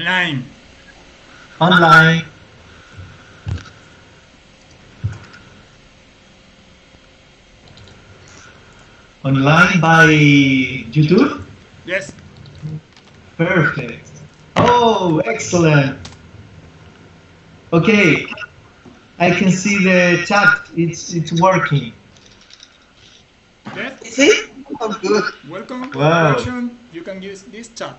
Online. Online. Online by YouTube? Yes. Perfect. Oh, excellent. Okay, I can see the chat. It's it's working. Yes. Is it? Oh, good. Welcome. Wow. You can use this chat.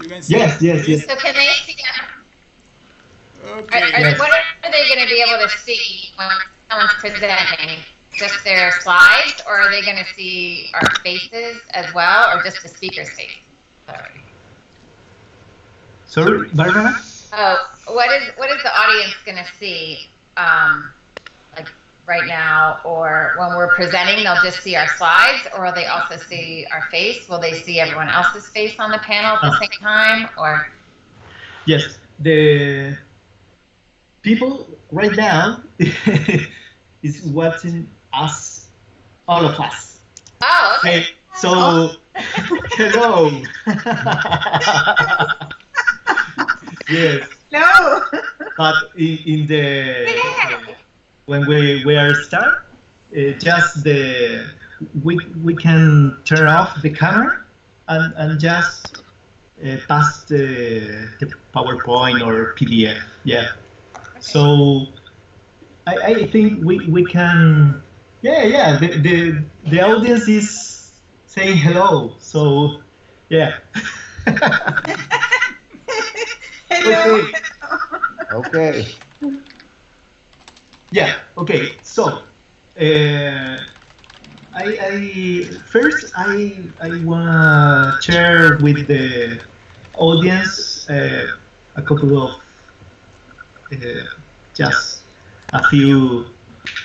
You can see. Yes, yes, yes. So can they see? Are, Okay. are, Yes. What are they going to be able to see when someone's presenting? Just their slides, or are they going to see our faces as well, or just the speaker's face? Sorry. Sorry, Barbara? Oh, what is what is the audience going to see? Um, like right now, or when we're presenting, they'll just see our slides, or will they also see our face? Will they see everyone else's face on the panel at the same time, or? Yes, the people right now is watching us, all of us. Oh, okay. Hey, so hello. yes, No. but in, in the when we we are start, uh, just the we we can turn off the camera and and just uh, pass the, the PowerPoint or PDF. Yeah. So I, I think we, we can. Yeah, yeah. The, the the audience is saying hello. So yeah. Hello. Okay. Yeah. Okay. So, uh, I, I first I I wanna share with the audience uh, a couple of uh, just a few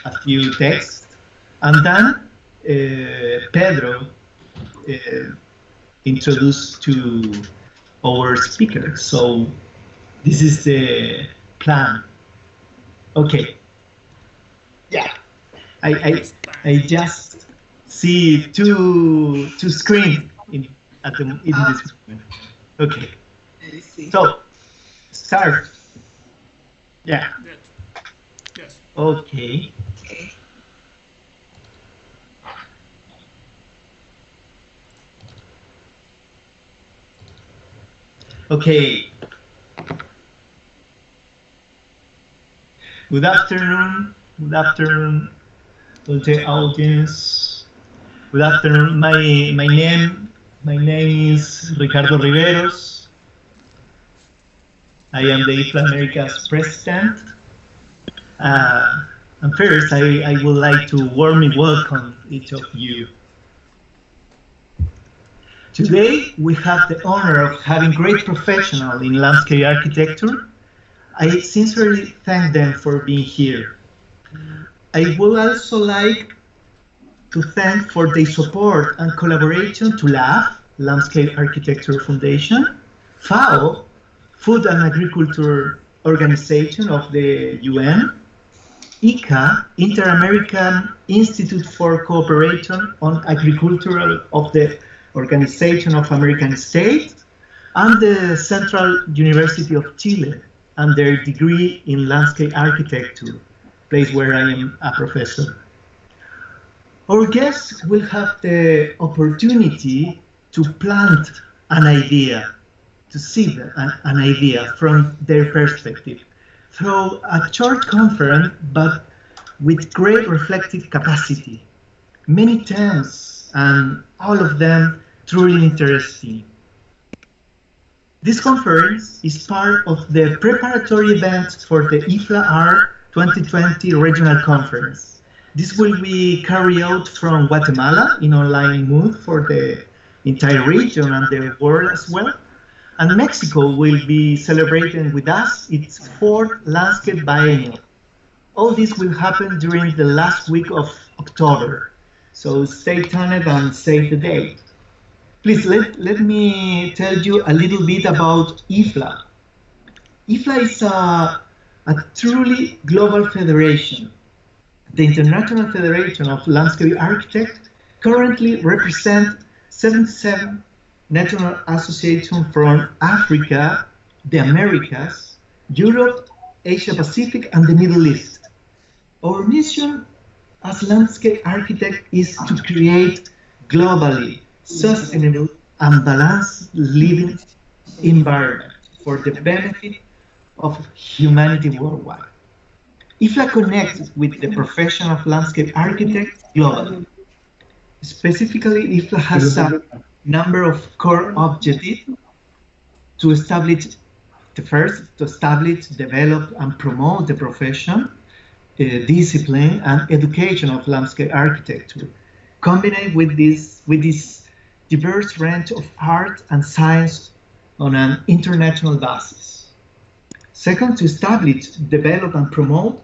a few texts, and then uh, Pedro uh, introduced to our speaker. So this is the plan. Okay. Yeah. I, I, I just see two two screens in at the in this ah. moment. Okay. Let me see. So start. Yeah. Yes. Yes. Okay. Okay. Okay. Good afternoon. Good afternoon to the audience. Good afternoon. My my name my name is Ricardo Riveros. I am the IFLA Americas president. Uh, and first, I, I would like to warmly welcome each of you. Today, we have the honor of having great professionals in landscape architecture. I sincerely thank them for being here. I would also like to thank for their support and collaboration to LAF, Landscape Architecture Foundation, FAO, Food and Agriculture Organization of the UN, ICA, Inter-American Institute for Cooperation on Agricultural of the Organization of American States, and the Central University of Chile, and their degree in landscape architecture, place where I am a professor. Our guests will have the opportunity to plant an idea, to see an, an idea from their perspective through a short conference, but with great reflective capacity. Many terms, and all of them truly interesting. This conference is part of the preparatory event for the IFLA-R 2020 Regional Conference. This will be carried out from Guatemala in online mode for the entire region and the world as well. And Mexico will be celebrating with us its fourth landscape biennial. All this will happen during the last week of October. So stay tuned and save the date. Please let, let me tell you a little bit about IFLA. IFLA is a, a truly global federation. The International Federation of Landscape Architects currently represents 77 National associations from Africa, the Americas, Europe, Asia Pacific, and the Middle East. Our mission as landscape architect is to create globally sustainable and balanced living environment for the benefit of humanity worldwide. IFLA connects with the profession of landscape architect globally. Specifically, IFLA has a number of core objectives to establish the first, to establish, develop, and promote the profession, uh, discipline, and education of landscape architecture, combined with this with this diverse range of art and science on an international basis. Second, to establish, develop, and promote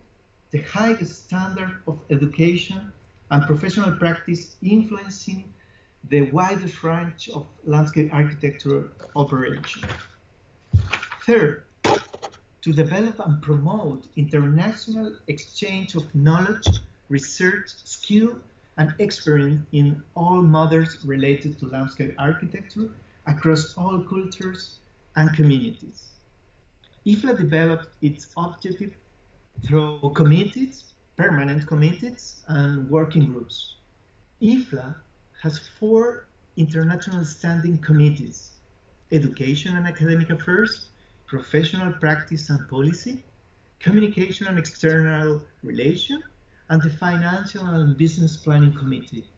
the highest standard of education and professional practice influencing the widest range of landscape architecture operation. Third, to develop and promote international exchange of knowledge, research, skill, and experience in all matters related to landscape architecture across all cultures and communities. IFLA developed its objective through committees, permanent committees, and working groups. IFLA has four international standing committees, Education and Academic Affairs, Professional Practice and Policy, Communication and External Relation, and the Financial and Business Planning Committee,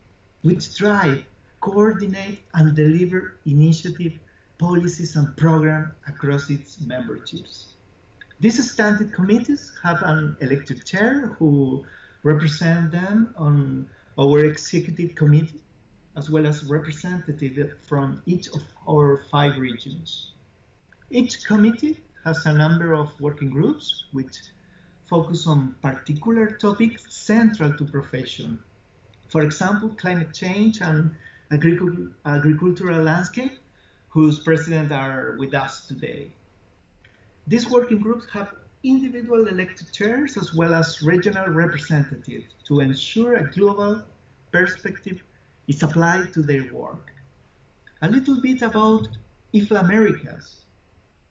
which drive, coordinate, and deliver initiative, policies, and programs across its memberships. These standing committees have an elected chair who represent them on our executive committee, as well as representatives from each of our five regions. Each committee has a number of working groups which focus on particular topics central to profession. For example, climate change and agricul agricultural landscape, whose president are with us today. These working groups have individual elected chairs as well as regional representatives to ensure a global perspective is applied to their work. A little bit about IFLA Americas.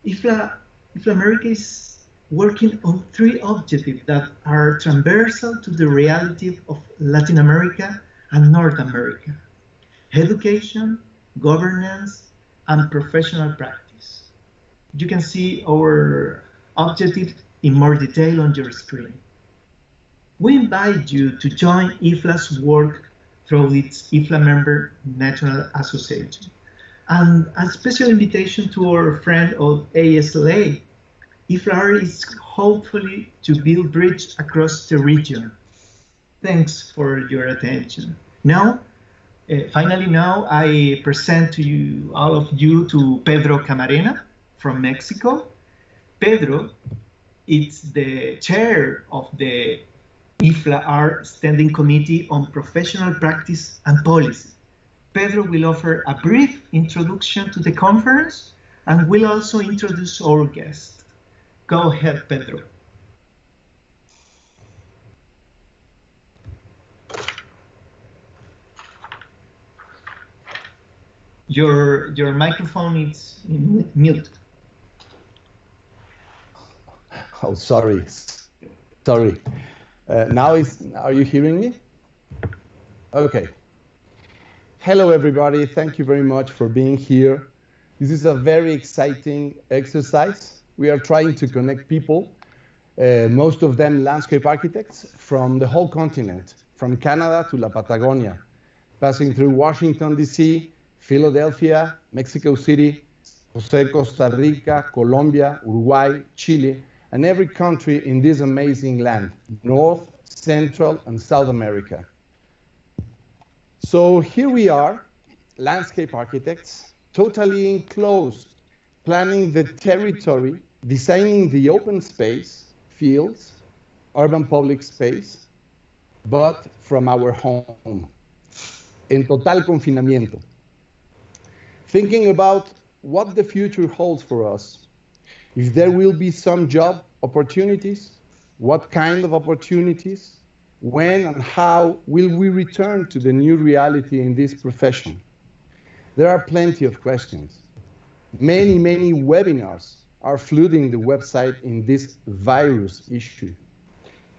IFLA, uh, IFLA America is working on three objectives that are transversal to the reality of Latin America and North America. Education, governance, and professional practice. You can see our objective in more detail on your screen. We invite you to join IFLA's work through its IFLA member national association. And a special invitation to our friend of ASLA. IFLA is hopefully to build bridge across the region. Thanks for your attention. Now, uh, finally now I present to you, all of you, to Pedro Camarena from Mexico. Pedro is the chair of the IFLA-R Standing Committee on Professional Practice and Policy. Pedro will offer a brief introduction to the conference and will also introduce our guest. Go ahead, Pedro. Your, your microphone is mute. Oh, sorry. Sorry. Uh, now is, are you hearing me? Okay. Hello, everybody. Thank you very much for being here. This is a very exciting exercise. We are trying to connect people, uh, most of them landscape architects, from the whole continent, from Canada to La Patagonia, passing through Washington, D.C., Philadelphia, Mexico City, Jose, Costa Rica, Colombia, Uruguay, Chile, and every country in this amazing land, North, Central, and South America. So here we are, landscape architects, totally enclosed, planning the territory, designing the open space, fields, urban public space, but from our home, en total confinamiento. Thinking about what the future holds for us, if there will be some job opportunities, what kind of opportunities, when and how will we return to the new reality in this profession? there are plenty of questions. Many, many webinars are flooding the website in this virus issue.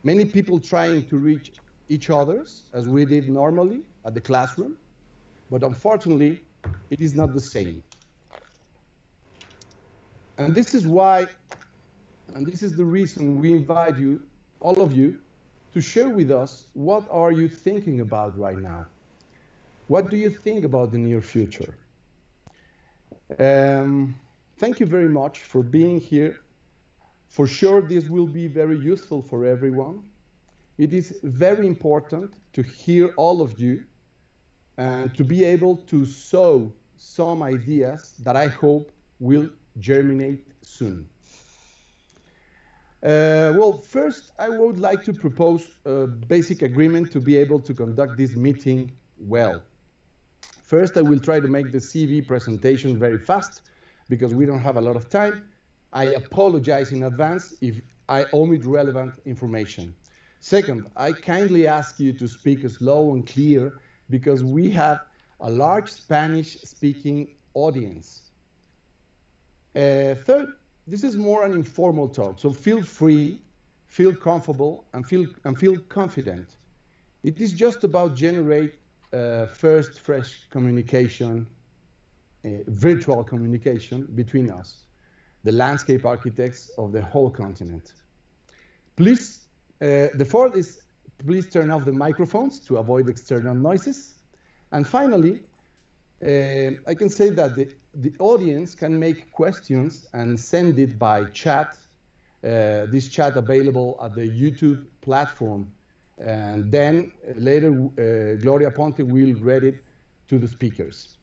Many people trying to reach each others as we did normally at the classroom, but unfortunately, it is not the same. And this is why, and this is the reason we invite you, all of you, to share with us what are you thinking about right now? What do you think about the near future? Um, thank you very much for being here. For sure, this will be very useful for everyone. It is very important to hear all of you and to be able to sow some ideas that I hope will germinate soon. Uh, well, first, I would like to propose a basic agreement to be able to conduct this meeting well. First, I will try to make the CV presentation very fast because we don't have a lot of time. I apologize in advance if I omit relevant information. Second, I kindly ask you to speak slow and clear because we have a large Spanish speaking audience. Uh, third, this is more an informal talk, so feel free, feel comfortable, and feel, and feel confident. It is just about generate uh, first fresh communication, uh, virtual communication between us, the landscape architects of the whole continent. Please, uh, the fourth is please turn off the microphones to avoid external noises. And finally, uh, I can say that the, the audience can make questions and send it by chat. Uh, this chat available at the YouTube platform. And then uh, later, uh, Gloria Ponte will read it to the speakers.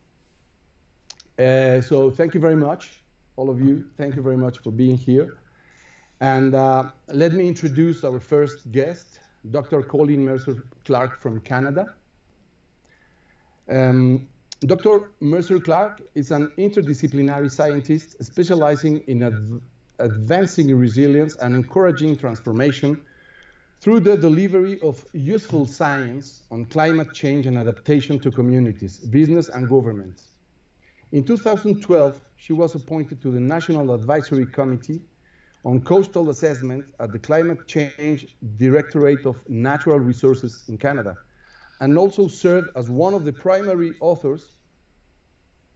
Uh, so thank you very much, all of you. Thank you very much for being here. And uh, let me introduce our first guest, Dr. Colleen Mercer Clark from Canada. Um, Dr. Mercer Clark is an interdisciplinary scientist specializing in adv advancing resilience and encouraging transformation through the delivery of useful science on climate change and adaptation to communities, business, and governments. In 2012, she was appointed to the National Advisory Committee on Coastal Assessment at the Climate Change Directorate of Natural Resources in Canada and also served as one of the primary authors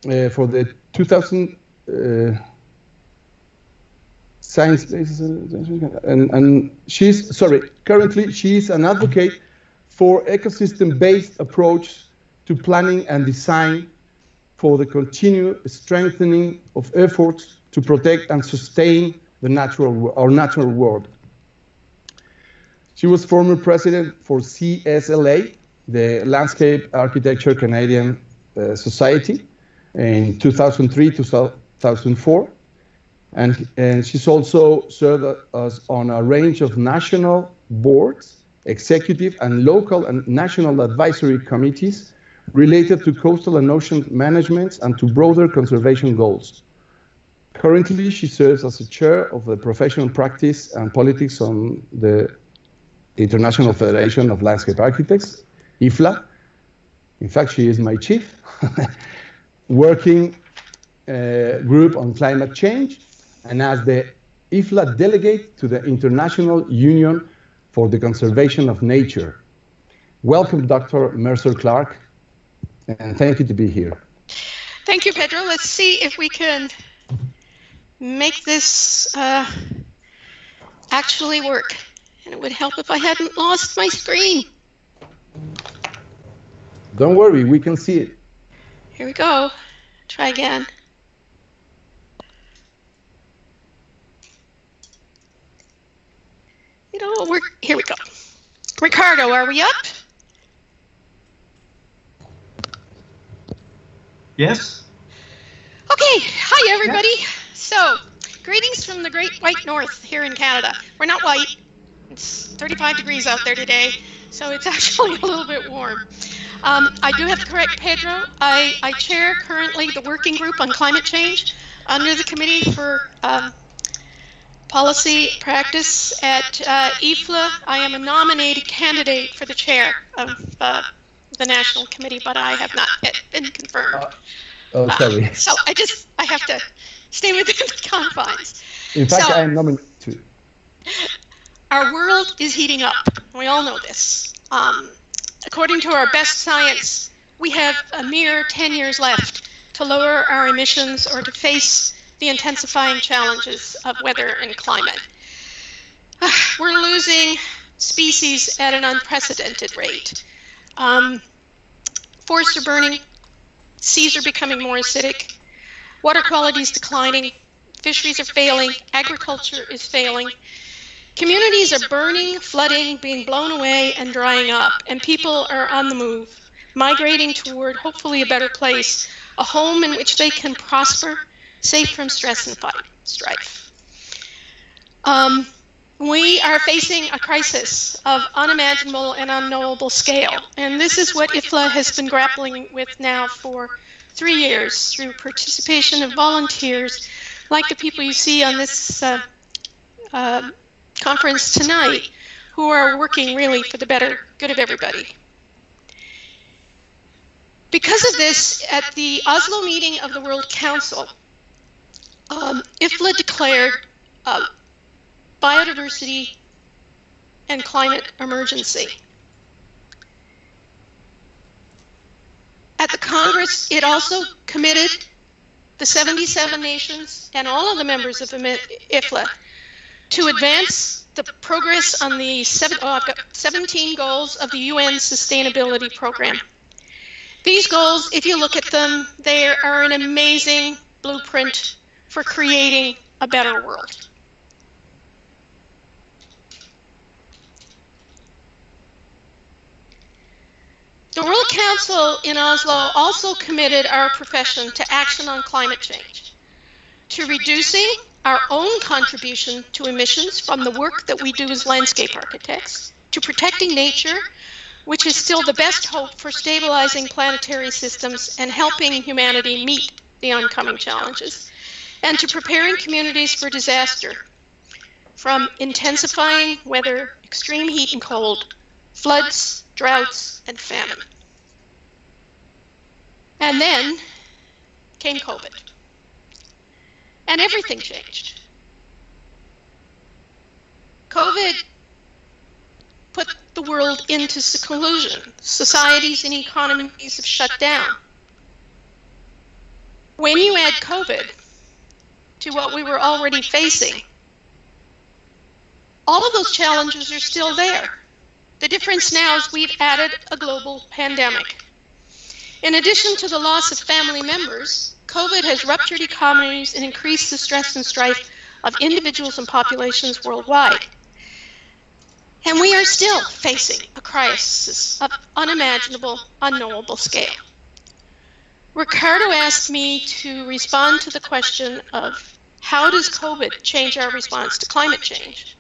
uh, for the 2000 uh, science and, and she's sorry currently she's an advocate for ecosystem-based approach to planning and design for the continued strengthening of efforts to protect and sustain the natural our natural world she was former president for CSLA the Landscape Architecture Canadian uh, Society in 2003 2004. And, and she's also served as on a range of national boards, executive and local and national advisory committees related to coastal and ocean management and to broader conservation goals. Currently, she serves as the chair of the professional practice and politics on the International Federation of Landscape Architects, IFLA. In fact, she is my chief, working uh, group on climate change, and as the IFLA delegate to the International Union for the Conservation of Nature. Welcome, Dr. Mercer Clark, and thank you to be here. Thank you, Pedro. Let's see if we can make this uh, actually work. And it would help if I hadn't lost my screen. Don't worry, we can see it. Here we go. Try again. You know, we're here we go. Ricardo, are we up? Yes. Okay, hi everybody. So, greetings from the Great White North here in Canada. We're not white. It's 35 degrees out there today, so it's actually a little bit warm. Um, I do have to correct Pedro. I, I chair currently the working group on climate change under the Committee for um, Policy Practice at uh, IFLA. I am a nominated candidate for the chair of uh, the National Committee, but I have not yet been confirmed. Oh, sorry. Uh, so I just I have to stay within the confines. In fact, so- I am nominated too. Our world is heating up. We all know this. Um, according to our best science, we have a mere 10 years left to lower our emissions or to face the intensifying challenges of weather and climate. We're losing species at an unprecedented rate. Um, forests are burning, seas are becoming more acidic, water quality is declining, fisheries are failing, agriculture is failing. Communities are burning, flooding, being blown away, and drying up, and people are on the move, migrating toward hopefully a better place, a home in which they can prosper, safe from stress and fight, strife. Um, we are facing a crisis of unimaginable and unknowable scale, and this is what IFLA has been grappling with now for three years through participation of volunteers like the people you see on this uh, uh, conference tonight who are working really for the better good of everybody. Because of this, at the Oslo meeting of the World Council, um, IFLA declared a biodiversity and climate emergency. At the Congress, it also committed the 77 nations and all of the members of IFLA to advance the progress on the seven, oh, 17 goals of the UN Sustainability Program. These goals, if you look at them, they are an amazing blueprint for creating a better world. The World Council in Oslo also committed our profession to action on climate change, to reducing our own contribution to emissions from the work that we do as landscape architects, to protecting nature, which is still the best hope for stabilizing planetary systems and helping humanity meet the oncoming challenges, and to preparing communities for disaster, from intensifying weather, extreme heat and cold, floods, droughts, and famine. And then came COVID. And everything changed. COVID put the world into seclusion. Societies and economies have shut down. When you add COVID to what we were already facing, all of those challenges are still there. The difference now is we've added a global pandemic. In addition to the loss of family members, COVID has ruptured economies and increased the stress and strife of individuals and populations worldwide. And we are still facing a crisis of unimaginable, unknowable scale. Ricardo asked me to respond to the question of how does COVID change our response to climate change?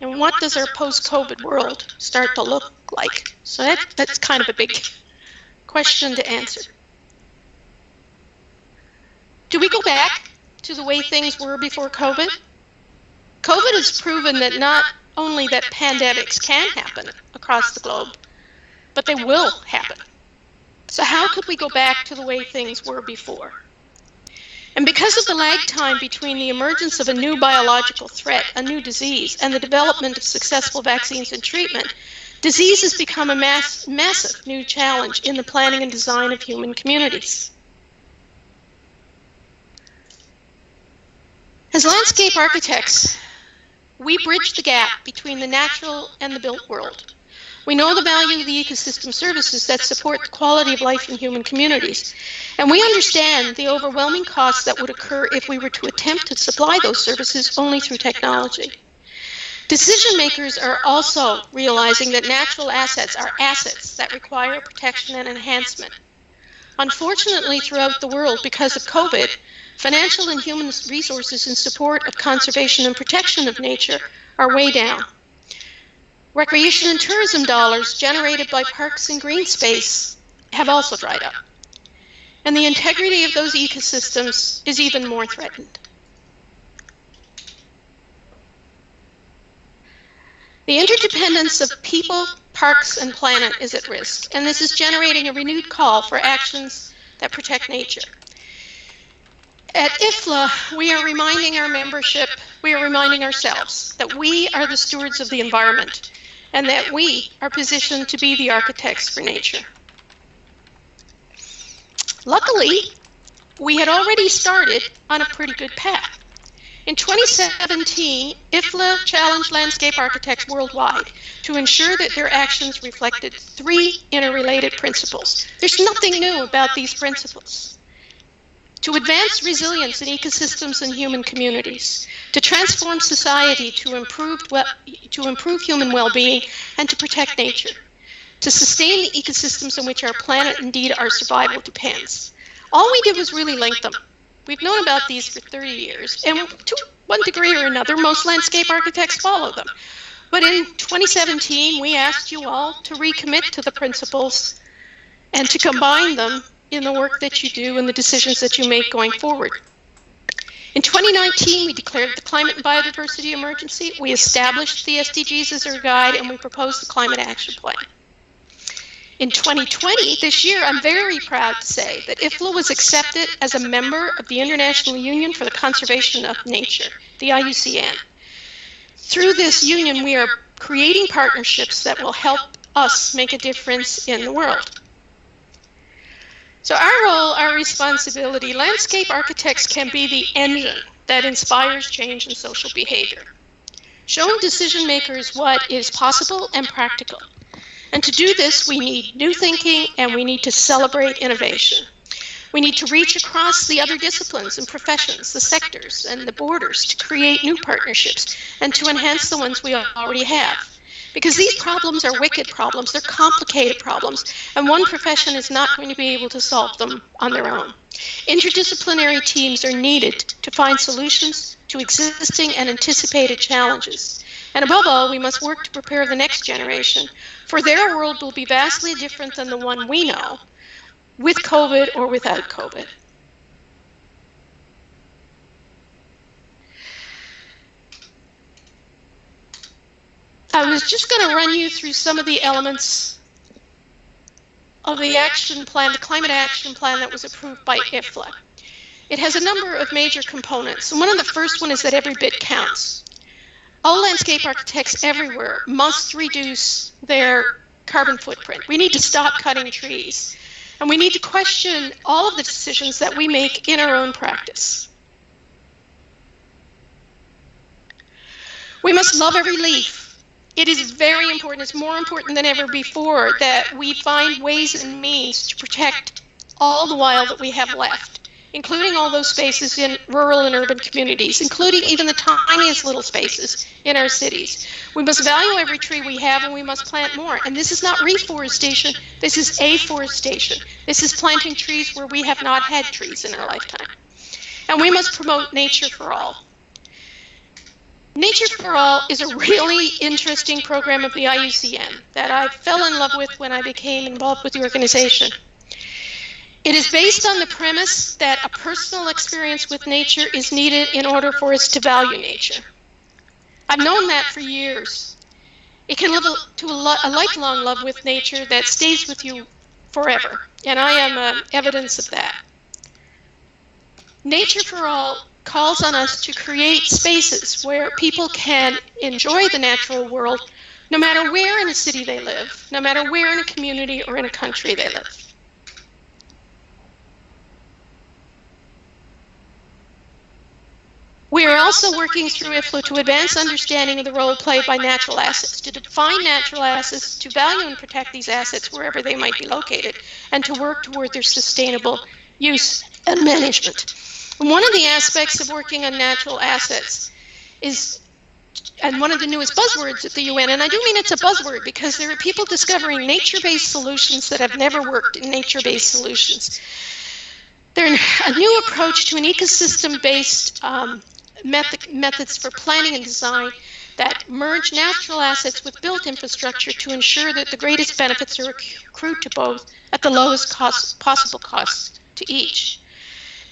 And what does our post-COVID world start to look like? So that, that's kind of a big question to answer. Do we go back to the way things were before COVID? COVID has proven that not only that pandemics can happen across the globe, but they will happen. So how could we go back to the way things were before? And because of the lag time between the emergence of a new biological threat, a new disease, and the development of successful vaccines and treatment, disease has become a mass, massive new challenge in the planning and design of human communities. As landscape architects, we bridge the gap between the natural and the built world. We know the value of the ecosystem services that support the quality of life in human communities. And we understand the overwhelming costs that would occur if we were to attempt to supply those services only through technology. Decision makers are also realizing that natural assets are assets that require protection and enhancement. Unfortunately, throughout the world, because of COVID, financial and human resources in support of conservation and protection of nature are way down. Recreation and tourism dollars generated by parks and green space have also dried up. And the integrity of those ecosystems is even more threatened. The interdependence of people, parks, and planet is at risk, and this is generating a renewed call for actions that protect nature. At IFLA, we are reminding our membership, we are reminding ourselves that we are the stewards of the environment and that we are positioned to be the architects for nature. Luckily, we had already started on a pretty good path. In 2017, IFLA challenged landscape architects worldwide to ensure that their actions reflected three interrelated principles. There's nothing new about these principles. To advance resilience in ecosystems and human communities, to transform society to improve, well, to improve human well-being, and to protect nature, to sustain the ecosystems on which our planet, indeed our survival, depends. All we did was really link them. We've known about these for 30 years, and to one degree or another, most landscape architects follow them. But in 2017, we asked you all to recommit to the principles and to combine them in the work that you do and the decisions that you make going forward. In 2019, we declared the climate and biodiversity emergency. We established the SDGs as our guide, and we proposed the climate action plan. In 2020, this year, I'm very proud to say that IFLA was accepted as a member of the International Union for the Conservation of Nature, the IUCN. Through this union, we are creating partnerships that will help us make a difference in the world. So our role, our responsibility, landscape architects can be the engine that inspires change in social behavior, showing decision makers what is possible and practical. And to do this, we need new thinking and we need to celebrate innovation. We need to reach across the other disciplines and professions, the sectors and the borders to create new partnerships and to enhance the ones we already have. Because these problems are wicked problems, they're complicated problems, and one profession is not going to be able to solve them on their own. Interdisciplinary teams are needed to find solutions to existing and anticipated challenges. And above all, we must work to prepare the next generation, for their world will be vastly different than the one we know, with COVID or without COVID. I was just going to run you through some of the elements of the action plan, the climate action plan that was approved by IFLA. It has a number of major components. And one of the first one is that every bit counts. All landscape architects everywhere must reduce their carbon footprint. We need to stop cutting trees. And we need to question all of the decisions that we make in our own practice. We must love every leaf. It is very important, it's more important than ever before that we find ways and means to protect all the wild that we have left, including all those spaces in rural and urban communities, including even the tiniest little spaces in our cities. We must value every tree we have and we must plant more. And this is not reforestation, this is afforestation. This is planting trees where we have not had trees in our lifetime. And we must promote nature for all. Nature for All is a really interesting program of the IUCN that I fell in love with when I became involved with the organization. It is based on the premise that a personal experience with nature is needed in order for us to value nature. I've known that for years. It can live to a, a lifelong love with nature that stays with you forever, and I am uh, evidence of that. Nature for All calls on us to create spaces where people can enjoy the natural world no matter where in a city they live, no matter where in a community or in a country they live. We are also working through IFLA to advance understanding of the role played by natural assets, to define natural assets, to value and protect these assets wherever they might be located, and to work toward their sustainable use and management. And one of the aspects of working on natural assets is, and one of the newest buzzwords at the UN, and I do mean it's a buzzword because there are people discovering nature-based solutions that have never worked in nature-based solutions. They're a new approach to an ecosystem-based um, method, methods for planning and design that merge natural assets with built infrastructure to ensure that the greatest benefits are accrued to both at the lowest cost, possible cost to each.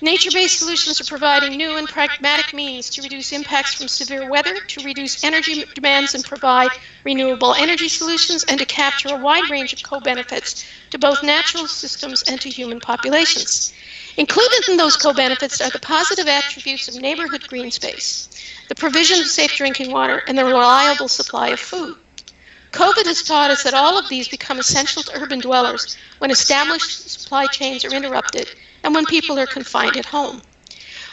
Nature based solutions are providing new and pragmatic means to reduce impacts from severe weather, to reduce energy demands and provide renewable energy solutions, and to capture a wide range of co benefits to both natural systems and to human populations. Included in those co benefits are the positive attributes of neighborhood green space, the provision of safe drinking water, and the reliable supply of food. COVID has taught us that all of these become essential to urban dwellers when established supply chains are interrupted and when people are confined at home.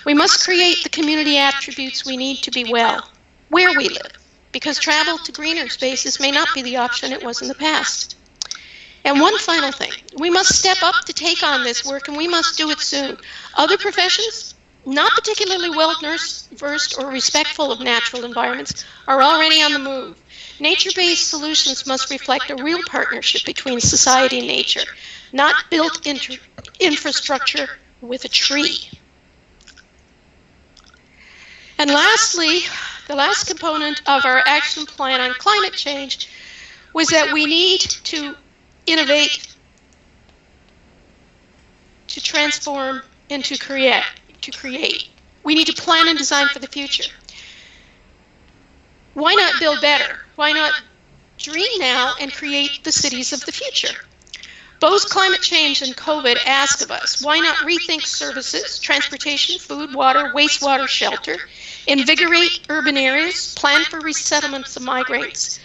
We must create the community attributes we need to be well, where we live, because travel to greener spaces may not be the option it was in the past. And one final thing we must step up to take on this work, and we must do it soon. Other professions, not particularly well versed or respectful of natural environments, are already on the move. Nature based solutions must reflect a real partnership between society and nature, not built into infrastructure with a tree. And lastly, the last component of our action plan on climate change was that we need to innovate, to transform, and to create. To create. We need to plan and design for the future. Why not build better? Why not dream now and create the cities of the future? Both climate change and COVID ask of us why not rethink services, transportation, food, water, wastewater, shelter, invigorate urban areas, plan for resettlements of migrants,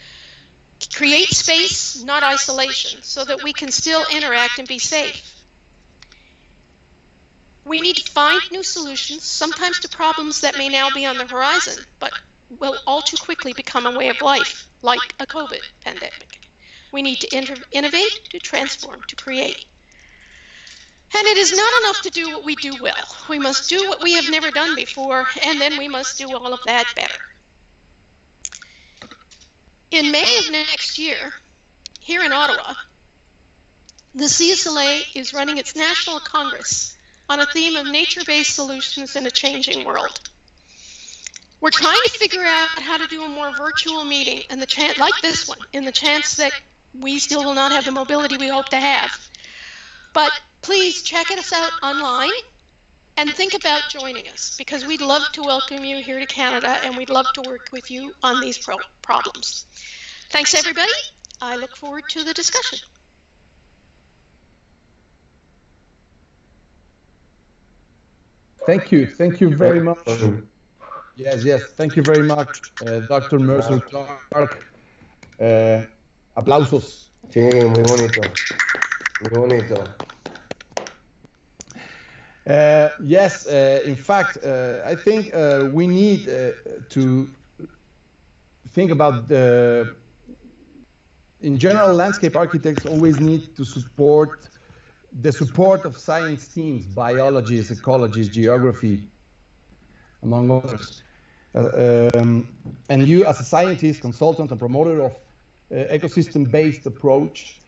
create space, not isolation, so that we can still interact and be safe. We need to find new solutions, sometimes to problems that may now be on the horizon, but will all too quickly become a way of life, like a COVID pandemic. We need to innovate, to transform, to create. And it is not enough to do what we do well. We must do what we have never done before, and then we must do all of that better. In May of next year, here in Ottawa, the CSLA is running its National Congress on a theme of nature based solutions in a changing world. We're trying to figure out how to do a more virtual meeting in the chance like this one, in the chance that we still will not have the mobility we hope to have. But please check us out online and think about joining us because we'd love to welcome you here to Canada and we'd love to work with you on these pro problems. Thanks, everybody. I look forward to the discussion. Thank you. Thank you very much. Yes, yes. Thank you very much, uh, Dr. Mercer Clark. Uh, aplausos. Sí, muy bonito. Muy bonito. Uh, yes, uh, in fact, uh, I think uh, we need to think about the. In general, landscape architects always need to support the support of science teams, biologists, ecologists, geography, among others. Uh, um, and you, as a scientist, consultant, and promoter of uh, ecosystem-based approach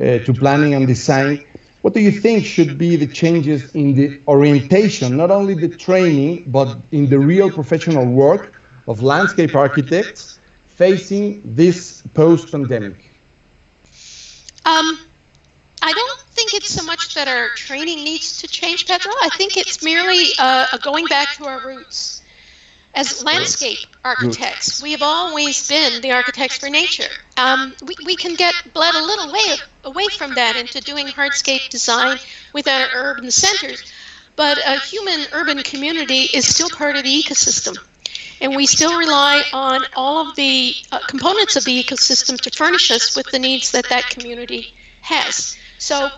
uh, to planning and design, what do you think should be the changes in the orientation, not only the training, but in the real professional work of landscape architects facing this post-pandemic? Um, I don't think it's so much that our training needs to change, Pedro. I think it's merely uh, a going back to our roots. As landscape architects, we have always been the architects for nature. Um, we, we can get bled a little way away from that into doing hardscape design within our urban centers, but a human urban community is still part of the ecosystem. And we still rely on all of the uh, components of the ecosystem to furnish us with the needs that that community has. So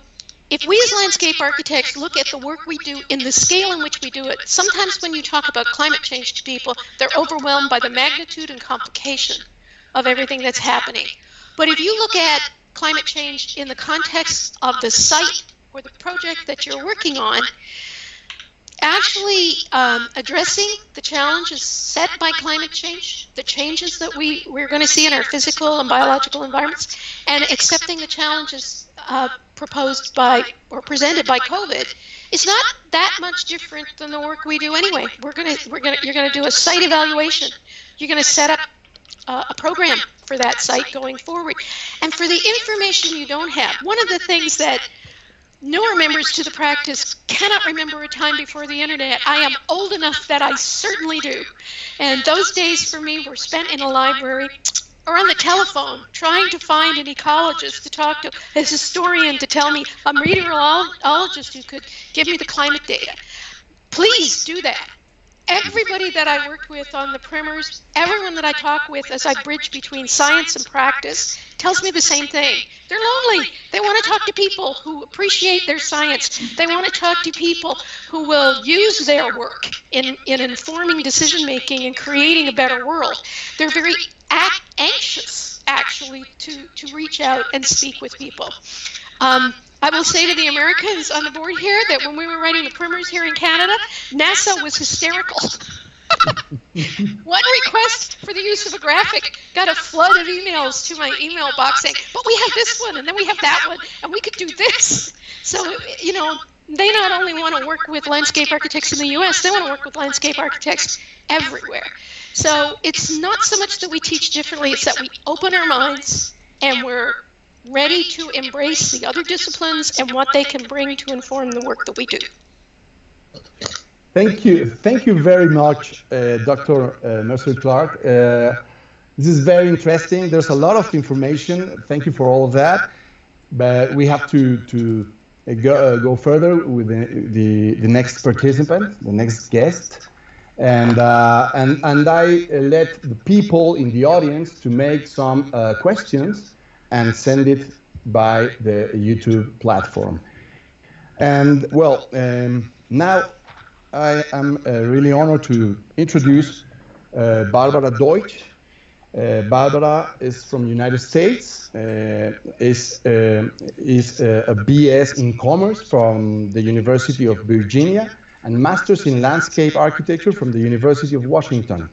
if we as landscape architects look at the work we do in the scale in which we do it, sometimes when you talk about climate change to people, they're overwhelmed by the magnitude and complication of everything that's happening. But if you look at climate change in the context of the site or the project that you're working on, actually um, addressing the challenges set by climate change, the changes that we, we're going to see in our physical and biological environments, and accepting the challenges uh, proposed by or presented by COVID is not that much different than the work we do anyway. We're gonna we're gonna you're gonna do a site evaluation. You're gonna set up uh, a program for that site going forward, and for the information you don't have. One of the things that newer members to the practice cannot remember a time before the internet. I am old enough that I certainly do. And those days for me were spent in a library or on the telephone trying to find an ecologist to talk to, a historian to tell me, a meteorologist who could give me the climate data. Please do that. Everybody that I worked with on the primers, everyone that I talk with as I bridge between science and practice, tells me the same thing. They're lonely. They want to talk to people who appreciate their science. They want to talk to people who will use their work in, in informing decision making and creating a better world. They're very anxious, actually, to, to reach out and speak with people. Um, I will say to the Americans on the board here that when we were writing the primers here in Canada, NASA was hysterical. One request for the use of a graphic got a flood of emails to my email box saying, but we have this one, and then we have that one, and we could do this. So, you know, they not only want to work with landscape architects in the US, they want to work with landscape architects everywhere. So it's not so much that we teach differently, it's that we open our minds and we're ready to embrace the other disciplines and what they can bring to inform the work that we do. Thank you. Thank you very much, uh, Dr. Uh, Mercer Clark. Uh, this is very interesting. There's a lot of information. Thank you for all of that. But we have to, to uh, go, uh, go further with the, the, the, next participant, the next guest. And, uh, and, and I let the people in the audience to make some questions and send it by the YouTube platform. And well, um, now I am uh, really honored to introduce uh, Barbara Deutsch. Uh, Barbara is from the United States, uh, is, uh, is uh, a BS in Commerce from the University of Virginia and Masters in Landscape Architecture from the University of Washington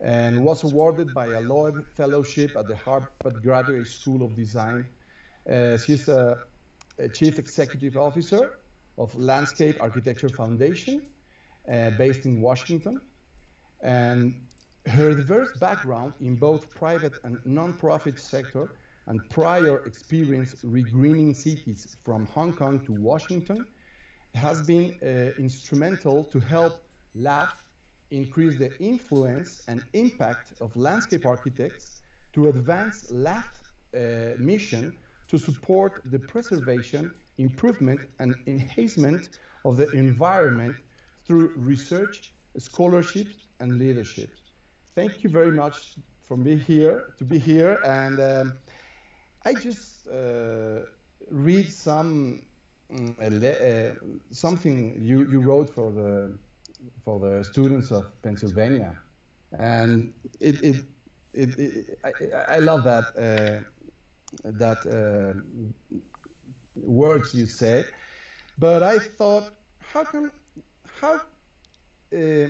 and was awarded by a Loeb Fellowship at the Harvard Graduate School of Design. Uh, she's a, a, Chief Executive Officer of Landscape Architecture Foundation uh, based in Washington. And her diverse background in both private and nonprofit sector and prior experience regreening cities from Hong Kong to Washington has been uh, instrumental to help LAF increase the influence and impact of landscape architects to advance LAF uh, mission to support the preservation, improvement, and enhancement of the environment through research, scholarship, and leadership. Thank you very much for being here, to be here, and um, I just uh, read some um, uh, something you, you wrote for the for the students of Pennsylvania, and it it, it, it I, I, love that uh, that uh, words you say, but I thought how can how uh,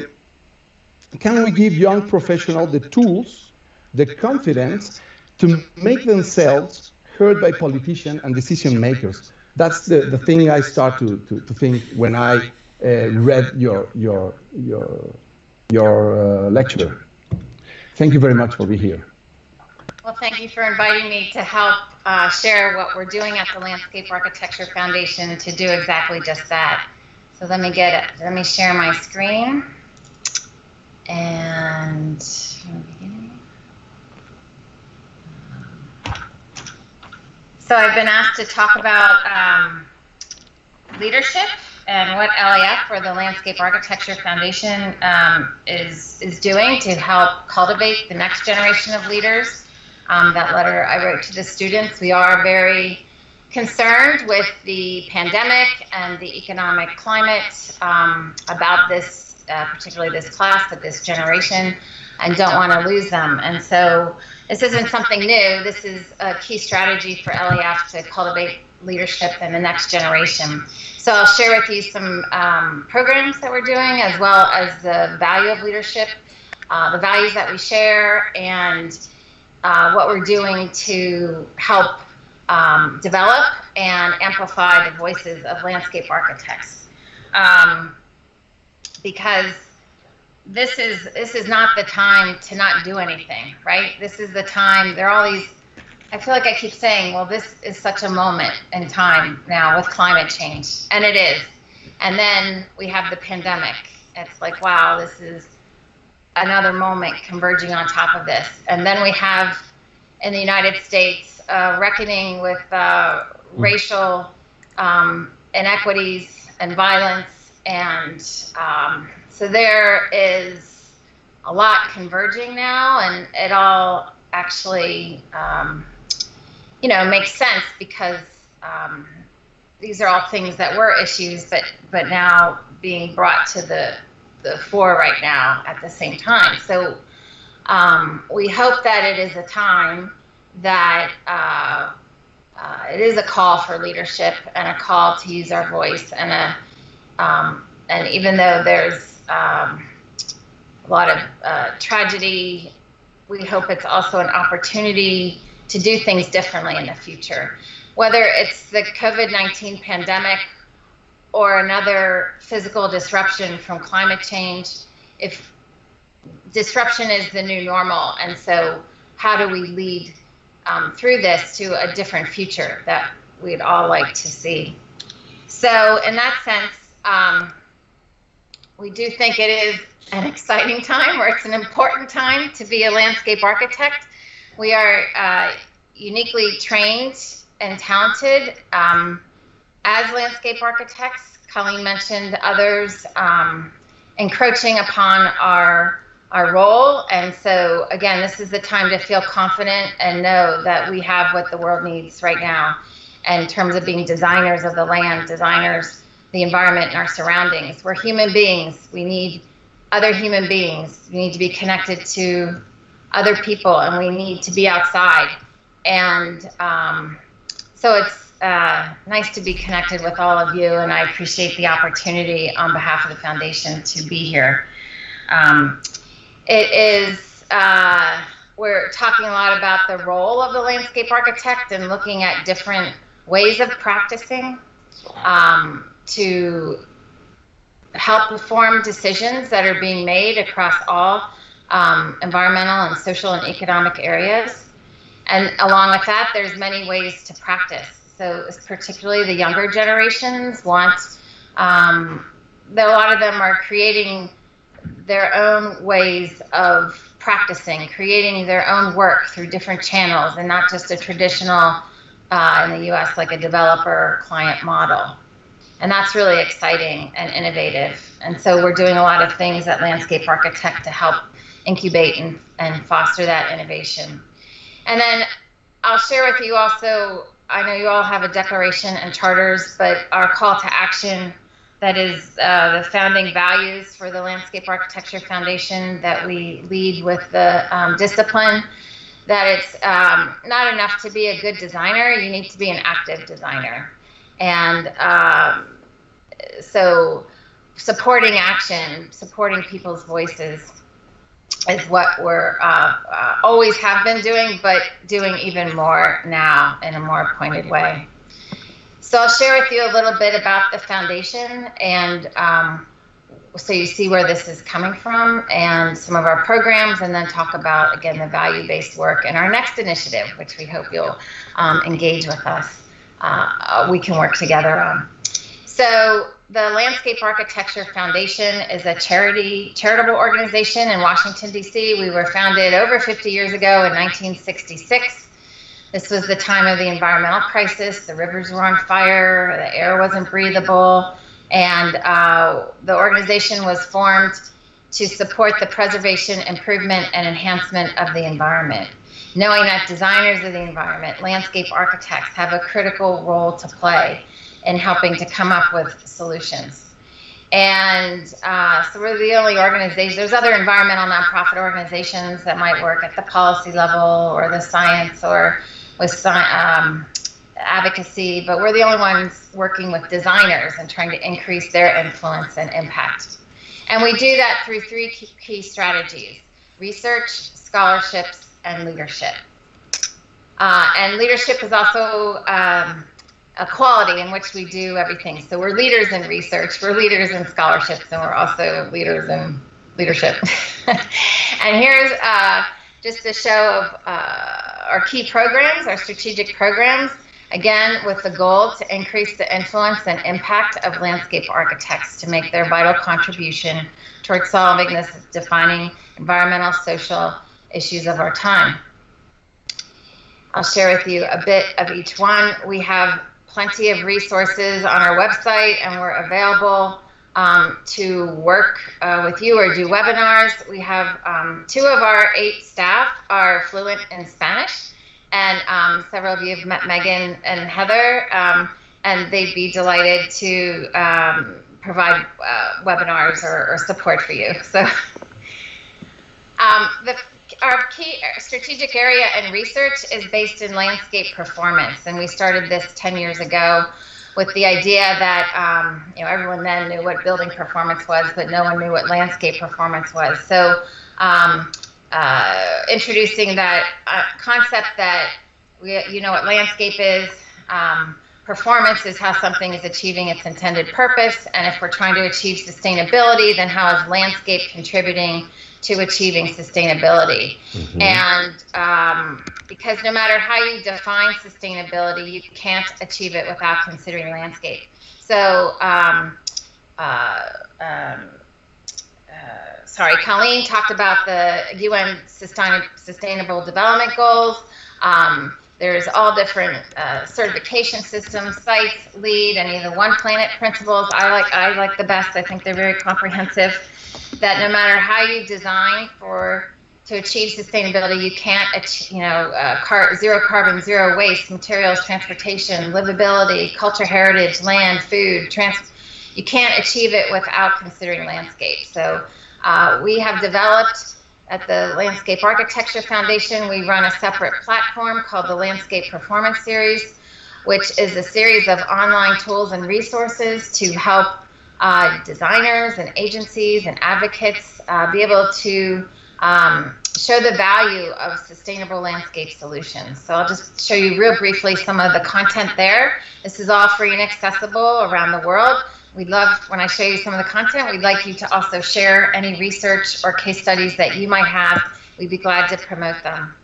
can we give young professionals the tools, the confidence to make themselves heard by politicians and decision makers? That's the, the thing I start to, to, to think when I read your your your your uh, lecture. Thank you very much for being here. Well, thank you for inviting me to help uh, share what we're doing at the Landscape Architecture Foundation to do exactly just that. So let me get it. Let me share my screen. And so I've been asked to talk about um, leadership and what LAF or the Landscape Architecture Foundation um, is is doing to help cultivate the next generation of leaders. Um, that letter I wrote to the students. We are very concerned with the pandemic and the economic climate um, about this, uh, particularly this class, of this generation, and don't want to lose them. And so this isn't something new. This is a key strategy for LAF to cultivate leadership in the next generation. So I'll share with you some um, programs that we're doing as well as the value of leadership, uh, the values that we share, and uh, what we're doing to help um, develop and amplify the voices of landscape architects. Um, because this is this is not the time to not do anything, right? This is the time. There are all these I feel like I keep saying, well, this is such a moment in time now with climate change, and it is. And then we have the pandemic. It's like, wow, this is another moment converging on top of this. And then we have in the United States uh, reckoning with uh, racial um, inequities and violence. And um, so there is a lot converging now, and it all actually, um, you know, makes sense because um, these are all things that were issues, but but now being brought to the the fore right now at the same time. So um, we hope that it is a time that uh, uh, it is a call for leadership and a call to use our voice and a um, and even though there's um, a lot of uh, tragedy, we hope it's also an opportunity to do things differently in the future. Whether it's the COVID 19 pandemic or another physical disruption from climate change, if disruption is the new normal, and so how do we lead um, through this to a different future that we'd all like to see? So, in that sense, um, we do think it is an exciting time or it's an important time to be a landscape architect. We are uh, uniquely trained and talented um, as landscape architects. Colleen mentioned others um, encroaching upon our our role, and so again, this is the time to feel confident and know that we have what the world needs right now, in terms of being designers of the land, designers the environment and our surroundings. We're human beings. We need other human beings. We need to be connected to other people, and we need to be outside. And um, so it's uh, nice to be connected with all of you, and I appreciate the opportunity on behalf of the foundation to be here. Um, it is, uh, we're talking a lot about the role of the landscape architect and looking at different ways of practicing um, to help inform decisions that are being made across all um, environmental and social and economic areas. And along with that, there's many ways to practice. So particularly the younger generations want, um, a lot of them are creating their own ways of practicing, creating their own work through different channels and not just a traditional, uh, in the US, like a developer client model. And that's really exciting and innovative. And so we're doing a lot of things at Landscape Architect to help incubate and, and foster that innovation. And then I'll share with you also, I know you all have a declaration and charters, but our call to action that is uh, the founding values for the Landscape Architecture Foundation that we lead with the um, discipline that it's um, not enough to be a good designer, you need to be an active designer. And um, so supporting action, supporting people's voices is what we're uh, uh, always have been doing, but doing even more now in a more pointed way. So I'll share with you a little bit about the foundation and um, so you see where this is coming from and some of our programs and then talk about, again, the value-based work and our next initiative, which we hope you'll um, engage with us. Uh, we can work together on. So the Landscape Architecture Foundation is a charity charitable organization in Washington D.C. We were founded over 50 years ago in 1966. This was the time of the environmental crisis. The rivers were on fire, the air wasn't breathable, and uh, the organization was formed to support the preservation, improvement, and enhancement of the environment knowing that designers of the environment, landscape architects, have a critical role to play in helping to come up with solutions. And uh, so we're the only organization, there's other environmental nonprofit organizations that might work at the policy level or the science or with um, advocacy, but we're the only ones working with designers and trying to increase their influence and impact. And we do that through three key strategies research, scholarships, and leadership. Uh, and leadership is also um, a quality in which we do everything. So we're leaders in research, we're leaders in scholarships, and we're also leaders in leadership. and here's uh, just a show of uh, our key programs, our strategic programs, again, with the goal to increase the influence and impact of landscape architects to make their vital contribution towards solving this defining environmental, social issues of our time. I'll share with you a bit of each one. We have plenty of resources on our website and we're available um, to work uh, with you or do webinars. We have um, two of our eight staff are fluent in Spanish and um, several of you have met Megan and Heather um, and they'd be delighted to um, provide uh, webinars or, or, support for you. So um, the our key strategic area and research is based in landscape performance, and we started this 10 years ago with the idea that um, you know everyone then knew what building performance was, but no one knew what landscape performance was. So um, uh, introducing that uh, concept that we, you know what landscape is. Um, performance is how something is achieving its intended purpose, and if we're trying to achieve sustainability, then how is landscape contributing to achieving sustainability. Mm-hmm. And um, because no matter how you define sustainability, you can't achieve it without considering landscape. So, um, uh, um, uh, sorry, Colleen talked about the UN Sustain- Sustainable Development Goals. Um, there's all different uh, certification systems, sites, LEED, any of the One Planet principles. I like I like the best. I think they're very comprehensive that no matter how you design for to achieve sustainability, you can't, you know, uh, car, zero carbon, zero waste, materials, transportation, livability, culture, heritage, land, food, trans. You can't achieve it without considering landscape. So uh, we have developed at the Landscape Architecture Foundation, we run a separate platform called the Landscape Performance Series, which is a series of online tools and resources to help uh, designers and agencies and advocates uh, be able to um, show the value of sustainable landscape solutions. So I'll just show you real briefly some of the content there. This is all free and accessible around the world. We'd love, when I show you some of the content, we'd like you to also share any research or case studies that you might have. We'd be glad to promote them.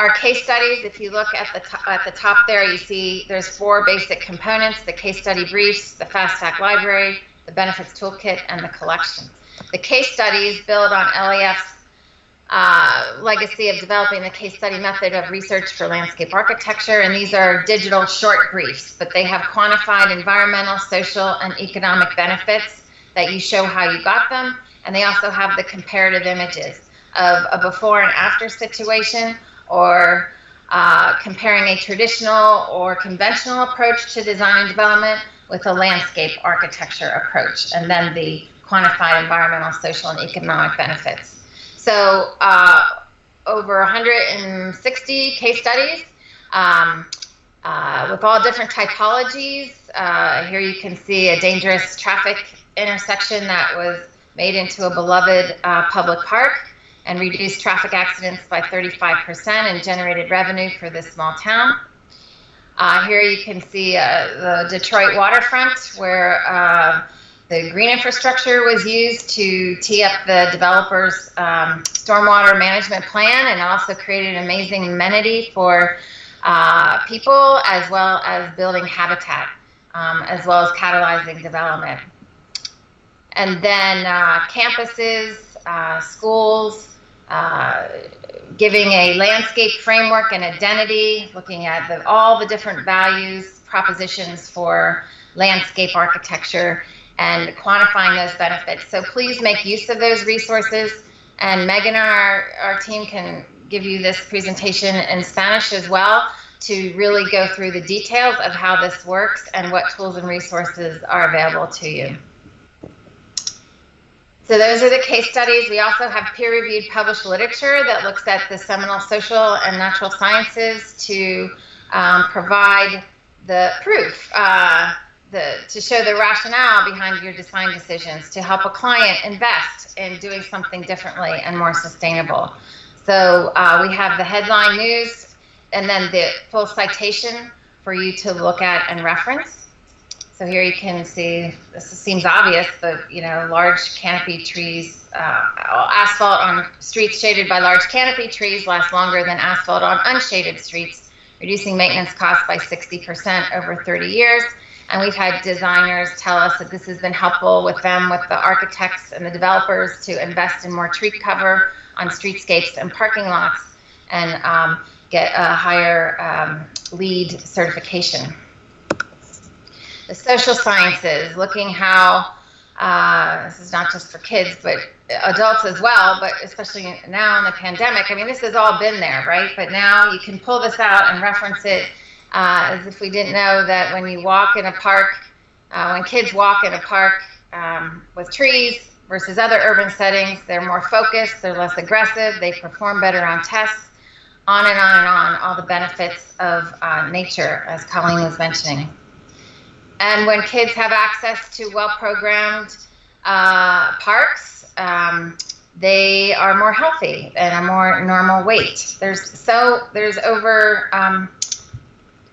Our case studies, if you look at the, at the top there, you see there's four basic components, the case study briefs, the FastFact library, the benefits toolkit, and the collection. The case studies build on LAF's uh, legacy of developing the case study method of research for landscape architecture, and these are digital short briefs, but they have quantified environmental, social, and economic benefits that you show how you got them, and they also have the comparative images of a before and after situation or uh, comparing a traditional or conventional approach to design development with a landscape architecture approach, and then the quantified environmental, social, and economic benefits. So uh, over 160 case studies um, uh, with all different typologies. Uh, here you can see a dangerous traffic intersection that was made into a beloved uh, public park and reduced traffic accidents by 35% and generated revenue for this small town. Uh, here you can see uh, the Detroit waterfront where uh, the green infrastructure was used to tee up the developer's um, stormwater management plan and also created an amazing amenity for uh, people as well as building habitat, um, as well as catalyzing development. And then uh, campuses, uh, schools, uh, giving a landscape framework and identity, looking at the, all the different values, propositions for landscape architecture, and quantifying those benefits. So please make use of those resources. And Megan our, our team can give you this presentation in Spanish as well to really go through the details of how this works and what tools and resources are available to you. So those are the case studies. We also have peer-reviewed published literature that looks at the seminal social and natural sciences to um, provide the proof, uh, the, to show the rationale behind your design decisions, to help a client invest in doing something differently and more sustainable. So uh, we have the headline news and then the full citation for you to look at and reference. So here you can see, this seems obvious, but you know, large canopy trees, uh, asphalt on streets shaded by large canopy trees lasts longer than asphalt on unshaded streets, reducing maintenance costs by 60% over 30 years. And we've had designers tell us that this has been helpful with them, with the architects and the developers to invest in more tree cover on streetscapes and parking lots and um, get a higher um, LEED certification the social sciences, looking how uh, this is not just for kids, but adults as well, but especially now in the pandemic. I mean, this has all been there, right? But now you can pull this out and reference it uh, as if we didn't know that when you walk in a park, uh, when kids walk in a park um, with trees versus other urban settings, they're more focused, they're less aggressive, they perform better on tests, on and on and on, all the benefits of uh, nature, as Colleen was mentioning. And when kids have access to well-programmed uh, parks, um, they are more healthy and a more normal weight. There's so there's over um,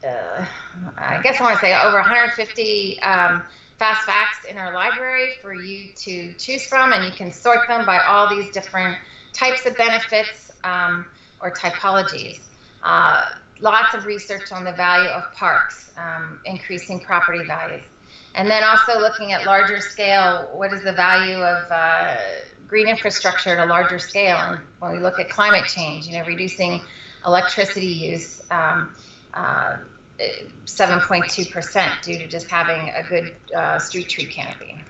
uh, I guess I want to say over 150 um, fast facts in our library for you to choose from, and you can sort them by all these different types of benefits um, or typologies. Uh, lots of research on the value of parks, um, increasing property values. And then also looking at larger scale, what is the value of uh, green infrastructure at a larger scale? And when we look at climate change, you know, reducing electricity use, um, uh, 7.2% due to just having a good uh, street tree canopy.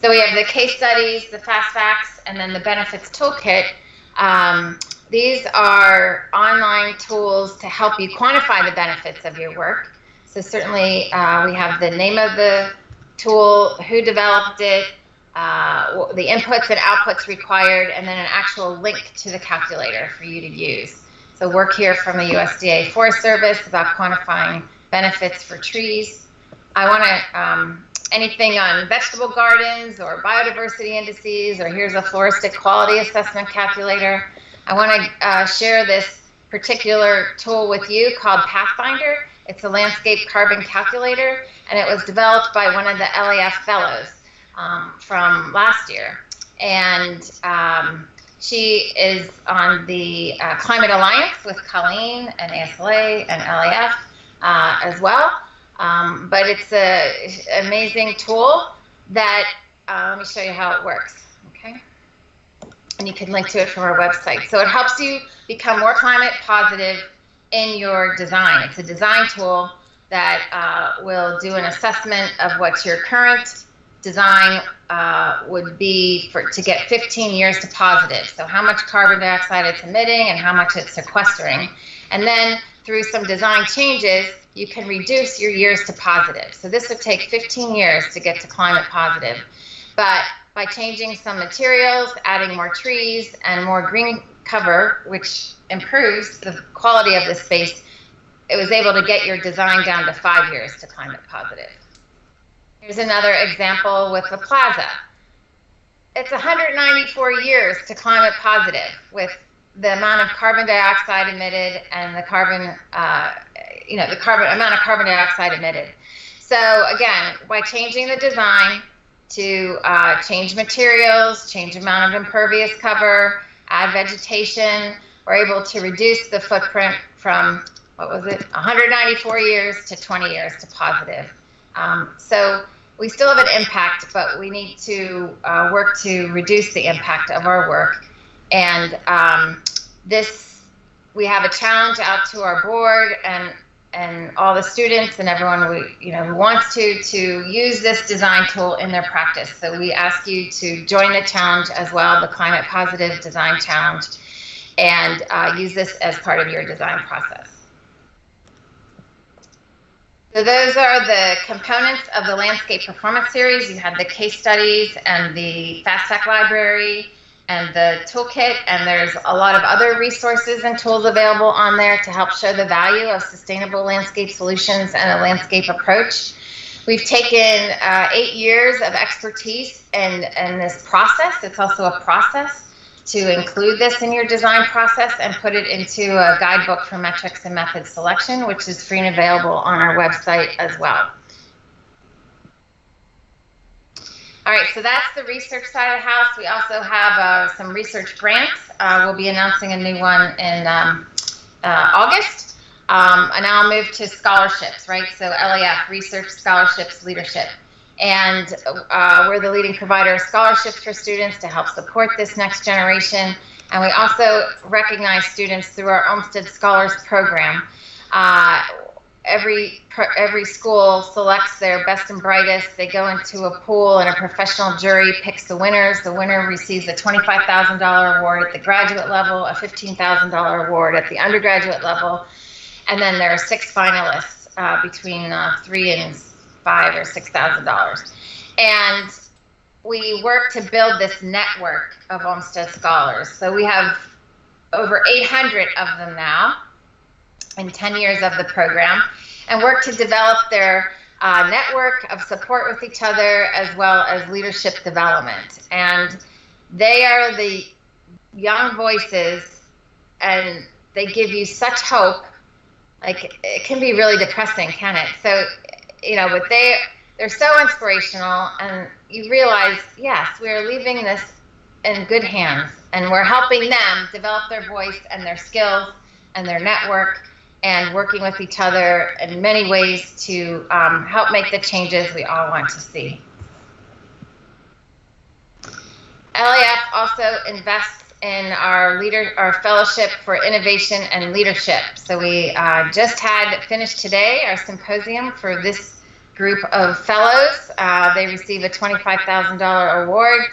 So we have the case studies, the fast facts, and then the benefits toolkit. Um, these are online tools to help you quantify the benefits of your work. So certainly uh, we have the name of the tool, who developed it, uh, the inputs and outputs required, and then an actual link to the calculator for you to use. So work here from the USDA Forest Service about quantifying benefits for trees. I want to, um, anything on vegetable gardens or biodiversity indices, or here's a floristic quality assessment calculator. I want to uh, share this particular tool with you called Pathfinder. It's a landscape carbon calculator, and it was developed by one of the LAF fellows um, from last year. And um, she is on the uh, Climate Alliance with Colleen and ASLA and LAF uh, as well. Um, but it's an amazing tool that, uh, let me show you how it works, okay? And you can link to it from our website. So it helps you become more climate positive in your design. It's a design tool that uh, will do an assessment of what your current design uh, would be for to get 15 years to positive. So how much carbon dioxide it's emitting and how much it's sequestering. And then through some design changes, you can reduce your years to positive. So this would take 15 years to get to climate positive. But by changing some materials, adding more trees and more green cover, which improves the quality of the space, it was able to get your design down to five years to climate positive. Here's another example with the plaza. It's 194 years to climate positive with the amount of carbon dioxide emitted and the carbon, uh, you know, the carbon amount of carbon dioxide emitted. So again, by changing the design, to uh, change materials, change amount of impervious cover, add vegetation. We're able to reduce the footprint from, what was it, 194 years to 20 years to positive. Um, so we still have an impact, but we need to uh, work to reduce the impact of our work. And um, this, we have a challenge out to our board and and all the students and everyone who, you know who wants to to use this design tool in their practice. So we ask you to join the challenge as well, the Climate Positive Design Challenge, and uh, use this as part of your design process. So those are the components of the Landscape Performance Series. You have the case studies and the FastFact library and the toolkit, and there's a lot of other resources and tools available on there to help show the value of sustainable landscape solutions and a landscape approach. We've taken uh, eight years of expertise in, in this process. It's also a process to include this in your design process and put it into a guidebook for metrics and method selection, which is free and available on our website as well. All right, so that's the research side of the house. We also have uh, some research grants. Uh, we'll be announcing a new one in um, uh, August. Um, and now I'll move to scholarships, right? So LAF, research, scholarships, leadership. And uh, we're the leading provider of scholarships for students to help support this next generation. And we also recognize students through our Olmsted Scholars Program. Every every school selects their best and brightest. They go into a pool, and a professional jury picks the winners. The winner receives a twenty-five thousand dollar award at the graduate level, a fifteen thousand dollar award at the undergraduate level, and then there are six finalists uh, between uh, three and five or six thousand dollars, and we work to build this network of Olmsted scholars. So we have over 800 of them now in 10 years of the program and work to develop their uh, network of support with each other as well as leadership development. And they are the young voices and they give you such hope. Like it can be really depressing, can it? So, you know, but they they're so inspirational and you realize, yes, we are leaving this in good hands and we're helping them develop their voice and their skills and their network and working with each other in many ways to um, help make the changes we all want to see. LAF also invests in our leader, our fellowship for innovation and leadership. So we uh, just had finished today our symposium for this group of fellows. Uh, they receive a $25,000 award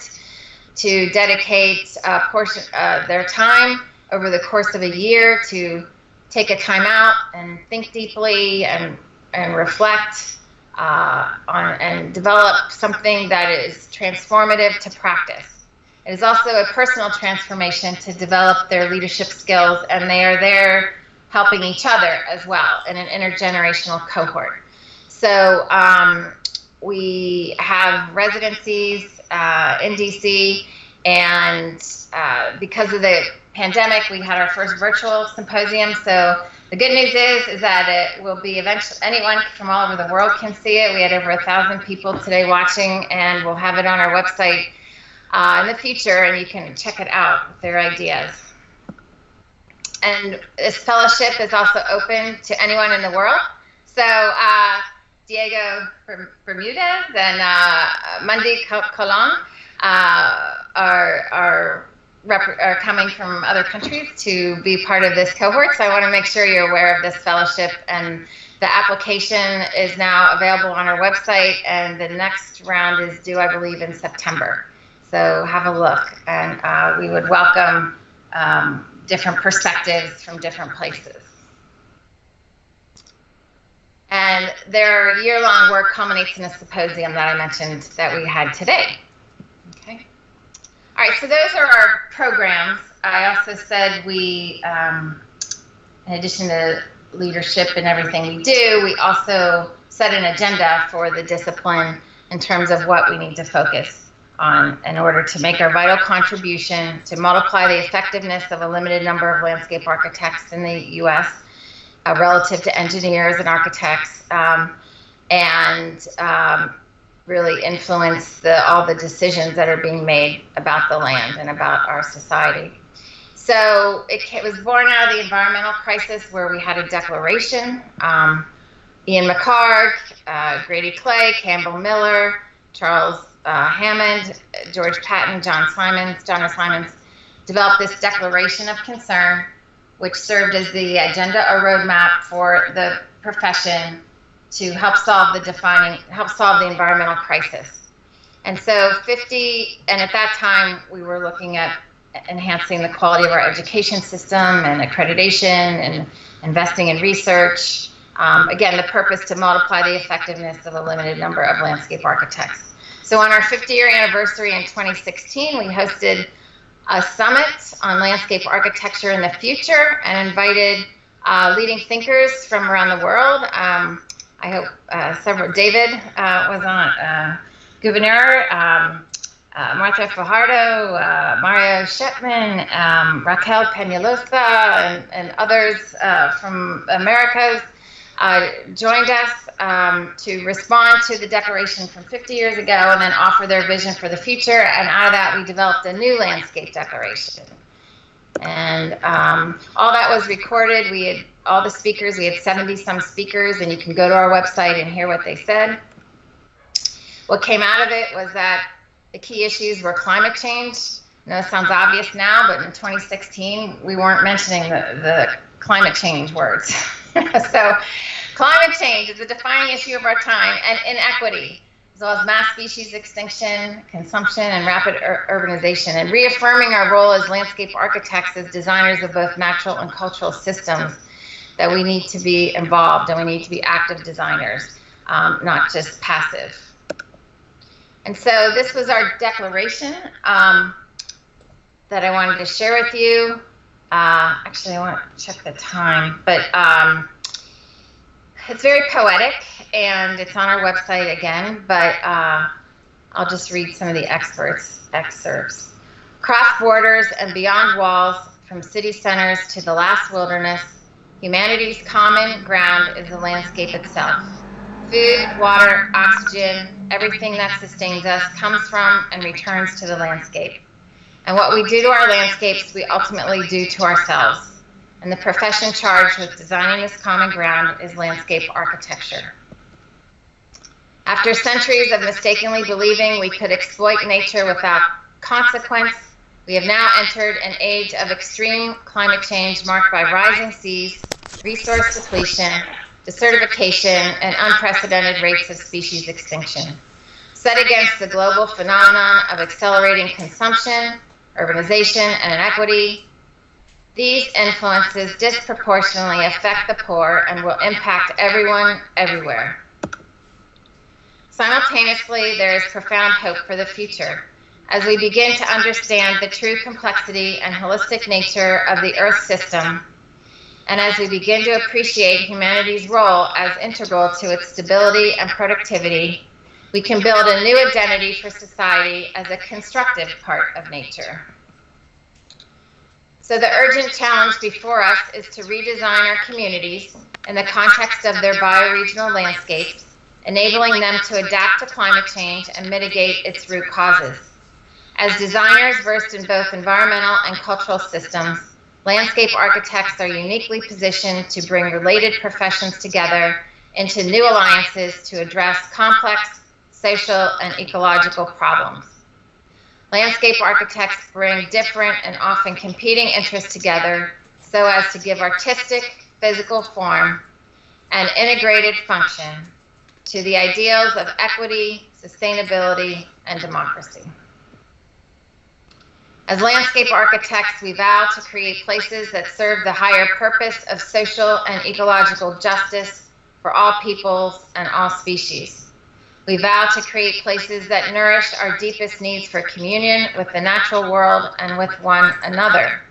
to dedicate a portion uh, their time over the course of a year to take a time out and think deeply and, and reflect uh, on and develop something that is transformative to practice. It is also a personal transformation to develop their leadership skills, and they are there helping each other as well in an intergenerational cohort. So um, we have residencies uh, in DC, and uh, because of the pandemic, we had our first virtual symposium. So the good news is, is that it will be eventually anyone from all over the world can see it. We had over a thousand people today watching, and we'll have it on our website uh, in the future, and you can check it out with their ideas. And this fellowship is also open to anyone in the world. So uh, Diego Bermudez and uh, Mandy Colon uh, are, are are coming from other countries to be part of this cohort. So I want to make sure you're aware of this fellowship and the application is now available on our website and the next round is due, I believe, in September. So have a look and uh, we would welcome um, different perspectives from different places. And their year-long work culminates in a symposium that I mentioned that we had today. All right, so those are our programs. I also said we, um, in addition to leadership and everything we do, we also set an agenda for the discipline in terms of what we need to focus on in order to make our vital contribution to multiply the effectiveness of a limited number of landscape architects in the U.S. Uh, relative to engineers and architects, um, and um, really influence the, all the decisions that are being made about the land and about our society. So it, it was born out of the environmental crisis where we had a declaration. Um, Ian McHarg, uh, Grady Clay, Campbell Miller, Charles uh, Hammond, George Patton, John Simonds, John Simonds developed this declaration of concern, which served as the agenda or roadmap for the profession to help solve the defining, help solve the environmental crisis. And so 50, and at that time we were looking at enhancing the quality of our education system and accreditation and investing in research. Um, again, the purpose to multiply the effectiveness of a limited number of landscape architects. So on our 50 year anniversary in 2016, we hosted a summit on landscape architecture in the future and invited uh, leading thinkers from around the world. Um, I hope uh, several, David uh, was on, uh, Gouverneur, um, uh, Marta Fajardo, uh, Mario Schjetnan, um, Raquel Peñalosa, and, and others uh, from Americas. joined us um, to respond to the declaration from 50 years ago and then offer their vision for the future. And out of that, we developed a new landscape declaration. And um, all that was recorded. We had all the speakers, we had 70 some speakers, and you can go to our website and hear what they said. What came out of it was that the key issues were climate change. Know it sounds obvious now, but in 2016, we weren't mentioning the, the climate change words. so, climate change is a defining issue of our time, and inequity, as well as mass species extinction, consumption, and rapid ur urbanization, and reaffirming our role as landscape architects, as designers of both natural and cultural systems, that we need to be involved and we need to be active designers, um, not just passive. And so this was our declaration um, that I wanted to share with you. Uh, actually, I want to check the time, but um, it's very poetic and it's on our website again, but uh, I'll just read some of the experts excerpts. Cross borders and beyond walls, from city centers to the last wilderness, humanity's common ground is the landscape itself. Food, water, oxygen, everything that sustains us comes from and returns to the landscape. And what we do to our landscapes, we ultimately do to ourselves. And the profession charged with designing this common ground is landscape architecture. After centuries of mistakenly believing we could exploit nature without consequence, we have now entered an age of extreme climate change marked by rising seas, resource depletion, desertification, and unprecedented rates of species extinction. Set against the global phenomenon of accelerating consumption, urbanization, and inequity, these influences disproportionately affect the poor and will impact everyone everywhere. Simultaneously, there is profound hope for the future as we begin to understand the true complexity and holistic nature of the Earth system, and as we begin to appreciate humanity's role as integral to its stability and productivity, we can build a new identity for society as a constructive part of nature. So the urgent challenge before us is to redesign our communities in the context of their bioregional landscapes, enabling them to adapt to climate change and mitigate its root causes. As designers versed in both environmental and cultural systems, landscape architects are uniquely positioned to bring related professions together into new alliances to address complex social and ecological problems. Landscape architects bring different and often competing interests together so as to give artistic, physical form and integrated function to the ideals of equity, sustainability, and democracy. As landscape architects, we vow to create places that serve the higher purpose of social and ecological justice for all peoples and all species. We vow to create places that nourish our deepest needs for communion with the natural world and with one another.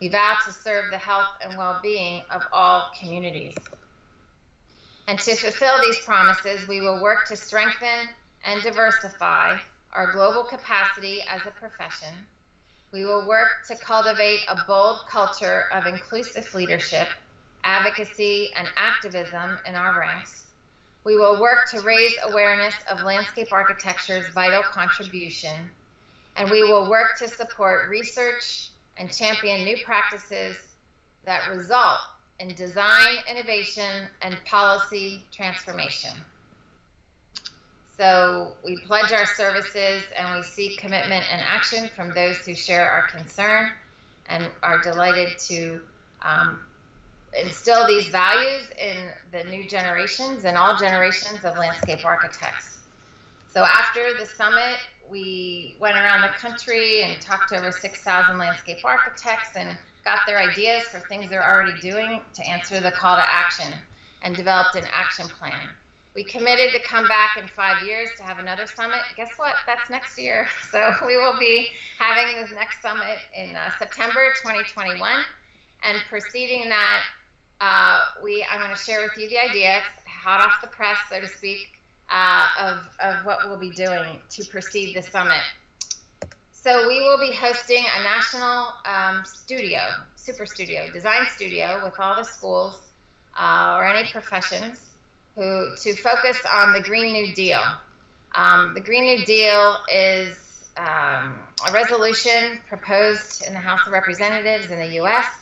We vow to serve the health and well-being of all communities. And to fulfill these promises, we will work to strengthen and diversify our global capacity as a profession. We will work to cultivate a bold culture of inclusive leadership, advocacy, and activism in our ranks. We will work to raise awareness of landscape architecture's vital contribution, and we will work to support research and champion new practices that result in design innovation and policy transformation. So we pledge our services and we seek commitment and action from those who share our concern and are delighted to um, instill these values in the new generations and all generations of landscape architects. So after the summit, we went around the country and talked to over 6,000 landscape architects and got their ideas for things they're already doing to answer the call to action and developed an action plan. We committed to come back in five years to have another summit. Guess what? That's next year. So we will be having this next summit in uh, September 2021. And preceding that, uh, we I'm going to share with you the idea, hot off the press, so to speak, uh, of, of what we'll be doing to precede the summit. So we will be hosting a national um, studio, super studio, design studio with all the schools uh, or any professions who to focus on the Green New Deal. Um, the Green New Deal is um, a resolution proposed in the House of Representatives in the U.S.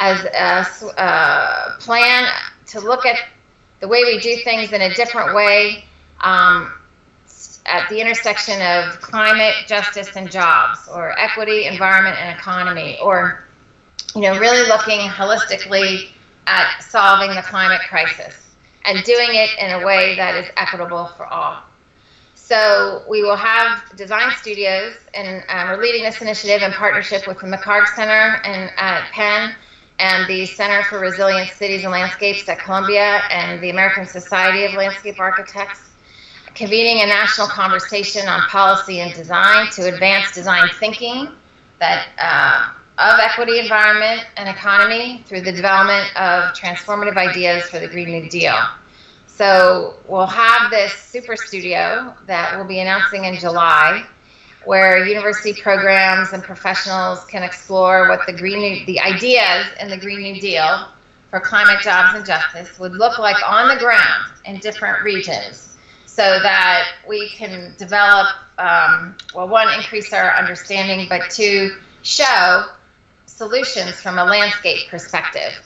as a, a plan to look at the way we do things in a different way um, at the intersection of climate, justice, and jobs, or equity, environment, and economy, or you know, really looking holistically at solving the climate crisis and doing it in a way that is equitable for all. So we will have design studios, and um, we're leading this initiative in partnership with the McHarg Center and at Penn, and the Center for Resilient Cities and Landscapes at Columbia, and the American Society of Landscape Architects, convening a national conversation on policy and design to advance design thinking that uh, of equity, environment, and economy through the development of transformative ideas for the Green New Deal. So we'll have this super studio that we'll be announcing in July, where university programs and professionals can explore what the Green the ideas in the Green New Deal for climate jobs and justice would look like on the ground in different regions, so that we can develop, um, well, one, increase our understanding, but two, show solutions from a landscape perspective.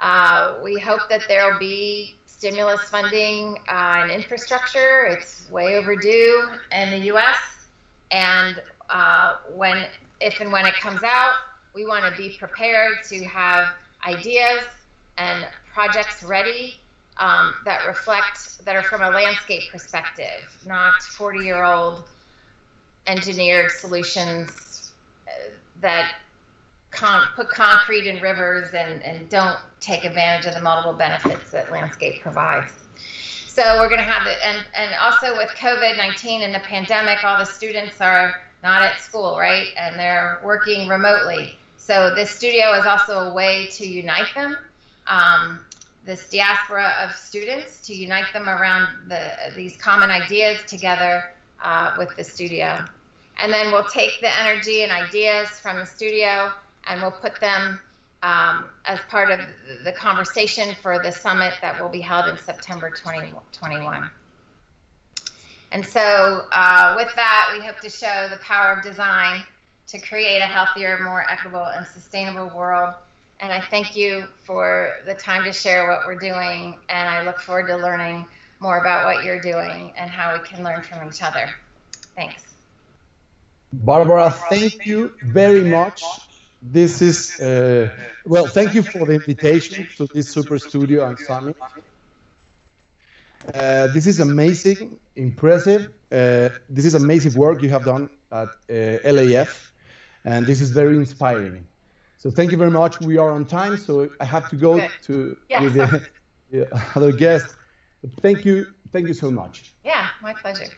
Uh, we hope that there will be stimulus funding uh, and infrastructure. It's way overdue in the U.S. And uh, when, if and when it comes out, we want to be prepared to have ideas and projects ready um, that reflect that are from a landscape perspective, not 40-year-old engineered solutions uh, that con- put concrete in rivers and, and don't take advantage of the multiple benefits that landscape provides. So we're going to have it, and, and also with COVID 19 and the pandemic, all the students are not at school, right? And they're working remotely. So this studio is also a way to unite them, um, this diaspora of students, to unite them around the, these common ideas together uh, with the studio. And then we'll take the energy and ideas from the studio and we'll put them um, as part of the conversation for the summit that will be held in September 2021. And so, uh, with that, we hope to show the power of design to create a healthier, more equitable, and sustainable world. And I thank you for the time to share what we're doing, and I look forward to learning more about what you're doing and how we can learn from each other. Thanks. Barbara, thank you very much. This is, uh, well, thank you for the invitation to this super studio and summit. Uh, this is amazing, impressive. Uh, this is amazing work you have done at uh, LAF, and this is very inspiring. So thank you very much. We are on time, so I have to go Good. to Yeah, with the, the other guest. Thank you, thank you so much. Yeah, my pleasure.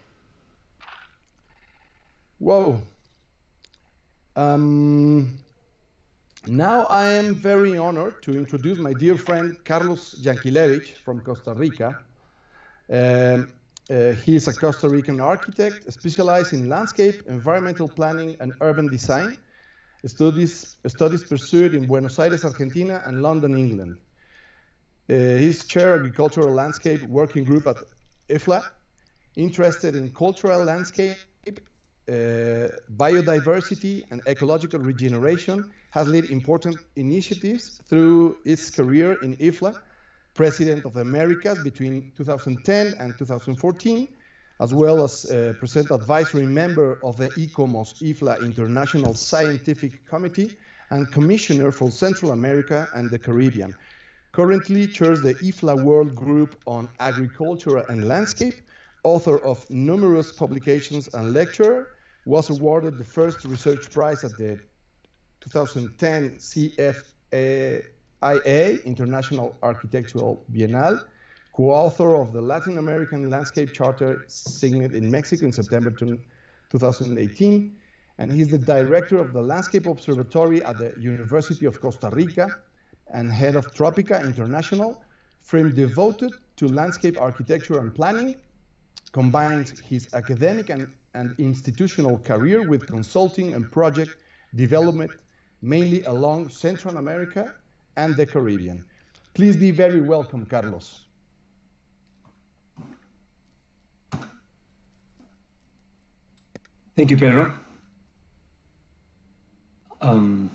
Whoa. Um, now I am very honored to introduce my dear friend Carlos Jankilevich from Costa Rica. Um, uh, he is a Costa Rican architect specialized in landscape, environmental planning, and urban design. Studies, studies pursued in Buenos Aires, Argentina, and London, England. Uh, he's chair of agricultural landscape working group at IFLA, interested in cultural landscape, biodiversity, and ecological regeneration, has led important initiatives through its career in IFLA, President of Americas between 2010 and 2014, as well as uh, President Advisory Member of the ICOMOS IFLA International Scientific Committee and Commissioner for Central America and the Caribbean. Currently chairs the IFLA World Group on Agriculture and Landscape, author of numerous publications and lecturer, was awarded the first research prize at the 2010 CFIA International Architectural Biennale, co-author of the Latin American Landscape Charter signed in Mexico in September 2018, and he's the director of the Landscape Observatory at the University of Costa Rica and head of Tropica International, firm devoted to landscape architecture and planning, combines his academic and, and institutional career with consulting and project development, mainly along Central America and the Caribbean. Please be very welcome, Carlos. Thank you, Pedro. Um,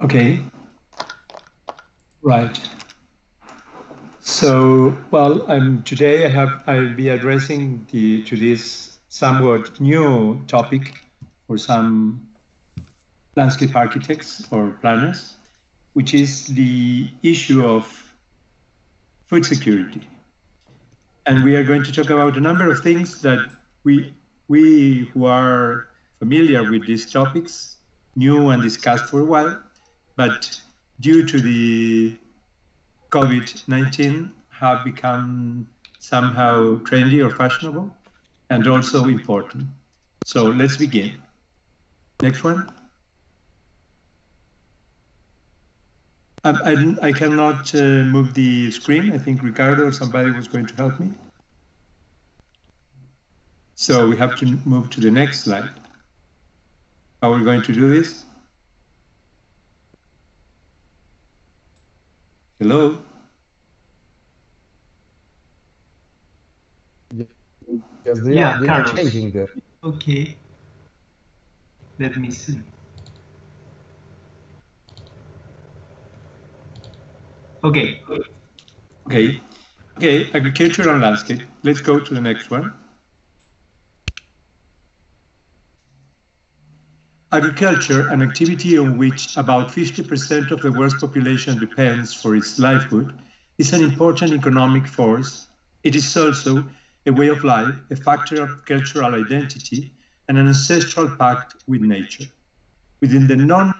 okay. Right. So, well, um, today I have I'll be addressing the to this somewhat new topic for some landscape architects or planners, which is the issue of food security. And we are going to talk about a number of things that we we who are familiar with these topics knew and discussed for a while, but due to the COVID-19 have become somehow trendy or fashionable and also important. So let's begin. Next one. I, I, I cannot uh, move the screen. I think Ricardo or somebody was going to help me. So we have to move to the next slide. Are we going to do this? Hello? Yes, they Yeah, are, they are changing the. Okay. Let me see. Okay. Okay. Okay, agriculture and landscape. Let's go to the next one. Agriculture, an activity on which about 50% of the world's population depends for its livelihood, is an important economic force. It is also a way of life, a factor of cultural identity, and an ancestral pact with nature. Within the non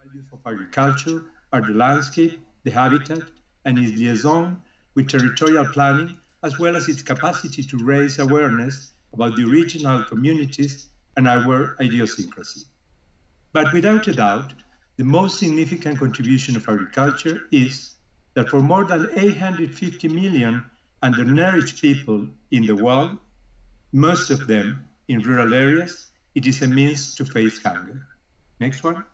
values of agriculture are the landscape, the habitat, and its liaison with territorial planning, as well as its capacity to raise awareness about the regional communities and our idiosyncrasy. But without a doubt, the most significant contribution of agriculture is that for more than 850 million undernourished people in the world, most of them in rural areas, it is a means to face hunger. Next one.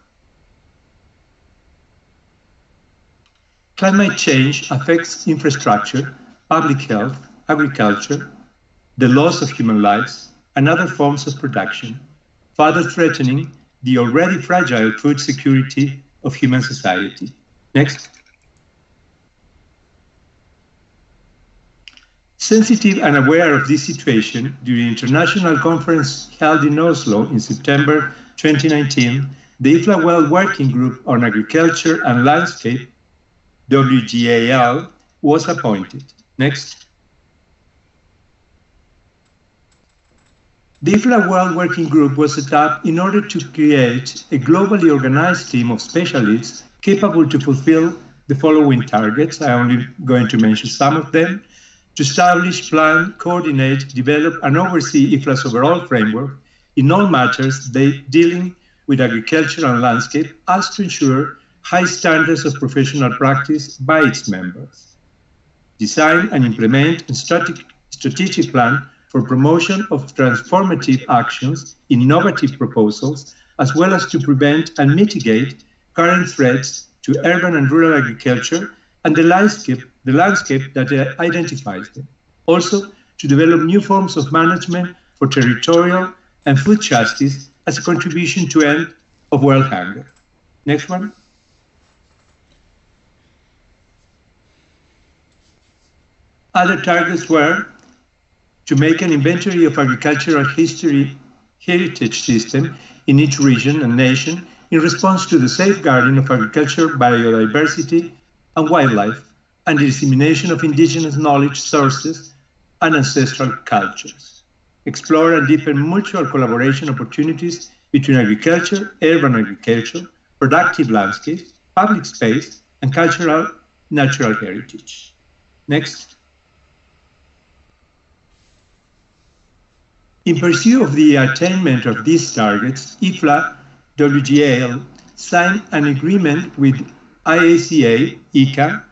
Climate change affects infrastructure, public health, agriculture, the loss of human lives, and other forms of production, further threatening the already fragile food security of human society. Next. Sensitive and aware of this situation, during international conference held in Oslo in September 2019, the IFLA World Working Group on Agriculture and Landscape, WGAL, was appointed. Next. The IFLA World Working Group was set up in order to create a globally organized team of specialists capable to fulfill the following targets. I'm only going to mention some of them. To establish, plan, coordinate, develop, and oversee IFLA's overall framework in all matters they, dealing with agriculture and landscape, as to ensure high standards of professional practice by its members. Design and implement a strategic, strategic plan for promotion of transformative actions, innovative proposals, as well as to prevent and mitigate current threats to urban and rural agriculture and the landscape, the landscape that identifies them. Also, to develop new forms of management for territorial and food justice as a contribution to end of world hunger. Next one. Other targets were to make an inventory of agricultural history heritage system in each region and nation in response to the safeguarding of agriculture, biodiversity, and wildlife, and the dissemination of indigenous knowledge sources and ancestral cultures. Explore and deepen mutual collaboration opportunities between agriculture, urban agriculture, productive landscapes, public space, and cultural natural heritage. Next. In pursuit of the attainment of these targets, IFLA WGAL signed an agreement with IACA, ICA,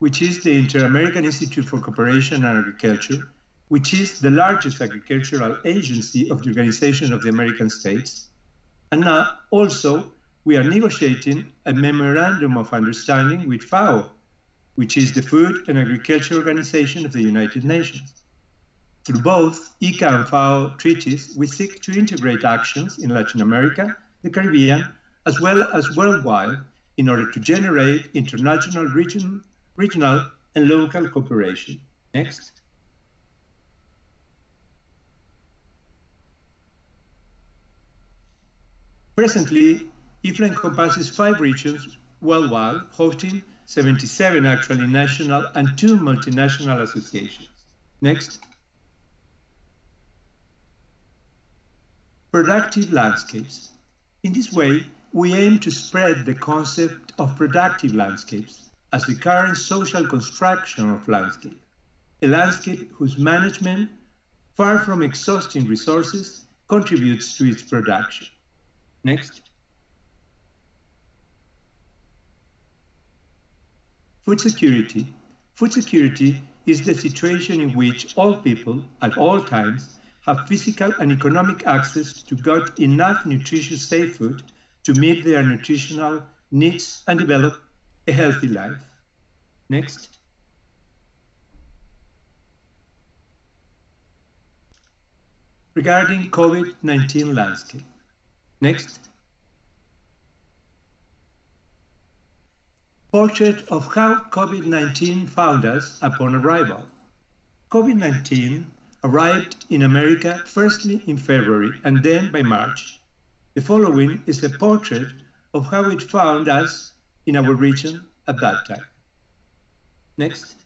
which is the Inter-American Institute for Cooperation and Agriculture, which is the largest agricultural agency of the Organization of the American States, and now also we are negotiating a memorandum of understanding with FAO, which is the Food and Agriculture Organization of the United Nations. Through both ICA and FAO treaties, we seek to integrate actions in Latin America, the Caribbean, as well as worldwide in order to generate international, region, regional, and local cooperation. Next. Presently, IFLA encompasses five regions worldwide, hosting 77 actually national and two multinational associations. Next. Productive landscapes. In this way, we aim to spread the concept of productive landscapes as the current social construction of landscape, a landscape whose management, far from exhausting resources, contributes to its production. Next. Food security. Food security is the situation in which all people at all times have physical and economic access to get enough nutritious safe food to meet their nutritional needs and develop a healthy life. Next. Regarding COVID-19 landscape. Next. Portrait of how COVID-19 found us upon arrival. COVID-19 arrived in America firstly in February and then by March. The following is a portrait of how it found us in our region at that time. Next.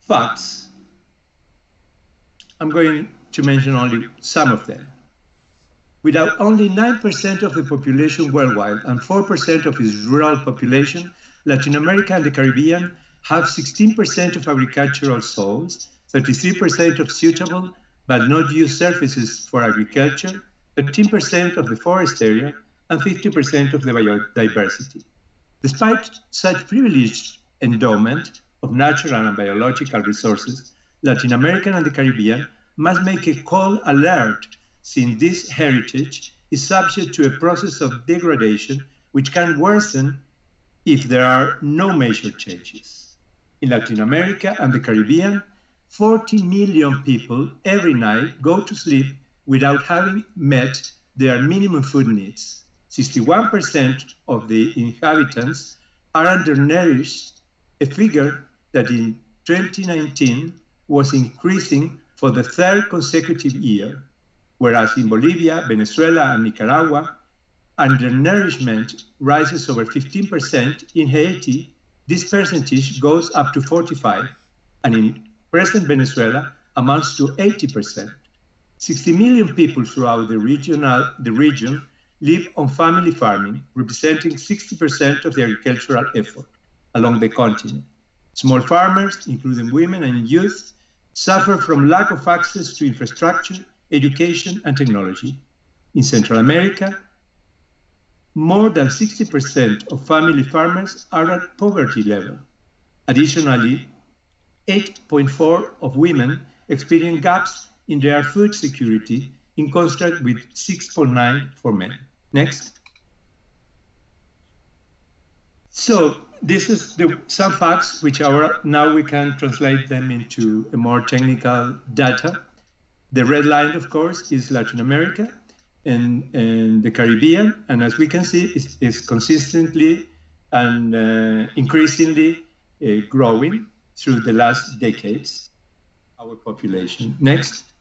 Facts. I'm going to mention only some of them. Without only 9% of the population worldwide and 4% of its rural population, Latin America and the Caribbean have 16% of agricultural soils, 33% of suitable but not used surfaces for agriculture, 13% of the forest area, and 50% of the biodiversity. Despite such privileged endowment of natural and biological resources, Latin America and the Caribbean must make a call alert since this heritage is subject to a process of degradation which can worsen if there are no major changes. In Latin America and the Caribbean, 40 million people every night go to sleep without having met their minimum food needs. 61% of the inhabitants are undernourished, a figure that in 2019 was increasing for the third consecutive year, whereas in Bolivia, Venezuela, and Nicaragua, undernourishment rises over 15%. In Haiti, this percentage goes up to 45, and in present Venezuela amounts to 80%. 60 million people throughout the, regional, the region live on family farming, representing 60% of the agricultural effort along the continent. Small farmers, including women and youth, suffer from lack of access to infrastructure, education, and technology. In Central America, more than 60% of family farmers are at poverty level. Additionally, 8.4 of women experience gaps in their food security in contrast with 6.9 for men. Next. So this is the, some facts which are now we can translate them into a more technical data. The red line, of course, is Latin America and, and the Caribbean, and as we can see, is, is consistently and uh, increasingly uh, growing through the last decades. Our population. Next.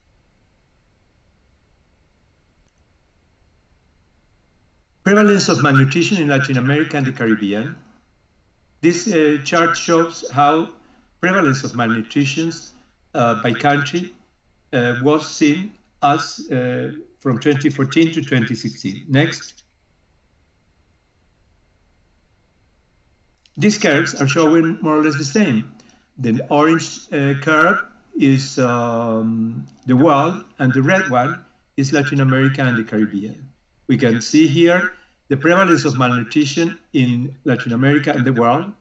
Prevalence of malnutrition in Latin America and the Caribbean. This uh, chart shows how prevalence of malnutrition uh, by country uh, was seen as uh, from 2014 to 2016. Next. These curves are showing more or less the same. The orange uh, curve is um, the world, and the red one is Latin America and the Caribbean. We can see here the prevalence of malnutrition in Latin America and the world,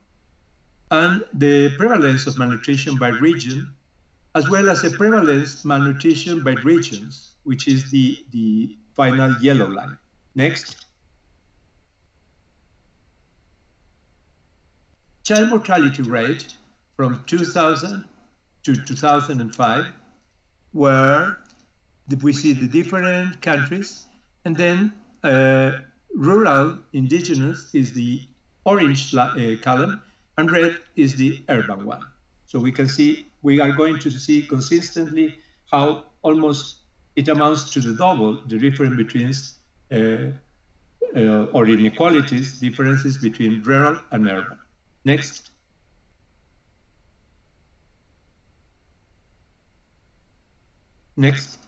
and the prevalence of malnutrition by region, as well as the prevalence of malnutrition by regions, which is the, the final yellow line. Next. Child mortality rate from 2000 to 2005, where we see the different countries, and then uh, rural indigenous is the orange uh, column, and red is the urban one. So we can see, we are going to see consistently how almost it amounts to the double the difference between uh, uh, or inequalities, differences between rural and urban. Next. Next.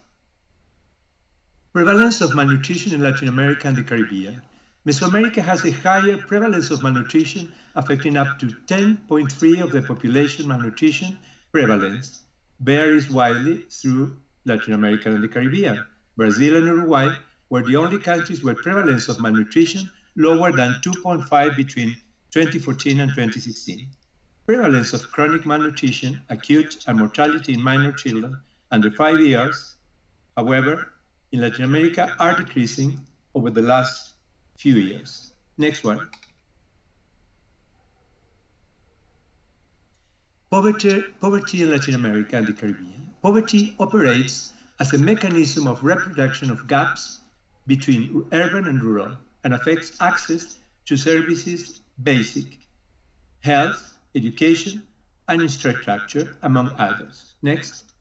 Prevalence of malnutrition in Latin America and the Caribbean. Mesoamerica has a higher prevalence of malnutrition, affecting up to 10.3 of the population malnutrition prevalence, varies widely through Latin America and the Caribbean. Brazil and Uruguay were the only countries where prevalence of malnutrition lower than 2.5 between 2014 and 2016. Prevalence of chronic malnutrition, acute, and mortality in minor children under five years, however, in Latin America are decreasing over the last few years. Next one. Poverty, poverty in Latin America and the Caribbean. Poverty operates as a mechanism of reproduction of gaps between urban and rural and affects access to services basic, health, education, and infrastructure, among others. Next.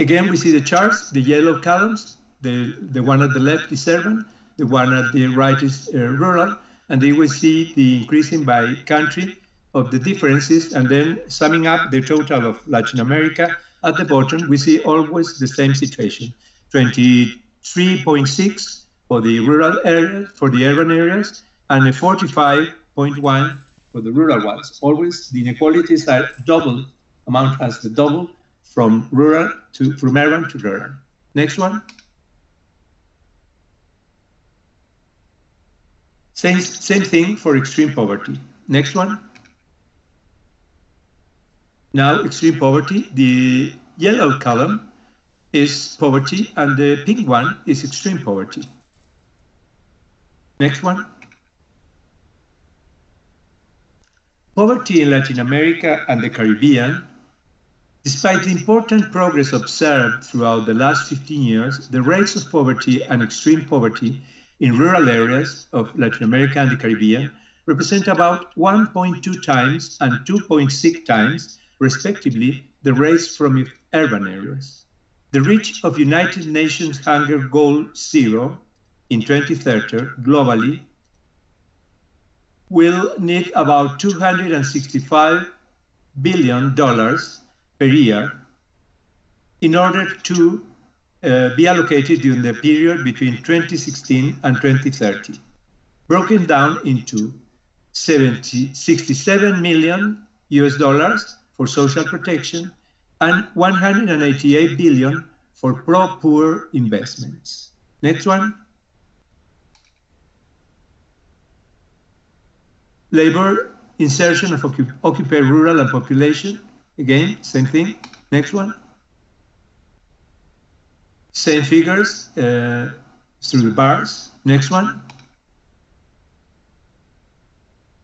Again, we see the charts, the yellow columns, the, the one at the left is urban, the one at the right is uh, rural, and then we see the increasing by country of the differences, and then summing up the total of Latin America, at the bottom, we see always the same situation, 23.6 for the rural areas, for the urban areas, and a 45.1 for the rural ones. Always the inequalities are double, amount as the double from rural to from urban to rural. Next one. Same, same thing for extreme poverty. Next one. Now, extreme poverty, the yellow column is poverty and the pink one is extreme poverty. Next one. Poverty in Latin America and the Caribbean, despite the important progress observed throughout the last 15 years, the rates of poverty and extreme poverty in rural areas of Latin America and the Caribbean represent about 1.2 times and 2.6 times respectively, the race from urban areas. The reach of United Nations Hunger Goal Zero in 2030 globally will need about 265 billion dollars per year in order to uh, be allocated during the period between 2016 and 2030, broken down into 70, 67 million US dollars for social protection and 188 billion for pro-poor investments. Next one. Labor insertion of occupied rural and population. Again, same thing. Next one. Same figures uh, through the bars. Next one.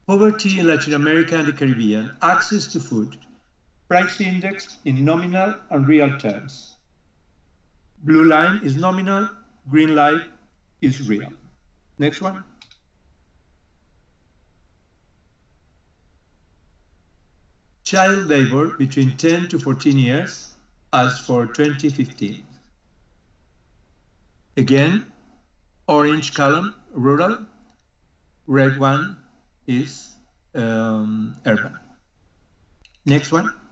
Poverty in Latin America and the Caribbean, access to food, price index in nominal and real terms. Blue line is nominal, green line is real. Next one. Child labor between 10 to 14 years as for 2015. Again, orange column, rural, red one is um, urban. Next one.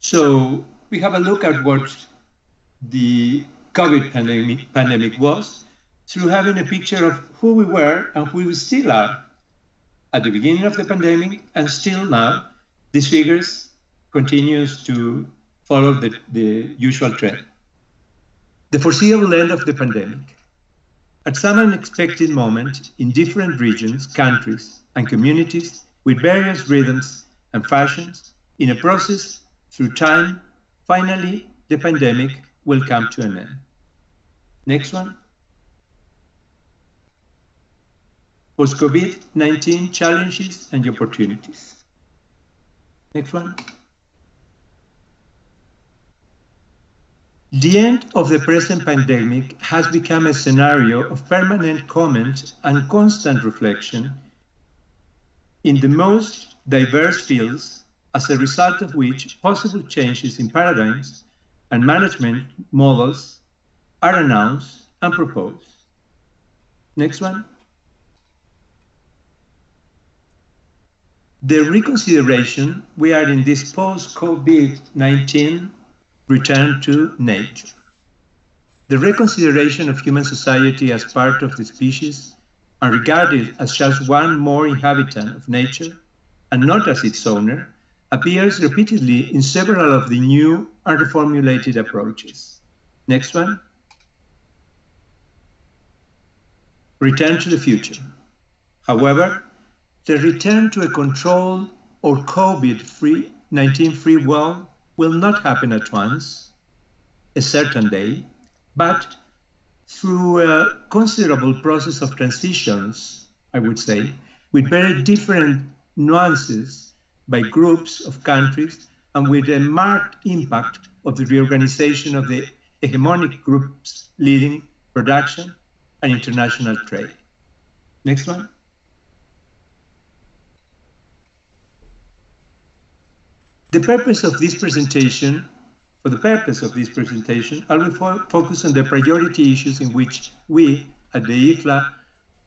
So we have a look at what the COVID pandemic, pandemic was through having a picture of who we were and who we still are at the beginning of the pandemic and still now. These figures continues to follow the, the usual trend. The foreseeable end of the pandemic. At some unexpected moment, in different regions, countries, and communities, with various rhythms and fashions, in a process through time, finally, the pandemic will come to an end. Next one. Post-COVID-19 challenges and opportunities. Next one. The end of the present pandemic has become a scenario of permanent comment and constant reflection in the most diverse fields, as a result of which possible changes in paradigms and management models are announced and proposed. Next one. The reconsideration, we are in this post-COVID-19 return to nature. The reconsideration of human society as part of the species and regarded as just one more inhabitant of nature and not as its owner appears repeatedly in several of the new and reformulated approaches. Next one. Return to the future. However, the return to a controlled or COVID-free 19-free world will not happen at once, a certain day, but through a considerable process of transitions, I would say, with very different nuances by groups of countries and with a marked impact of the reorganization of the hegemonic groups leading production and international trade. Next one. The purpose of this presentation, for the purpose of this presentation, I will fo focus on the priority issues in which we at the IFLA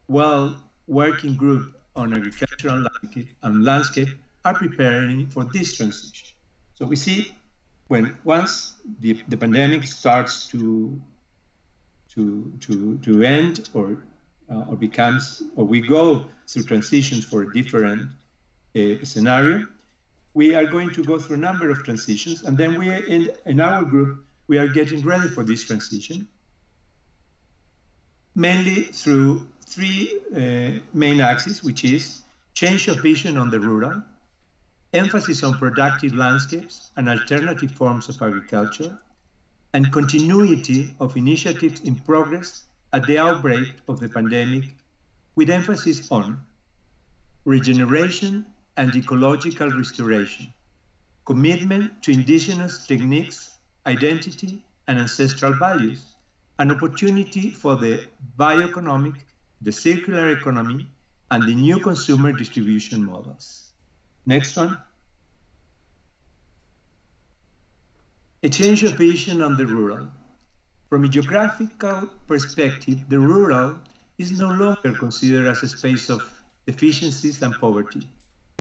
well working group on agricultural landscape and landscape are preparing for this transition. So we see when once the, the pandemic starts to to to to end or uh, or becomes or we go through transitions for a different uh, scenario, we are going to go through a number of transitions, and then we in in our group we are getting ready for this transition, mainly through three uh, main axes, which is change of vision on the rural, emphasis on productive landscapes and alternative forms of agriculture, and continuity of initiatives in progress at the outbreak of the pandemic, with emphasis on regeneration and ecological restoration, commitment to indigenous techniques, identity, and ancestral values, an opportunity for the bioeconomic, the circular economy, and the new consumer distribution models. Next one. A change of vision on the rural. From a geographical perspective, the rural is no longer considered as a space of deficiencies and poverty,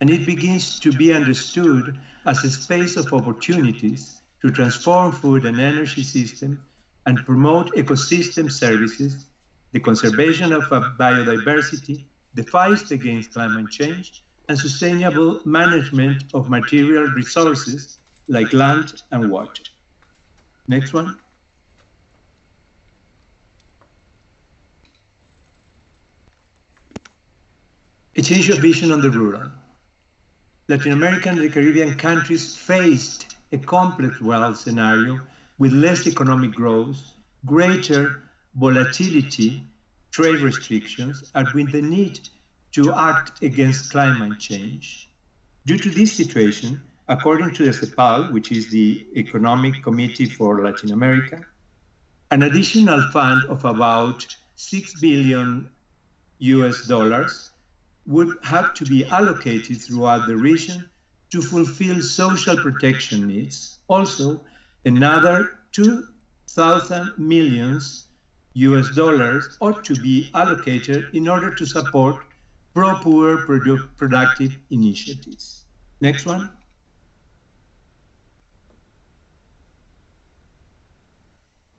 and it begins to be understood as a space of opportunities to transform food and energy system and promote ecosystem services, the conservation of biodiversity, the fight against climate change, and sustainable management of material resources like land and water. Next one. A change of vision on the rural. Latin American and the Caribbean countries faced a complex world scenario with less economic growth, greater volatility, trade restrictions, and with the need to act against climate change. Due to this situation, according to the CEPAL, which is the Economic Committee for Latin America, an additional fund of about 6 billion US dollars would have to be allocated throughout the region to fulfill social protection needs. Also, another 2,000 millions US dollars ought to be allocated in order to support pro-poor produ productive initiatives. Next one.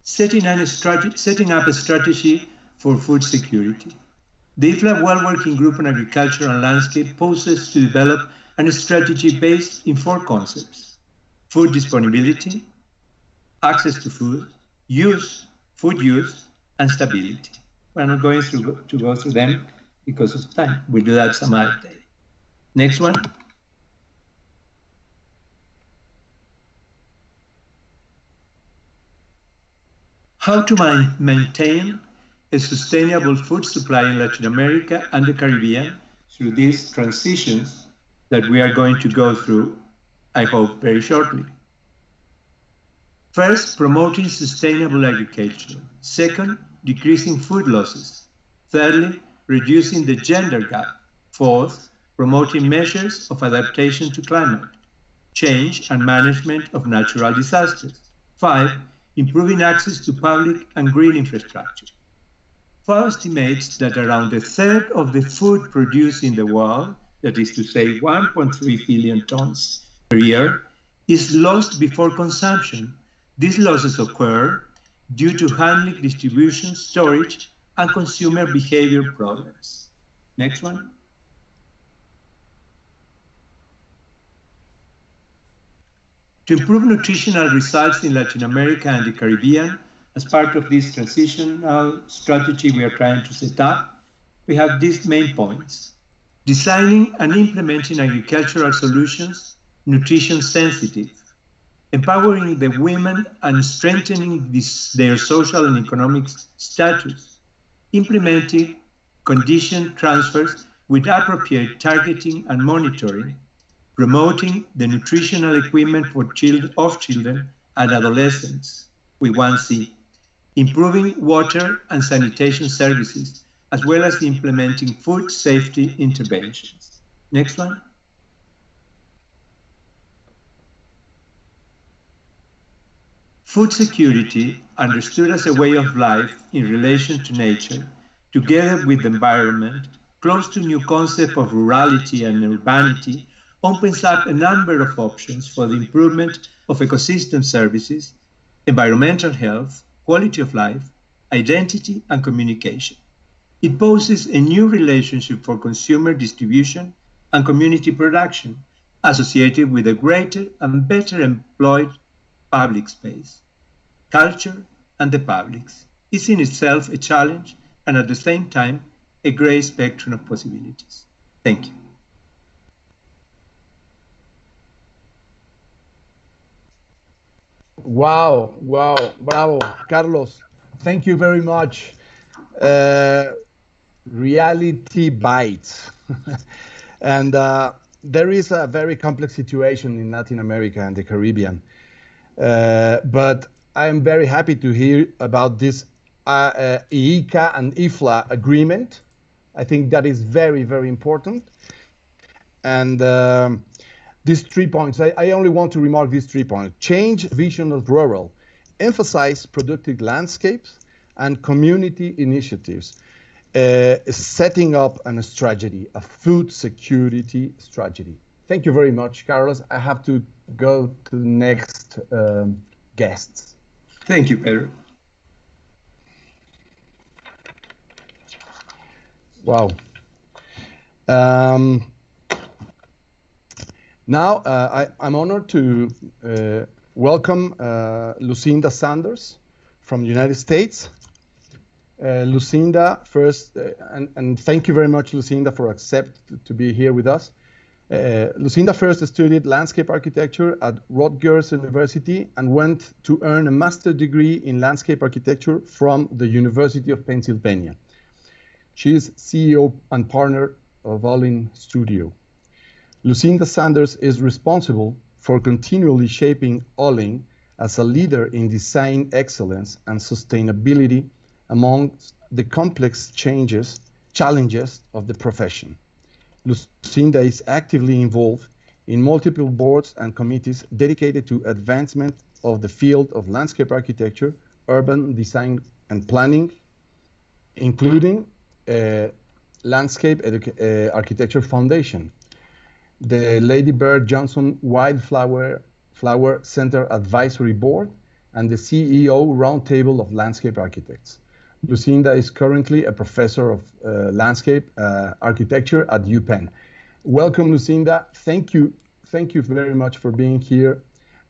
Setting, setting up a strategy for food security. The IFLA Well Working Group on Agriculture and Landscape poses to develop a strategy based in four concepts. Food disponibility, access to food, use, food use, and stability. We're not going through, to go through them because of time. we do that some other day. Next one. How to maintain a sustainable food supply in Latin America and the Caribbean through these transitions that we are going to go through, I hope, very shortly. First, promoting sustainable agriculture. Second, decreasing food losses. Thirdly, reducing the gender gap. Fourth, promoting measures of adaptation to climate change and management of natural disasters. Five, improving access to public and green infrastructure. FAO estimates that around a third of the food produced in the world, that is to say 1.3 billion tons per year, is lost before consumption. These losses occur due to handling, distribution, storage, and consumer behavior problems. Next one. To improve nutritional results in Latin America and the Caribbean, as part of this transitional strategy we are trying to set up, we have these main points. Designing and implementing agricultural solutions nutrition sensitive, empowering the women and strengthening this, their social and economic status, implementing condition transfers with appropriate targeting and monitoring, promoting the nutritional equipment for children, of children and adolescents with 1C, improving water and sanitation services, as well as implementing food safety interventions. Next one. Food security, understood as a way of life in relation to nature, together with the environment, close to new concept of rurality and urbanity, opens up a number of options for the improvement of ecosystem services, environmental health, quality of life, identity, and communication. It poses a new relationship for consumer distribution and community production associated with a greater and better employed public space. Culture and the publics is in itself a challenge and at the same time a great spectrum of possibilities. Thank you. Wow, wow, bravo, Carlos. Thank you very much. Uh, reality bites. and uh, there is a very complex situation in Latin America and the Caribbean. Uh, but I'm very happy to hear about this uh, uh, and IFLA agreement. I think that is very, very important. And um, these three points, I, I, only want to remark these three points. Change vision of rural, emphasize productive landscapes and community initiatives, uh, setting up a strategy, a food security strategy. Thank you very much, Carlos. I have to go to the next um, guests. Thank you, Pedro. Wow. Um, now, uh, I, am honored to uh, welcome uh, Lucinda Sanders from the United States. Uh, Lucinda, first, uh, and, and, thank you very much, Lucinda, for accept to be here with us. Uh, Lucinda first studied landscape architecture at Rutgers University and went to earn a master's degree in landscape architecture from the University of Pennsylvania. She is CEO and partner of Olin Studio. Lucinda Sanders is responsible for continually shaping Olin as a leader in design excellence and sustainability among the complex changes, challenges of the profession. Lucinda is actively involved in multiple boards and committees dedicated to advancement of the field of landscape architecture, urban design and planning, including uh, Landscape Edu uh, Architecture Foundation, the Lady Bird Johnson Wildflower Flower Center Advisory Board, and the CEO Roundtable of Landscape Architects. Lucinda is currently a professor of uh, landscape uh, architecture at UPenn. Welcome, Lucinda. Thank you. Thank you very much for being here.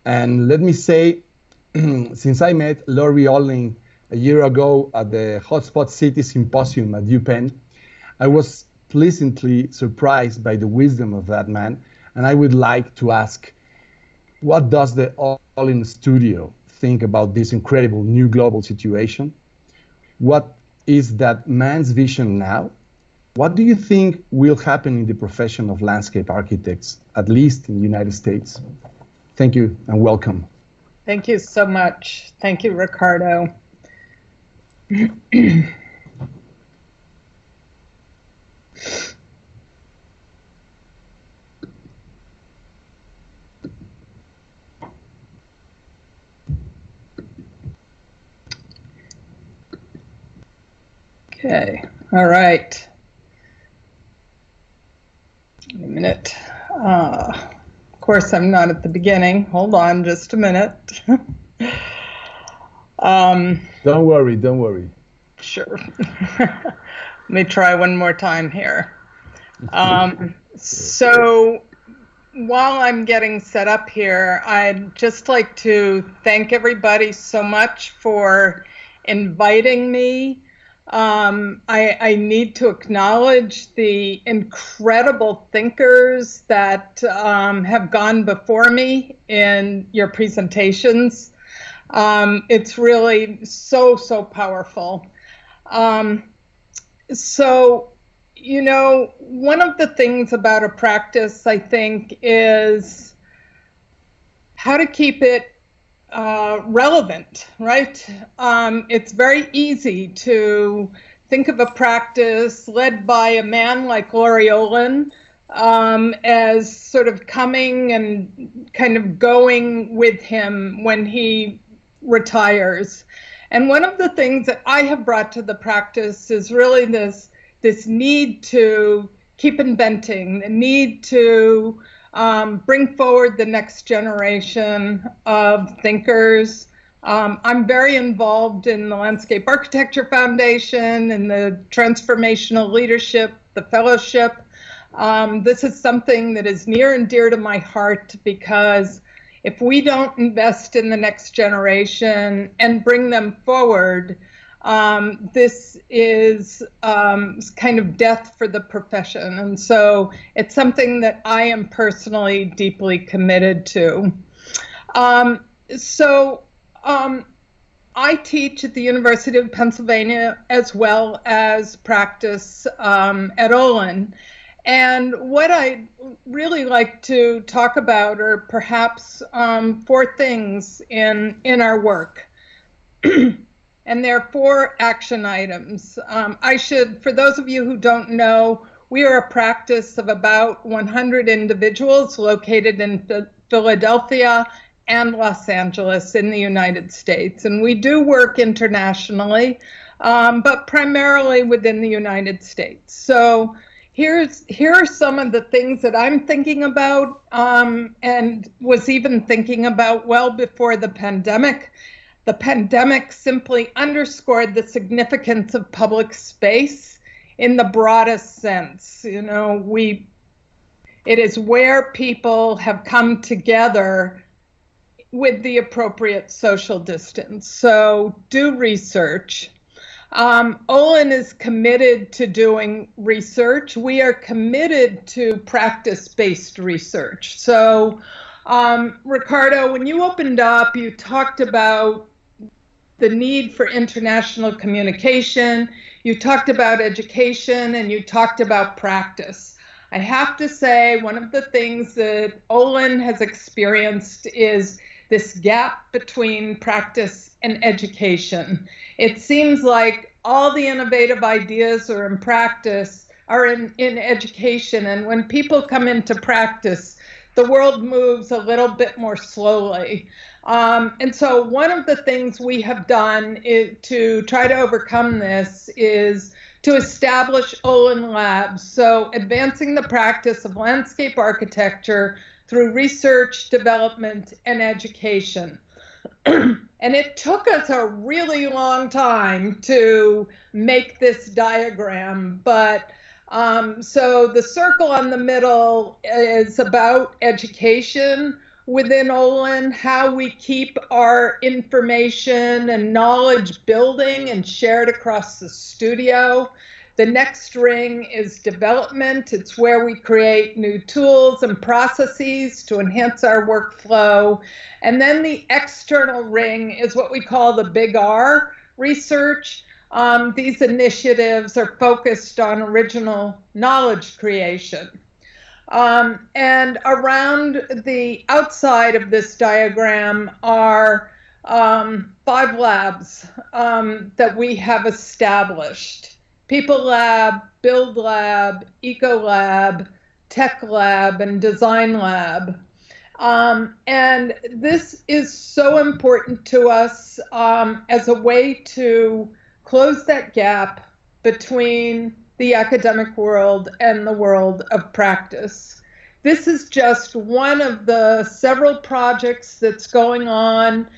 And let me say, since I met Laurie Olin a year ago at the Hotspot City Symposium at UPenn, I was pleasantly surprised by the wisdom of that man. And I would like to ask, what does the Olin Studio think about this incredible new global situation? What is that man's vision now? What do you think will happen in the profession of landscape architects, at least in the United States? Thank you and welcome. Thank you so much. Thank you, Ricardo. Okay, all right. A minute. Uh, of course, I'm not at the beginning. Hold on just a minute. um, don't worry, don't worry. Sure. Let me try one more time here. Um, so, while I'm getting set up here, I'd just like to thank everybody so much for inviting me. Um, I, I, need to acknowledge the incredible thinkers that um, have gone before me in your presentations. Um, it's really so, so powerful. Um, so, you know, one of the things about a practice, I think, is how to keep it uh, relevant, right? Um, it's very easy to think of a practice led by a man like Laurie Olin um, as sort of coming and kind of going with him when he retires. And one of the things that I have brought to the practice is really this this need to keep inventing, the need to um, bring forward the next generation of thinkers. Um, I'm very involved in the Landscape Architecture Foundation and the Transformational Leadership, the Fellowship. Um, this is something that is near and dear to my heart because if we don't invest in the next generation and bring them forward, um, this is um, kind of death for the profession. And so it's something that I am personally deeply committed to. Um, so um, I teach at the University of Pennsylvania as well as practice um, at Olin. And what I really like to talk about are perhaps um, four things in, in our work. and there are four action items. Um, I should, for those of you who don't know, we are a practice of about 100 individuals located in Philadelphia and Los Angeles in the United States. And we do work internationally, um, but primarily within the United States. So here's here are some of the things that I'm thinking about um, and was even thinking about well before the pandemic. The pandemic simply underscored the significance of public space in the broadest sense. You know, we it is where people have come together with the appropriate social distance. So do research. Um, Olin is committed to doing research. We are committed to practice based research. So, um, Ricardo, when you opened up, you talked about the need for international communication, you talked about education, and you talked about practice. I have to say, one of the things that Olin has experienced is this gap between practice and education. It seems like all the innovative ideas are in practice, are in, in education, and when people come into practice, the world moves a little bit more slowly. Um, and so, one of the things we have done is, to try to overcome this is to establish Olin Labs. So, advancing the practice of landscape architecture through research, development, and education. and it took us a really long time to make this diagram, but um, so the circle on the middle is about education within Olin, how we keep our information and knowledge building and shared across the studio. The next ring is development. It's where we create new tools and processes to enhance our workflow. And then the external ring is what we call the big R research. Um, these initiatives are focused on original knowledge creation. Um, and around the outside of this diagram are um, five labs um, that we have established. People Lab, Build Lab, Eco Lab, Tech Lab, and Design Lab. Um, and this is so important to us um, as a way to close that gap between the academic world and the world of practice. This is just one of the several projects that's going on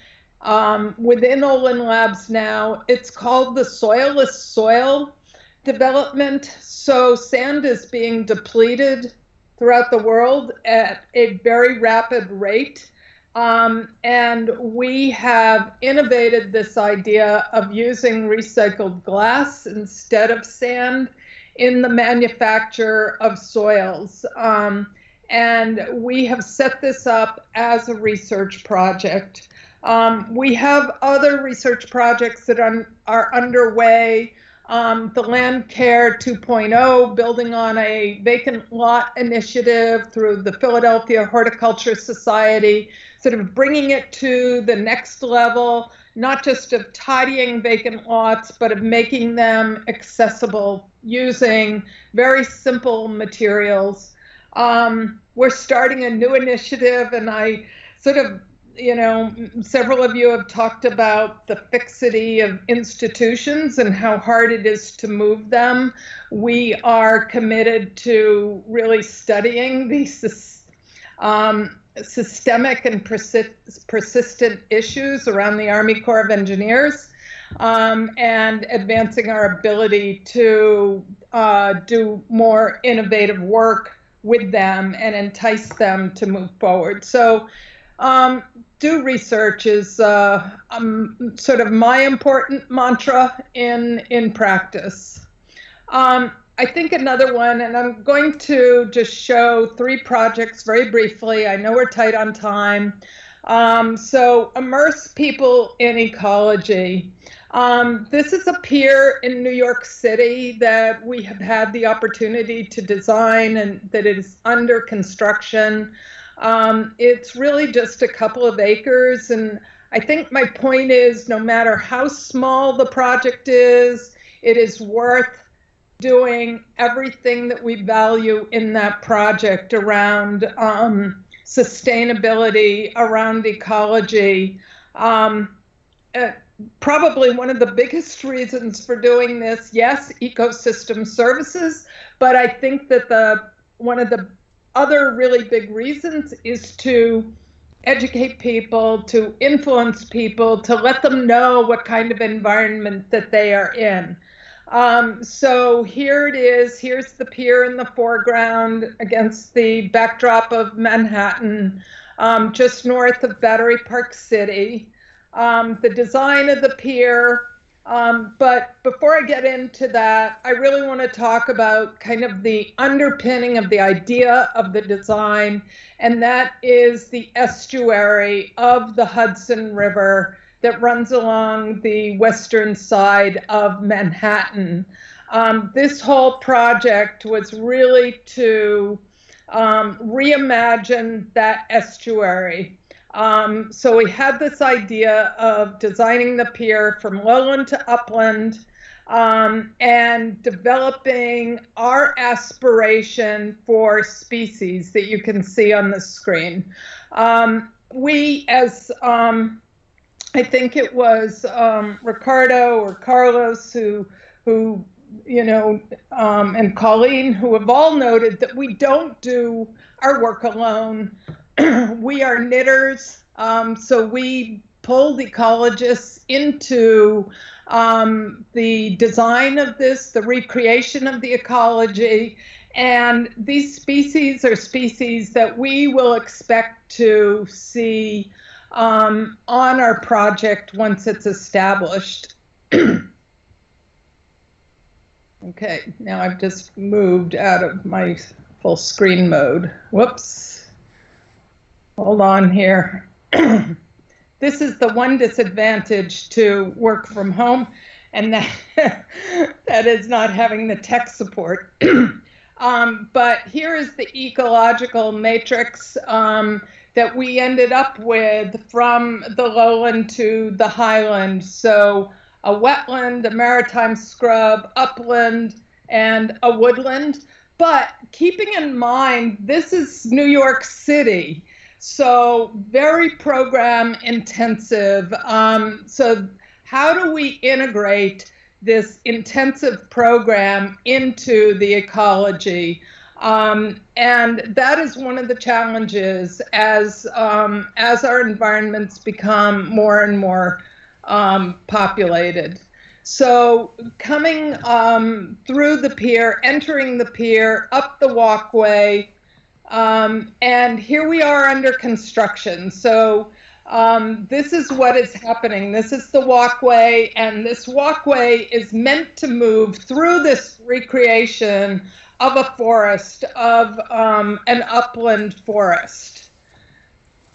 um, within Olin Labs now. It's called the Soilless Soil Development. So sand is being depleted throughout the world at a very rapid rate. Um, and we have innovated this idea of using recycled glass instead of sand in the manufacture of soils. Um, and we have set this up as a research project. Um, we have other research projects that are underway. Um, the Land Care 2.0, building on a vacant lot initiative through the Philadelphia Horticulture Society, sort of bringing it to the next level, not just of tidying vacant lots, but of making them accessible using very simple materials. Um, we're starting a new initiative, and I sort of you know, several of you have talked about the fixity of institutions and how hard it is to move them. We are committed to really studying these um, systemic and persi- persistent issues around the Army Corps of Engineers um, and advancing our ability to uh, do more innovative work with them and entice them to move forward. So um, do research is uh, um, sort of my important mantra in in practice. Um, I think another one, and I'm going to just show three projects very briefly. I know we're tight on time. Um, so immerse people in ecology. Um, this is a pier in New York City that we have had the opportunity to design and that is under construction. Um, it's really just a couple of acres. And I think my point is no matter how small the project is, it is worth doing everything that we value in that project around um, sustainability, around ecology. Um, uh, probably one of the biggest reasons for doing this, yes, ecosystem services, but I think that the one of the other really big reasons is to educate people, to influence people, to let them know what kind of environment that they are in. Um, so here it is. Here's the pier in the foreground against the backdrop of Manhattan, um, just north of Battery Park City. Um, the design of the pier um, but before I get into that, I really want to talk about kind of the underpinning of the idea of the design, and that is the estuary of the Hudson River that runs along the western side of Manhattan. Um, this whole project was really to um, reimagine that estuary. Um, so we had this idea of designing the pier from lowland to upland um, and developing our aspiration for species that you can see on the screen. Um, we, as um, I think it was um, Ricardo or Carlos who who you know, um, and Colleen, who have all noted that we don't do our work alone. we are knitters, um, so we pulled ecologists into um, the design of this, the recreation of the ecology, and these species are species that we will expect to see um, on our project once it's established. Okay, now I've just moved out of my full screen mode. Whoops. Hold on here. this is the one disadvantage to work from home, and that, that is not having the tech support. um, but here is the ecological matrix um, that we ended up with from the lowland to the highland. So a wetland, a maritime scrub, upland, and a woodland. But keeping in mind, this is New York City, so very program intensive. Um, so, how do we integrate this intensive program into the ecology? Um, and that is one of the challenges as um, as our environments become more and more um, populated. So coming um, through the pier, entering the pier, up the walkway, um, and here we are under construction. So um, this is what is happening. This is the walkway, and this walkway is meant to move through this recreation of a forest, of um, an upland forest.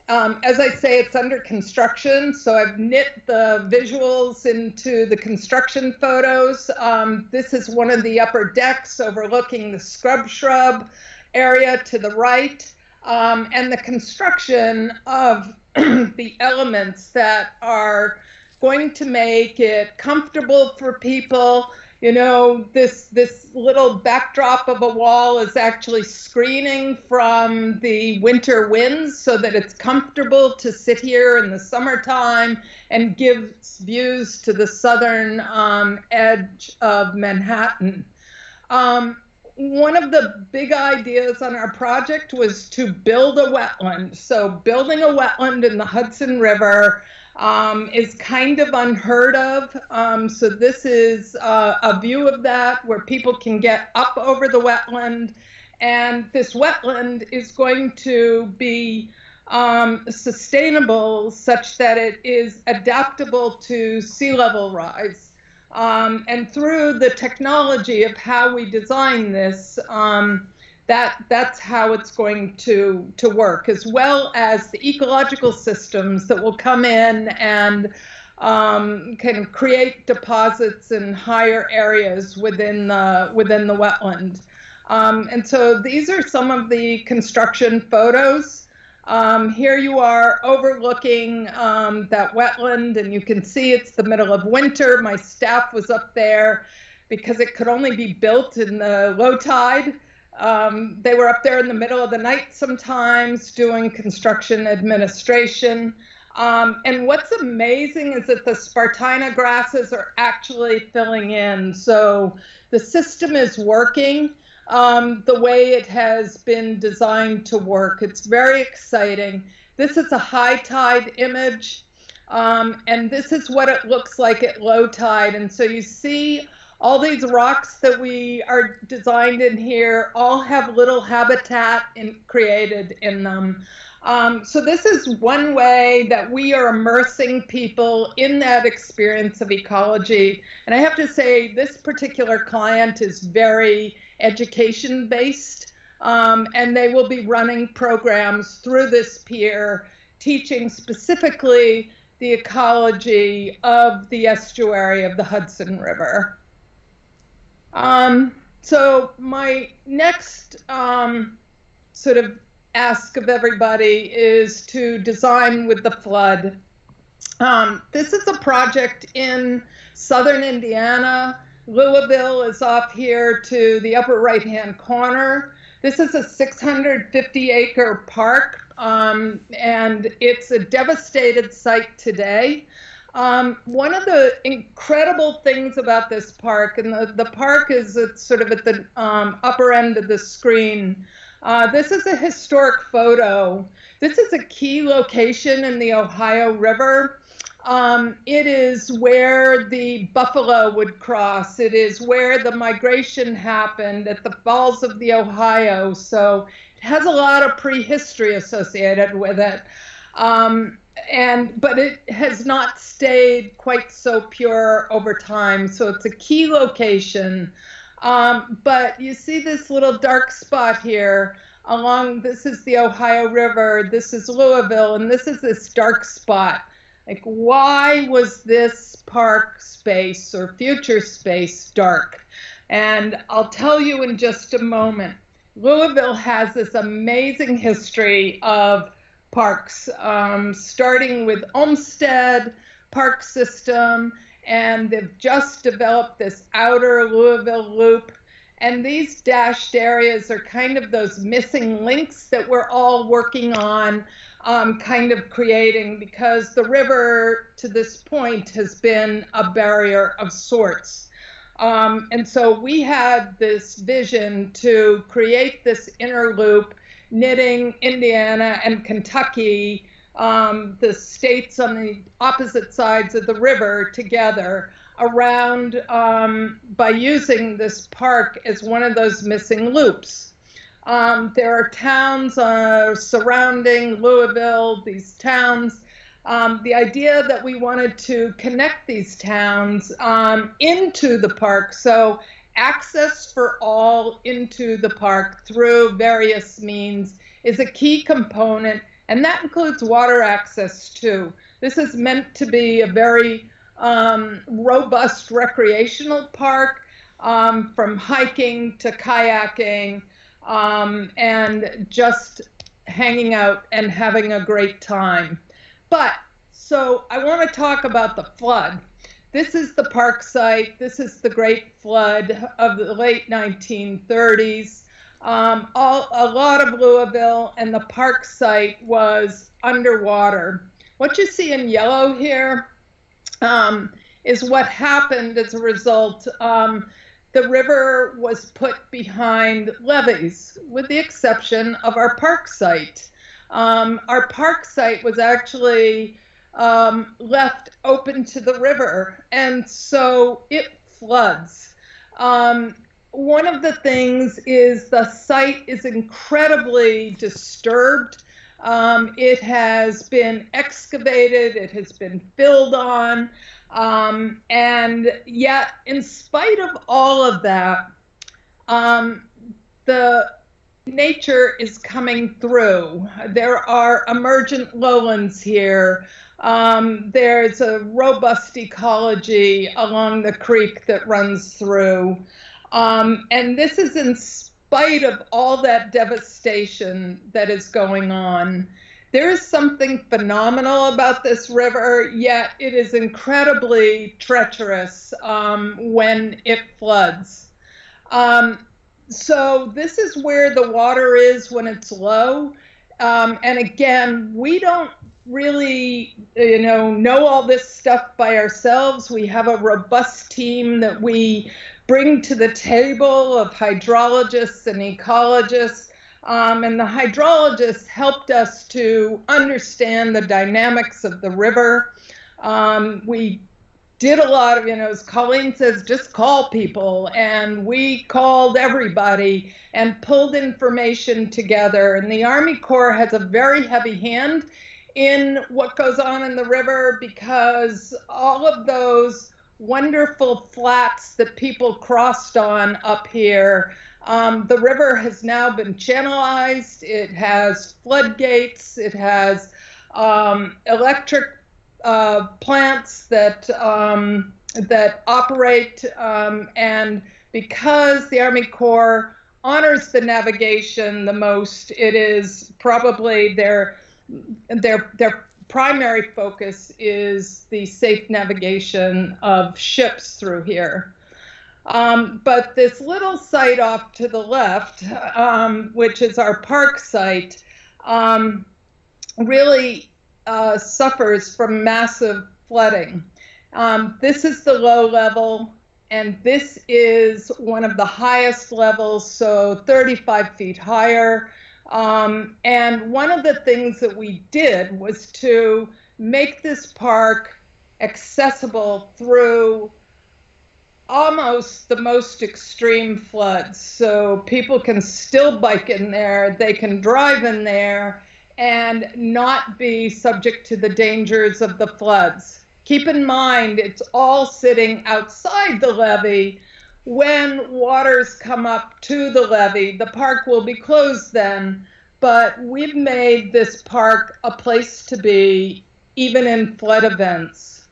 Um, as I say, it's under construction, so I've knit the visuals into the construction photos. Um, this is one of the upper decks overlooking the scrub shrub area to the right, um, and the construction of the elements that are going to make it comfortable for people. You know this this little backdrop of a wall is actually screening from the winter winds so that it's comfortable to sit here in the summertime and gives views to the southern um, edge of manhattan. Um, one of the big ideas on our project was to build a wetland so building a wetland in the hudson river um, is kind of unheard of. Um, so this is uh, a view of that where people can get up over the wetland. And this wetland is going to be um, sustainable such that it is adaptable to sea level rise. Um, and through the technology of how we design this, um, that that's how it's going to to work, as well as the ecological systems that will come in and um, of create deposits in higher areas within the within the wetland. Um, and so these are some of the construction photos. Um, here you are overlooking um, that wetland, and you can see it's the middle of winter. My staff was up there because it could only be built in the low tide. Um, they were up there in the middle of the night sometimes doing construction administration. Um, and what's amazing is that the Spartina grasses are actually filling in. So the system is working um, the way it has been designed to work. It's very exciting. This is a high tide image. Um, and this is what it looks like at low tide. And so you see all these rocks that we are designed in here all have little habitat in, created in them. Um, so this is one way that we are immersing people in that experience of ecology. And I have to say, this particular client is very education based, um, and they will be running programs through this pier, teaching specifically the ecology of the estuary of the Hudson River. Um, so my next um, sort of ask of everybody is to design with the flood. Um, this is a project in southern Indiana. Louisville is off here to the upper right hand corner. This is a 650 acre park, um, and it's a devastated site today. Um, one of the incredible things about this park, and the, the park is it's sort of at the um, upper end of the screen. Uh, this is a historic photo. This is a key location in the Ohio River. Um, it is where the buffalo would cross. It is where the migration happened at the Falls of the Ohio. So it has a lot of prehistory associated with it. Um, and but it has not stayed quite so pure over time. So it's a key location. Um, but you see this little dark spot here along, this is the Ohio River, this is Louisville, and this is this dark spot. Like, why was this park space or future space dark? And I'll tell you in just a moment. Louisville has this amazing history of parks, um, starting with Olmsted Park System, and they've just developed this outer Louisville loop. And these dashed areas are kind of those missing links that we're all working on, um, kind of creating, because the river to this point has been a barrier of sorts. Um, and so we had this vision to create this inner loop, knitting Indiana and Kentucky um, the states on the opposite sides of the river together around um, by using this park as one of those missing loops. Um, there are towns uh, surrounding Louisville, these towns. Um, the idea that we wanted to connect these towns um, into the park, so access for all into the park through various means is a key component and that includes water access too. This is meant to be a very um, robust recreational park um, from hiking to kayaking um, and just hanging out and having a great time. But so I want to talk about the flood. This is the park site. This is the Great Flood of the late 1930s. Um, all, a lot of Louisville and the park site was underwater. What you see in yellow here um, is what happened as a result. Um, the river was put behind levees, with the exception of our park site. Um, our park site was actually um, left open to the river, and so it floods. Um, one of the things is the site is incredibly disturbed. Um, it has been excavated, it has been filled on, um, and yet, in spite of all of that, um, the nature is coming through. There are emergent lowlands here. Um, there's a robust ecology along the creek that runs through. Um, and this is in spite of all that devastation that is going on. There is something phenomenal about this river, yet it is incredibly treacherous um, when it floods. Um, so this is where the water is when it's low. Um, and again, we don't really, you know, know all this stuff by ourselves. We have a robust team that we bring to the table of hydrologists and ecologists. Um, and the hydrologists helped us to understand the dynamics of the river. Um, we did a lot of, you know, as Colleen says, just call people. And we called everybody and pulled information together. And the Army Corps has a very heavy hand in what goes on in the river because all of those wonderful flats that people crossed on up here. Um, the river has now been channelized. It has floodgates. It has um, electric uh, plants that um, that operate, um, and because the Army Corps honors the navigation the most, it is probably their their their primary focus is the safe navigation of ships through here. Um, but this little site off to the left, um, which is our park site, um, really uh, suffers from massive flooding. Um, this is the low level, and this is one of the highest levels, so 35 feet higher. Um, and one of the things that we did was to make this park accessible through almost the most extreme floods. So people can still bike in there, they can drive in there, and not be subject to the dangers of the floods. Keep in mind, it's all sitting outside the levee, when waters come up to the levee, the park will be closed then, but we've made this park a place to be even in flood events.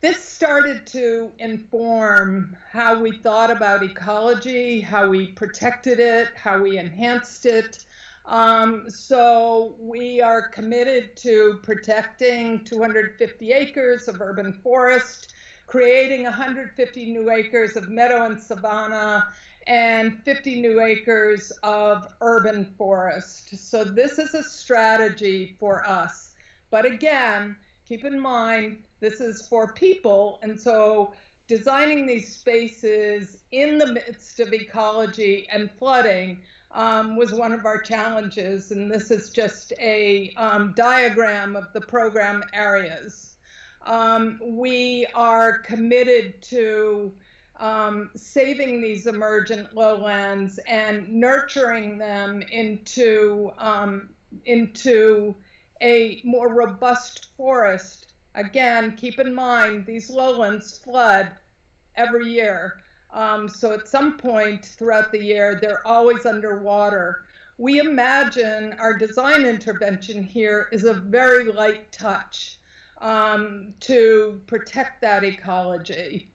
This started to inform how we thought about ecology, how we protected it, how we enhanced it. Um, so we are committed to protecting 250 acres of urban forest, creating 150 new acres of meadow and savanna, and 50 new acres of urban forest. So this is a strategy for us. But again, keep in mind, this is for people, and so designing these spaces in the midst of ecology and flooding um, was one of our challenges, and this is just a um, diagram of the program areas. Um, we are committed to um, saving these emergent lowlands and nurturing them into um, into a more robust forest. Again, keep in mind these lowlands flood every year. Um, so at some point throughout the year, they're always underwater. We imagine our design intervention here is a very light touch um, to protect that ecology.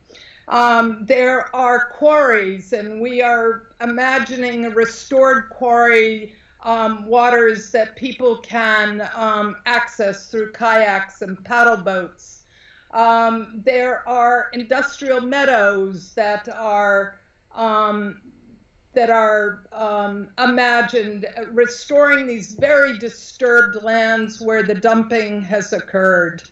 Um, there are quarries, and we are imagining a restored quarry um, waters that people can um, access through kayaks and paddle boats. Um, there are industrial meadows that are um, that are um, imagined uh, restoring these very disturbed lands where the dumping has occurred.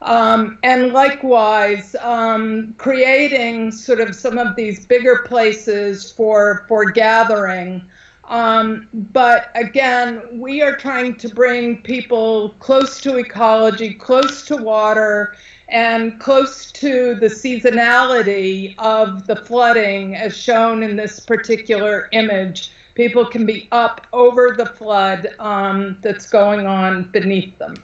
Um, and likewise, um, creating sort of some of these bigger places for for gathering. Um, but again, we are trying to bring people close to ecology, close to water, and close to the seasonality of the flooding as shown in this particular image. People can be up over the flood um, that's going on beneath them.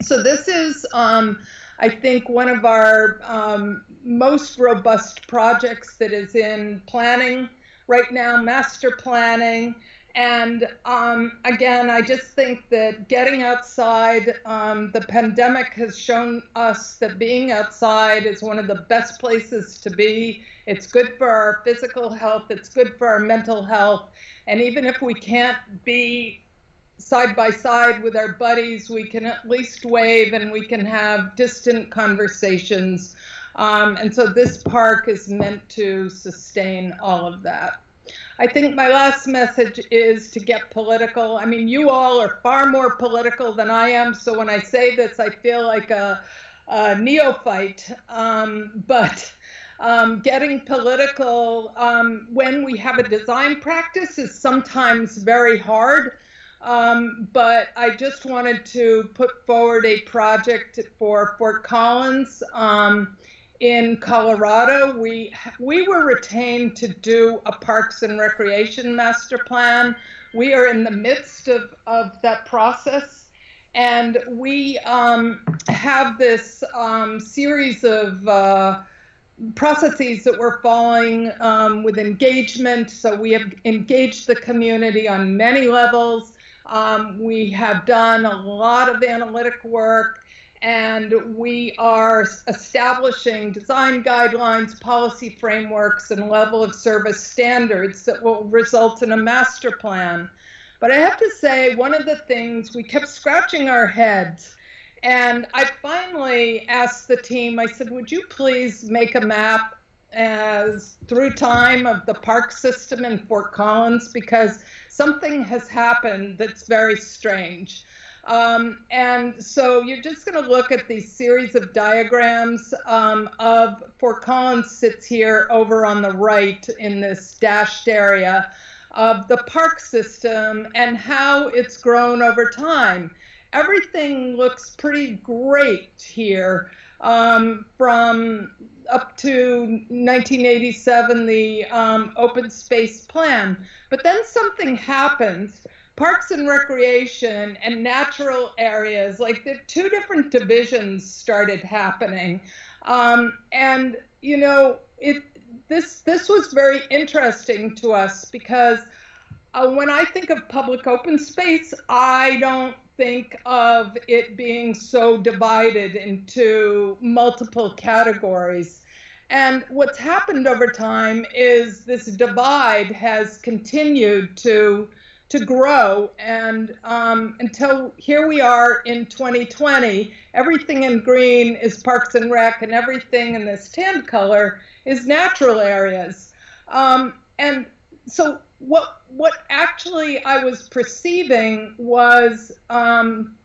So this is, um, I think, one of our um, most robust projects that is in planning right now, master planning. And um, again, I just think that getting outside, um, the pandemic has shown us that being outside is one of the best places to be. It's good for our physical health, it's good for our mental health. And even if we can't be side by side with our buddies, we can at least wave and we can have distant conversations. Um, and so this park is meant to sustain all of that. I think my last message is to get political. I mean, you all are far more political than I am, so when I say this, I feel like a, a neophyte. Um, but um, getting political um, when we have a design practice is sometimes very hard. Um, but I just wanted to put forward a project for Fort Collins um, in Colorado. We we were retained to do a Parks and Recreation Master Plan. We are in the midst of, of that process, and we um, have this um, series of uh, processes that we're following um, with engagement. So we have engaged the community on many levels. Um, we have done a lot of analytic work and we are establishing design guidelines, policy frameworks, and level of service standards that will result in a master plan. But I have to say, one of the things we kept scratching our heads, and I finally asked the team, I said, Would you please make a map as through time of the park system in Fort Collins? Because something has happened that's very strange. Um, and so you're just going to look at these series of diagrams um, of Fort Collins sits here over on the right in this dashed area of the park system and how it's grown over time. Everything looks pretty great here um, from up to 1987, the um, open space plan. But then something happens. Parks and recreation and natural areas, like the two different divisions started happening. Um, and, you know, it this this was very interesting to us because uh, when I think of public open space, I don't think of it being so divided into multiple categories. And what's happened over time is this divide has continued to to grow, and um, until here we are in 2020, everything in green is Parks and Rec, and everything in this tan color is natural areas. Um, and so what what actually I was perceiving was um,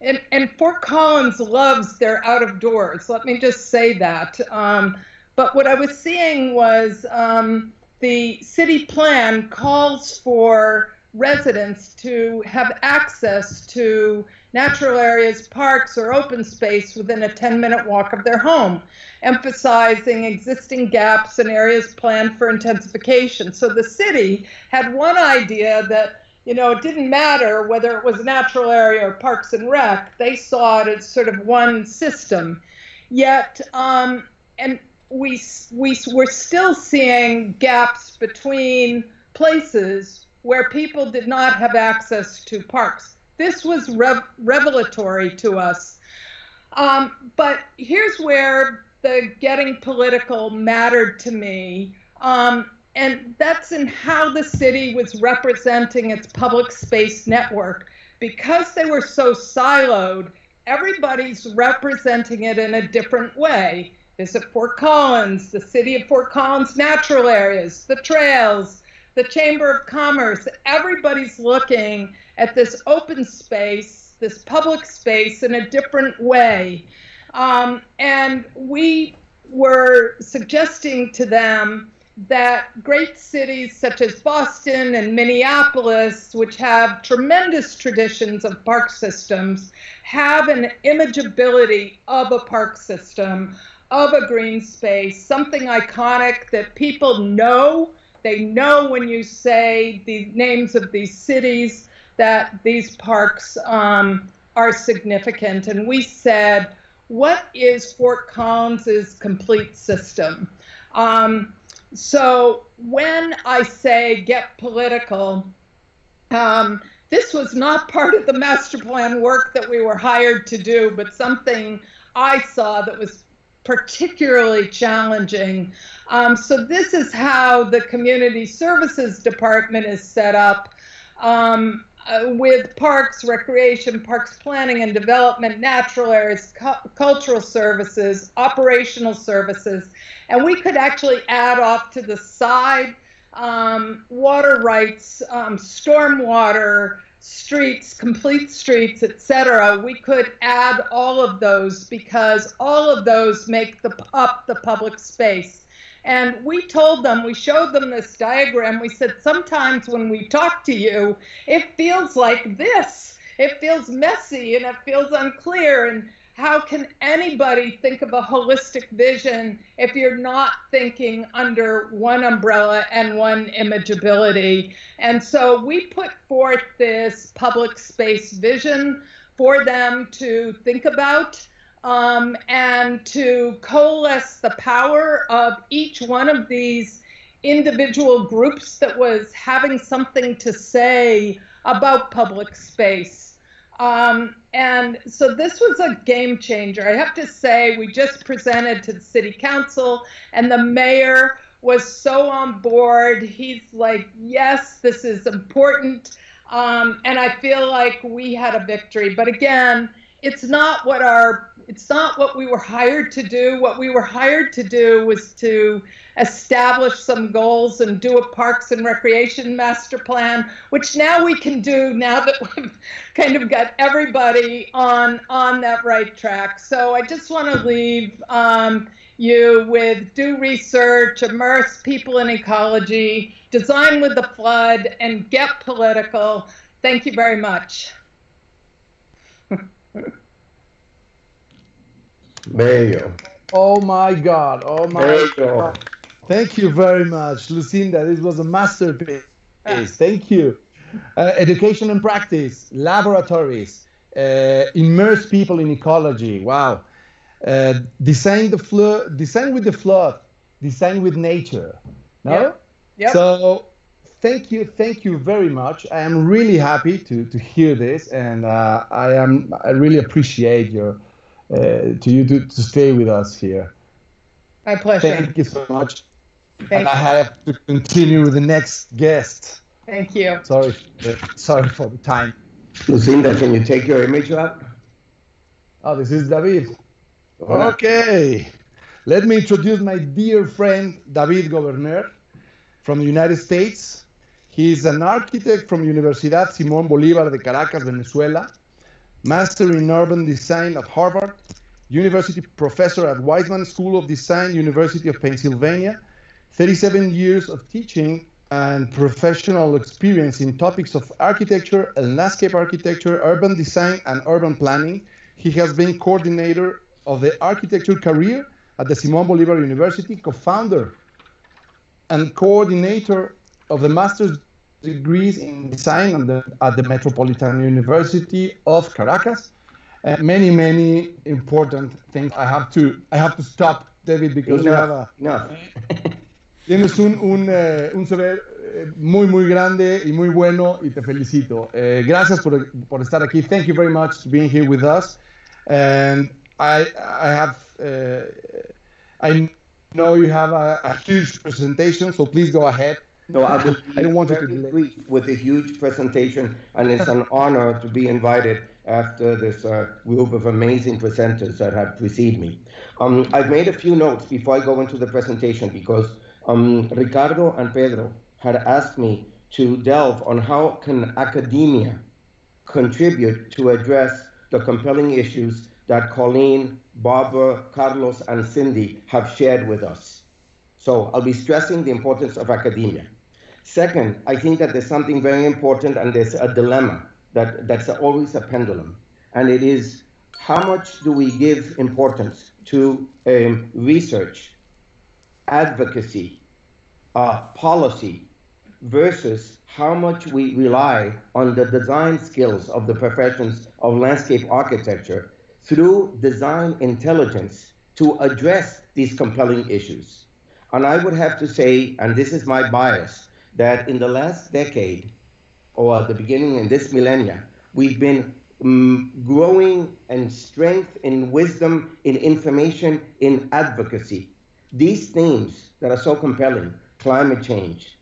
and, and Fort Collins loves their out of doors. Let me just say that. Um, but what I was seeing was um, the city plan calls for residents to have access to natural areas, parks, or open space within a 10 minute walk of their home, emphasizing existing gaps and areas planned for intensification. So the city had one idea that you know, it didn't matter whether it was a natural area or parks and rec. They saw it as sort of one system. Yet, um, and we we we're still seeing gaps between places where people did not have access to parks. This was rev- revelatory to us. Um, but here's where the getting political mattered to me. Um, and that's in how the city was representing its public space network. Because they were so siloed, everybody's representing it in a different way. Visit Fort Collins, the city of Fort Collins natural areas, the trails, the Chamber of Commerce, everybody's looking at this open space, this public space in a different way. Um, and we were suggesting to them that great cities such as Boston and Minneapolis, which have tremendous traditions of park systems, have an imageability of a park system, of a green space, something iconic that people know they know when you say the names of these cities that these parks um, are significant. And we said, what is Fort Collins's complete system? Um, so when I say get political, um, this was not part of the master plan work that we were hired to do, but something I saw that was particularly challenging. Um, so this is how the community services department is set up. Um, uh, with parks, recreation, parks planning and development, natural areas, cu- cultural services, operational services, and we could actually add off to the side um, water rights, um, stormwater, streets, complete streets, etc., we could add all of those because all of those make the, up the public space. And we told them, we showed them this diagram. We said, sometimes when we talk to you, it feels like this. It feels messy and it feels unclear. And how can anybody think of a holistic vision if you're not thinking under one umbrella and one imageability? And so we put forth this public space vision for them to think about um, and to coalesce the power of each one of these individual groups that was having something to say about public space. Um, and so this was a game changer. I have to say, we just presented to the city council, and the mayor was so on board. He's like, yes, this is important. Um, and I feel like we had a victory. But again, it's not what our it's not what we were hired to do. What we were hired to do was to establish some goals and do a parks and recreation master plan, which now we can do now that we've kind of got everybody on on that right track. So I just want to leave um, you with do research, immerse people in ecology, design with the flood, and get political. Thank you very much. Bello. Oh my God. Oh my Bello. God. Thank you very much, Lucinda. This was a masterpiece. Thank you. Uh, education and practice, laboratories, uh, immerse people in ecology. Wow. Uh, design the flood, design with the flood, design with nature. No? Yep. Yep. So thank you, thank you very much. I am really happy to, to hear this, and uh, I am I really appreciate your uh, to you to, to stay with us here. My pleasure. Thank you so much. Thank and I have to continue with the next guest. Thank you. Sorry, sorry for the time. Lucinda, can you take your image up? Oh, this is David. Okay. Let me introduce my dear friend David Gouverneur from the United States. He's an architect from Universidad Simón Bolívar de Caracas, Venezuela, master in urban design at Harvard, university professor at Weitzman School of Design, University of Pennsylvania, 37 years of teaching and professional experience in topics of architecture and landscape architecture, urban design, and urban planning. He has been coordinator of the architecture career at the Simon Bolivar University, co-founder and coordinator of the master's degrees in design at the, at the Metropolitan University of Caracas. Uh, many, many important things. I have to, I have to stop, David, because you have a, Enough. Tienes un, un, eh, un saber eh, muy, muy grande y muy bueno y te felicito. Eh, gracias por, por estar aquí. Thank you very much for being here with us. And I, I have, uh, I know you have a, a huge presentation, so please go ahead. No, I will I don't want to brief with a huge presentation, and it's an honor to be invited after this uh, group of amazing presenters that have preceded me. Um, I've made a few notes before I go into the presentation because um, Ricardo and Pedro had asked me to delve on how can academia contribute to address the compelling issues that Colleen, Barbara, Carlos, and Cindy have shared with us. So I'll be stressing the importance of academia. Second, I think that there's something very important and there's a dilemma that, that's always a pendulum. And it is how much do we give importance to um, research, advocacy, uh, policy, versus how much we rely on the design skills of the professions of landscape architecture through design intelligence to address these compelling issues. And I would have to say, and this is my bias, that in the last decade, or at the beginning in this millennia, we've been um, growing in strength, in wisdom, in information, in advocacy. These themes that are so compelling climate change,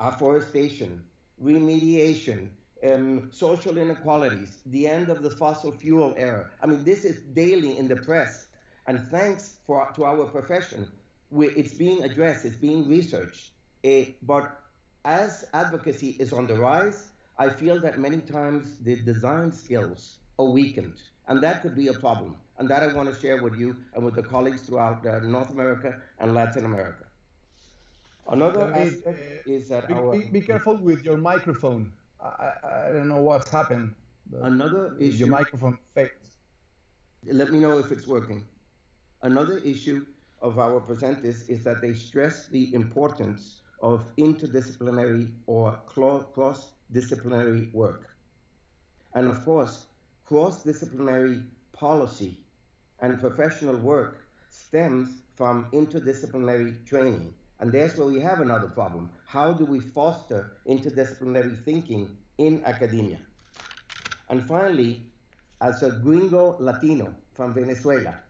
afforestation, remediation, um, social inequalities, the end of the fossil fuel era. I mean, this is daily in the press. And thanks for, to our profession, we, it's being addressed, it's being researched. Eh, but as advocacy is on the rise, I feel that many times the design skills are weakened. And that could be a problem. And that I want to share with you and with the colleagues throughout uh, North America and Latin America. Another aspect is that Be, our be, be careful with your microphone. I, I, don't know what's happened. Another another Your microphone fails. Let me know if it's working. Another issue of our presenters is that they stress the importance of interdisciplinary or cross-disciplinary work. And of course, cross-disciplinary policy and professional work stems from interdisciplinary training. And that's where we have another problem. How do we foster interdisciplinary thinking in academia? And finally, as a gringo Latino from Venezuela,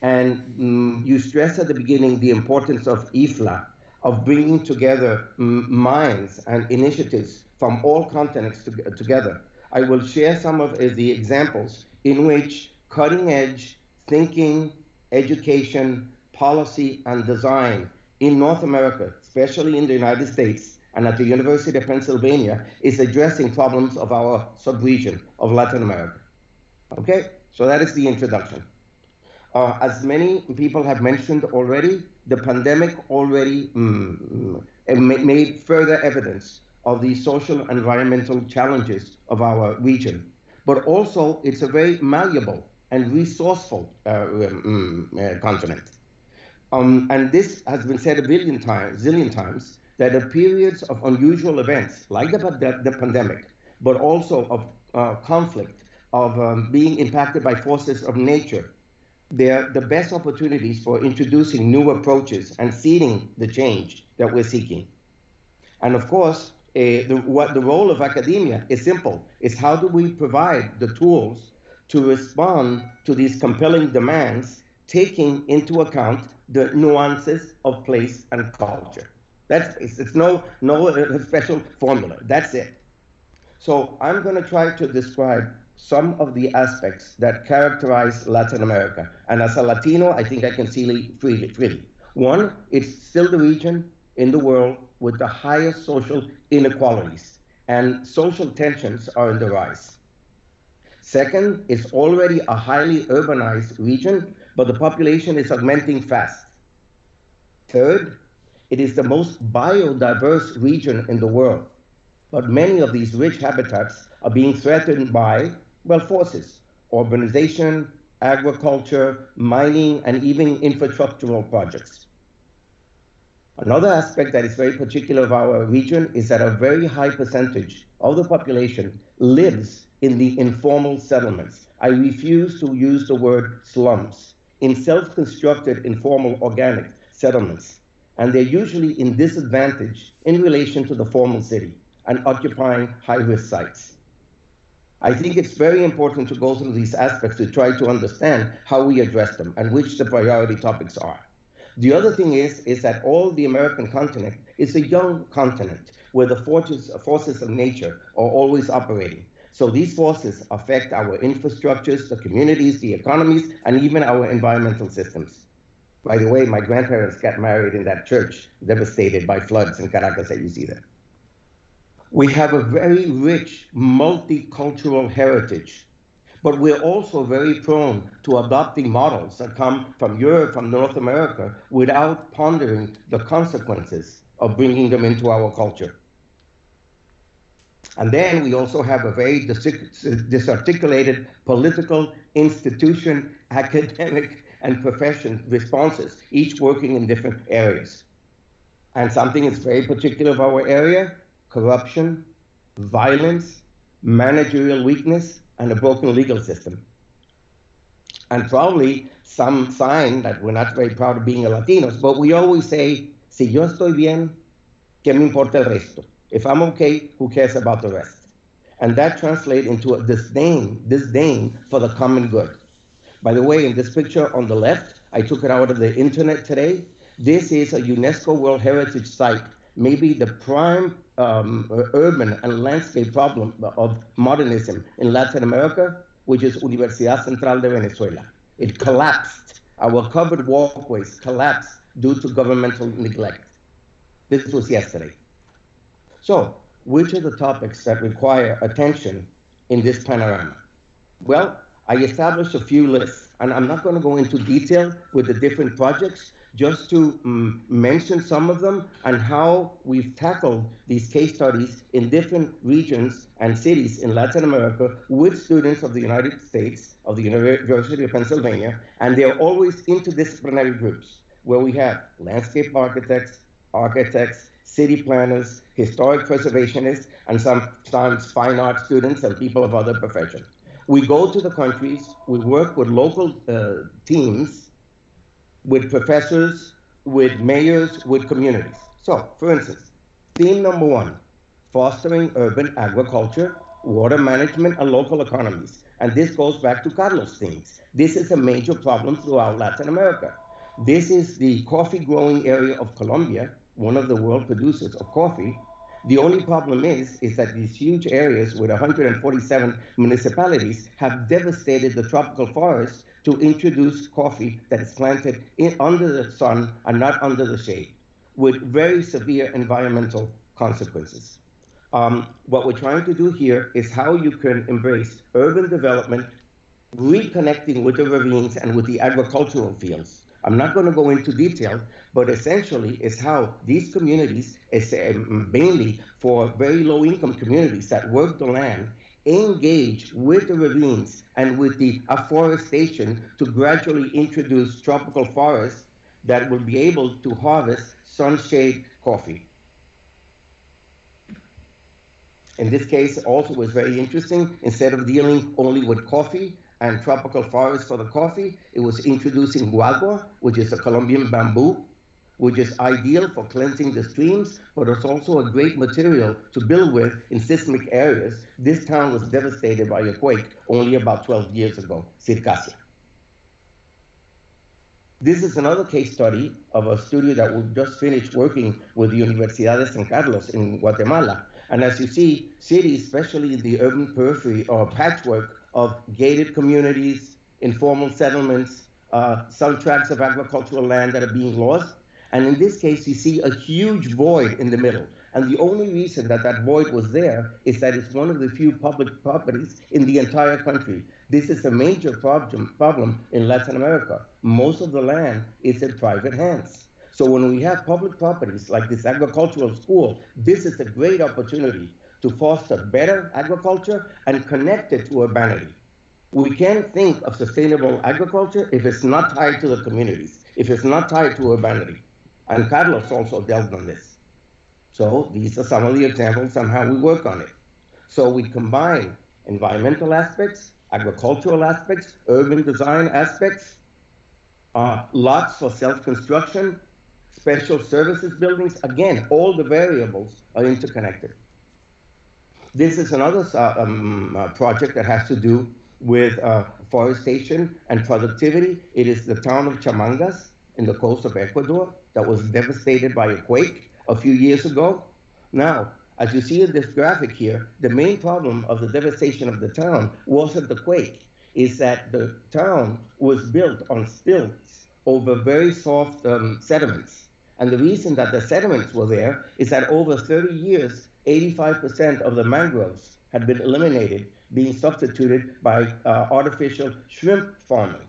and mm, you stress at the beginning the importance of IFLA, of bringing together minds and initiatives from all continents to, together. I will share some of uh, the examples in which cutting edge thinking, education, policy, and design in North America, especially in the United States and at the University of Pennsylvania, is addressing problems of our subregion of Latin America. Okay, so that is the introduction. Uh, as many people have mentioned already, the pandemic already mm, mm, made further evidence of the social and environmental challenges of our region. But also, it's a very malleable and resourceful uh, mm, uh, continent. Um, and this has been said a billion times, zillion times, that at periods of unusual events, like the, the, the pandemic, but also of uh, conflict, of um, being impacted by forces of nature, they're the best opportunities for introducing new approaches and seeding the change that we're seeking. And of course, uh, the, what the role of academia is simple: is how do we provide the tools to respond to these compelling demands, taking into account the nuances of place and culture. That's it's, it's no no special formula. That's it. So I'm going to try to describe some of the aspects that characterize Latin America. And as a Latino, I think I can see freely. freely. One, it's still the region in the world with the highest social inequalities, and social tensions are in the rise. Second, it's already a highly urbanized region, but the population is augmenting fast. Third, it is the most biodiverse region in the world, but many of these rich habitats are being threatened by, well, forces, urbanization, agriculture, mining, and even infrastructural projects. Another aspect that is very particular of our region is that a very high percentage of the population lives in the informal settlements. I refuse to use the word slums. In self constructed informal organic settlements, and they're usually in disadvantage in relation to the formal city and occupying high risk sites. I think it's very important to go through these aspects to try to understand how we address them and which the priority topics are. The other thing is, is that all the American continent is a young continent where the forces, forces of nature are always operating. So these forces affect our infrastructures, the communities, the economies, and even our environmental systems. By the way, my grandparents got married in that church, devastated by floods in Caracas that you see there. We have a very rich multicultural heritage, but we're also very prone to adopting models that come from Europe, from North America, without pondering the consequences of bringing them into our culture. And then we also have a very disarticulated political, institution, academic, and profession responses, each working in different areas. And something that's very particular of our area corruption, violence, managerial weakness, and a broken legal system. And probably some sign that we're not very proud of being a Latinos, but we always say, si yo estoy bien, ¿qué me importa el resto? If I'm okay, who cares about the rest? And that translates into a disdain, disdain for the common good. By the way, in this picture on the left, I took it out of the internet today. This is a UNESCO World Heritage Site, maybe the prime um, urban and landscape problem of modernism in Latin America, which is Universidad Central de Venezuela. It collapsed. Our covered walkways collapsed due to governmental neglect. This was yesterday. So, which are the topics that require attention in this panorama? Well, I established a few lists, and I'm not going to go into detail with the different projects, just to um, mention some of them and how we've tackled these case studies in different regions and cities in Latin America with students of the United States, of the University of Pennsylvania, and they're always interdisciplinary groups where we have landscape architects, architects, city planners, historic preservationists, and sometimes fine art students and people of other professions. We go to the countries, we work with local uh, teams, with professors, with mayors, with communities. So, for instance, theme number one fostering urban agriculture, water management, and local economies. And this goes back to Carlos' themes. This is a major problem throughout Latin America. This is the coffee growing area of Colombia, one of the world producers of coffee. The only problem is, is that these huge areas with 147 municipalities have devastated the tropical forest to introduce coffee that is planted in, under the sun and not under the shade, with very severe environmental consequences. Um, what we're trying to do here is how you can embrace urban development, reconnecting with the ravines and with the agricultural fields I'm not going to go into detail, but essentially it's how these communities, is um, mainly for very low income communities that work the land, engage with the ravines and with the afforestation to gradually introduce tropical forests that will be able to harvest sunshade coffee. In this case, also was very interesting. Instead of dealing only with coffee, and tropical forests for the coffee. It was introducing guadua, which is a Colombian bamboo, which is ideal for cleansing the streams, but it's also a great material to build with in seismic areas. This town was devastated by a quake only about 12 years ago, Circasia. This is another case study of a studio that we just finished working with the Universidad de San Carlos in Guatemala. And as you see, cities, especially the urban periphery, are a patchwork of gated communities, informal settlements, uh, some tracts of agricultural land that are being lost. And in this case, you see a huge void in the middle. And the only reason that that void was there is that it's one of the few public properties in the entire country. This is a major problem, problem in Latin America. Most of the land is in private hands. So when we have public properties like this agricultural school, this is a great opportunity to foster better agriculture and connect it to urbanity. We can't think of sustainable agriculture if it's not tied to the communities, if it's not tied to urbanity. And Carlos also dealt on this. So these are some of the examples on how we work on it. So we combine environmental aspects, agricultural aspects, urban design aspects, uh, lots for self-construction, special services buildings. Again, all the variables are interconnected. This is another uh, um, uh, project that has to do with uh, forestation and productivity. It is the town of Chamangas in the coast of Ecuador that was devastated by a quake a few years ago. Now, as you see in this graphic here, the main problem of the devastation of the town wasn't the quake, is that the town was built on stilts over very soft um, sediments. And the reason that the sediments were there is that over 30 years, 85% of the mangroves had been eliminated, being substituted by uh, artificial shrimp farming.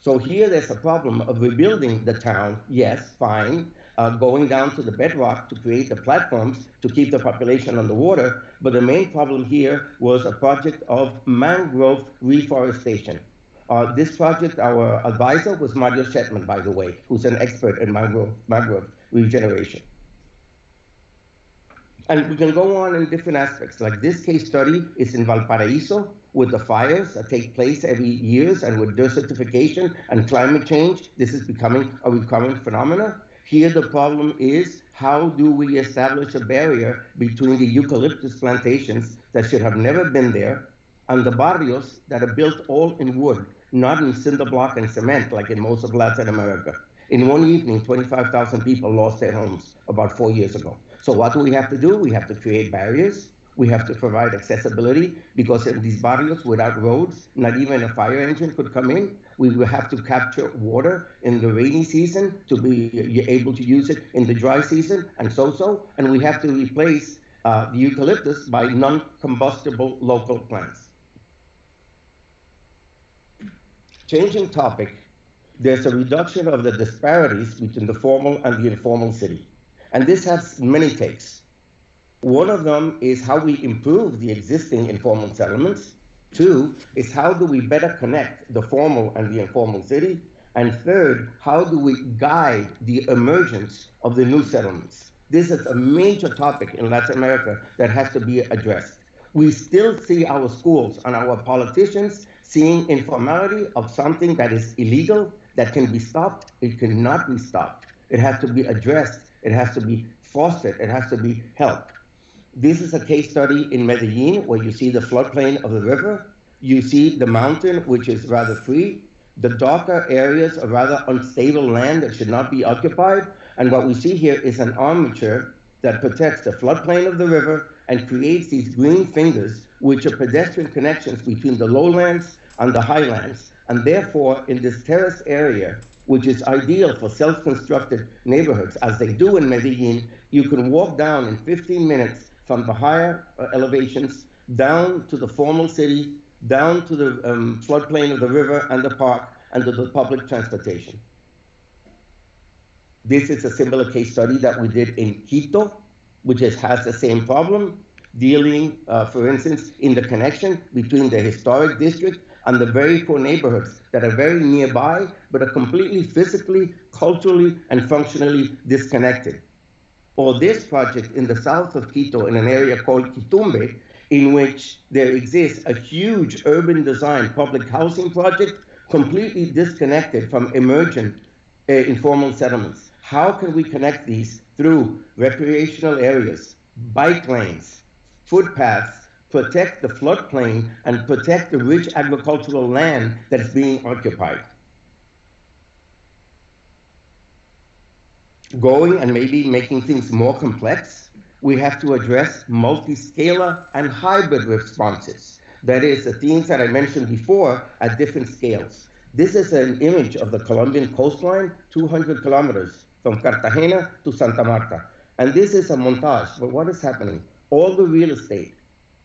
So here there's a problem of rebuilding the town, yes, fine, uh, going down to the bedrock to create the platforms to keep the population on the water. But the main problem here was a project of mangrove reforestation. Uh, this project, our advisor was Mario Schjetnan, by the way, who's an expert in mangrove, mangrove regeneration. And we can go on in different aspects. Like this case study is in Valparaiso with the fires that take place every years and with desertification and climate change. This is becoming a recurrent phenomenon. Here the problem is how do we establish a barrier between the eucalyptus plantations that should have never been there and the barrios that are built all in wood, not in cinder block and cement like in most of Latin America. In one evening, 25,000 people lost their homes about four years ago. So what do we have to do? We have to create barriers we have to provide accessibility because in these barrios without roads, not even a fire engine could come in. We will have to capture water in the rainy season to be able to use it in the dry season and so so. And we have to replace uh, the eucalyptus by non-combustible local plants. Changing topic, there's a reduction of the disparities between the formal and the informal city. And this has many takes. One of them is how we improve the existing informal settlements. Two is how do we better connect the formal and the informal city? And third, how do we guide the emergence of the new settlements? This is a major topic in Latin America that has to be addressed. We still see our schools and our politicians seeing informality of something that is illegal, that can be stopped. It cannot be stopped. It has to be addressed. It has to be fostered. It has to be helped. This is a case study in Medellin where you see the floodplain of the river. You see the mountain, which is rather free. The darker areas are rather unstable land that should not be occupied. And what we see here is an armature that protects the floodplain of the river and creates these green fingers, which are pedestrian connections between the lowlands and the highlands. And therefore, in this terrace area, which is ideal for self-constructed neighborhoods, as they do in Medellin, you can walk down in 15 minutes from the higher uh, elevations down to the formal city, down to the um, floodplain of the river and the park, and to the public transportation. This is a similar case study that we did in Quito, which is, has the same problem, dealing, uh, for instance, in the connection between the historic district and the very poor neighborhoods that are very nearby, but are completely physically, culturally, and functionally disconnected or this project in the south of Quito in an area called Quitumbe, in which there exists a huge urban design public housing project completely disconnected from emergent uh, informal settlements. How can we connect these through recreational areas, bike lanes, footpaths, protect the floodplain, and protect the rich agricultural land that is being occupied? Going and maybe making things more complex, we have to address multi-scalar and hybrid responses. That is, the themes that I mentioned before at different scales. This is an image of the Colombian coastline, 200 kilometers from Cartagena to Santa Marta. And this is a montage, but what is happening? All the real estate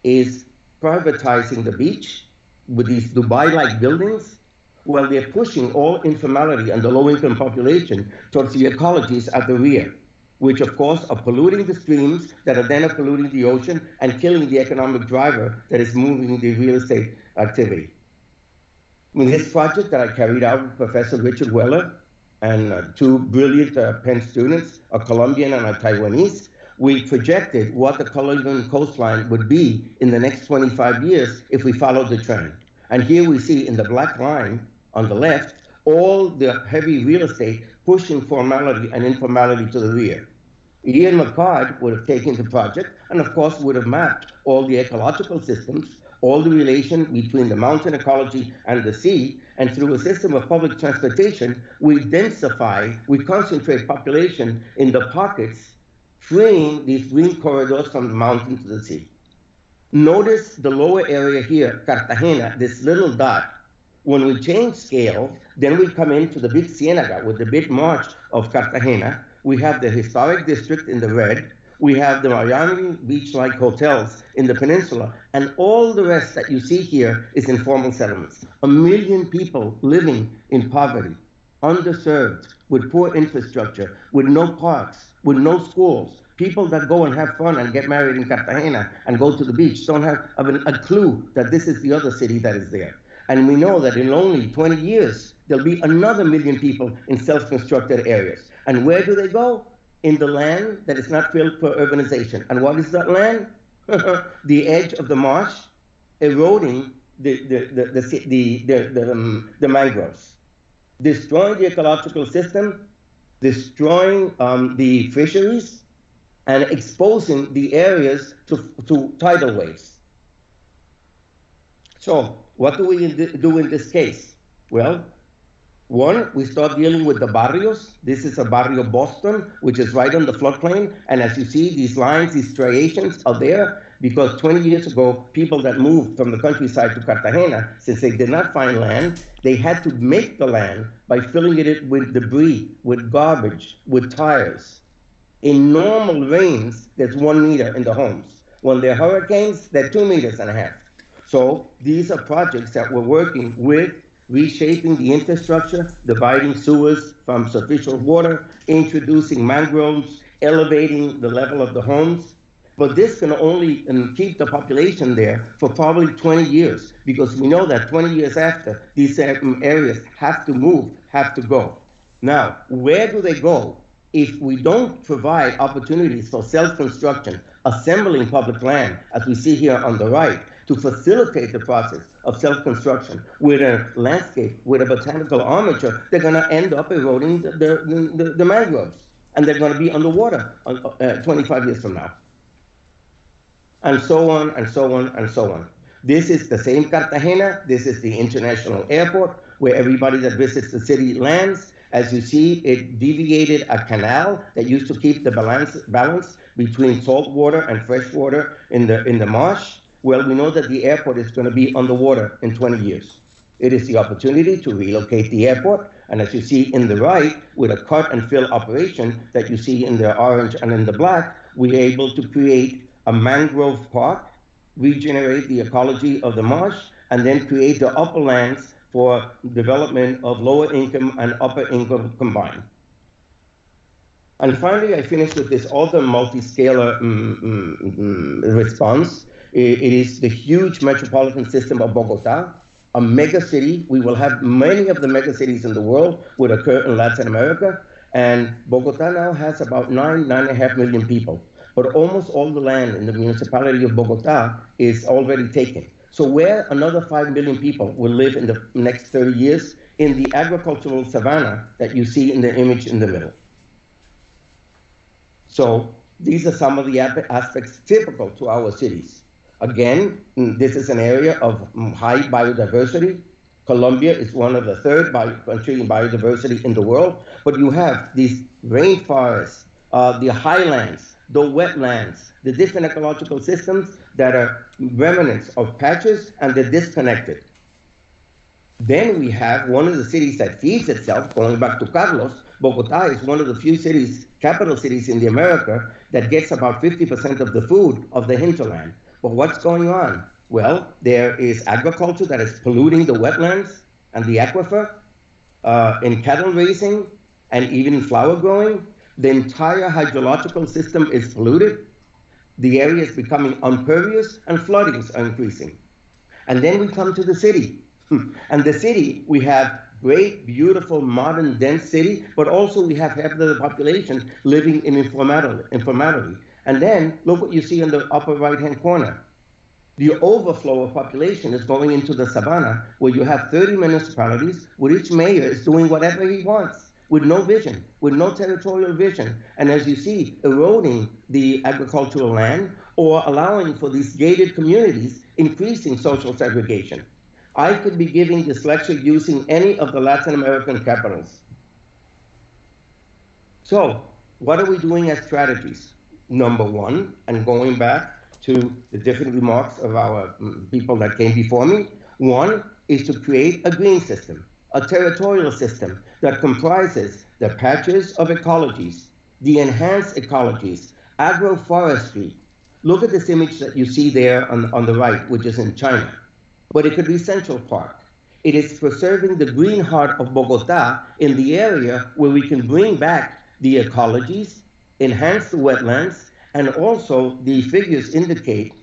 is privatizing the beach with these Dubai-like buildings, while they're pushing all informality and the low-income population towards the ecologies at the rear which of course are polluting the streams that are then polluting the ocean and killing the economic driver that is moving the real estate activity. In this project that I carried out with Professor Richard Weller and uh, two brilliant uh, Penn students, a Colombian and a Taiwanese, we projected what the Colombian coastline would be in the next 25 years if we followed the trend. And here we see in the black line on the left all the heavy real estate pushing formality and informality to the rear. Ian McHarg would have taken the project and, of course, would have mapped all the ecological systems, all the relation between the mountain ecology and the sea, and through a system of public transportation, we densify, we concentrate population in the pockets, freeing these green corridors from the mountain to the sea. Notice the lower area here, Cartagena, this little dot. When we change scale, then we come into the big Ciénaga with the big march of Cartagena, we have the historic district in the red, we have the Miami beach-like hotels in the peninsula, and all the rest that you see here is informal settlements. A million people living in poverty, underserved, with poor infrastructure, with no parks, with no schools. People that go and have fun and get married in Cartagena and go to the beach don't have a clue that this is the other city that is there. And we know that in only 20 years, there'll be another million people in self-constructed areas. And where do they go? In the land that is not filled for urbanization. And what is that land? the edge of the marsh, eroding the, the, the, the, the, the, the, um, the mangroves, destroying the ecological system, destroying um, the fisheries, and exposing the areas to, to tidal waves. So, what do we do in this case? Well, one, we start dealing with the barrios. This is a barrio Boston, which is right on the floodplain. And as you see, these lines, these striations are there because 20 years ago, people that moved from the countryside to Cartagena, since they did not find land, they had to make the land by filling it with debris, with garbage, with tires. In normal rains, there's one meter in the homes. When there are hurricanes, they're two meters and a half. So these are projects that we're working with reshaping the infrastructure, dividing sewers from sufficient water, introducing mangroves, elevating the level of the homes. But this can only um, keep the population there for probably 20 years because we know that 20 years after, these areas have to move, have to go. Now, where do they go if we don't provide opportunities for self-construction, assembling public land, as we see here on the right, to facilitate the process of self-construction with a landscape, with a botanical armature, they're going to end up eroding the, the, the, the mangroves. And they're going to be underwater uh, 25 years from now. And so on, and so on, and so on. This is the same Cartagena. This is the international airport where everybody that visits the city lands. As you see, it deviated a canal that used to keep the balance, balance between salt water and fresh water in the, in the marsh. Well, we know that the airport is going to be underwater in 20 years. It is the opportunity to relocate the airport. And as you see in the right, with a cut and fill operation that you see in the orange and in the black, we're able to create a mangrove park, regenerate the ecology of the marsh, and then create the upper lands for development of lower income and upper income combined. And finally, I finish with this other multi-scalar mm, mm, mm, response it is the huge metropolitan system of Bogota, a mega city. We will have many of the mega cities in the world would occur in Latin America. And Bogota now has about nine, nine and a half million people. but almost all the land in the municipality of Bogota is already taken. So where another 5 million people will live in the next 30 years? In the agricultural savanna that you see in the image in the middle. So these are some of the aspects typical to our cities. Again, mm, this is an area of mm, high biodiversity. Colombia is one of the third bio- country in biodiversity in the world, but you have these rainforests, uh, the highlands, the wetlands, the different ecological systems that are remnants of patches and they're disconnected. Then we have one of the cities that feeds itself, going back to Carlos. Bogota is one of the few cities, capital cities in the America, that gets about 50% of the food of the hinterland. But what's going on? Well, there is agriculture that is polluting the wetlands and the aquifer, uh, in cattle raising, and even flower growing. The entire hydrological system is polluted. The area is becoming impervious, and floodings are increasing. And then we come to the city. And the city, we have great, beautiful, modern, dense city, but also we have half of the population living in informality. And then look what you see in the upper right-hand corner. The overflow of population is going into the savannah, where you have 30 municipalities, where each mayor is doing whatever he wants, with no vision, with no territorial vision. And as you see, eroding the agricultural land or allowing for these gated communities, increasing social segregation. I could be giving this lecture using any of the Latin American capitals. So, what are we doing as strategies? Number one, and going back to the different remarks of our mm, people that came before me, one is to create a green system, a territorial system that comprises the patches of ecologies, the enhanced ecologies, agroforestry. Look at this image that you see there on, on the right, which is in China but it could be Central Park. It is preserving the green heart of Bogota in the area where we can bring back the ecologies, enhance the wetlands, and also the figures indicate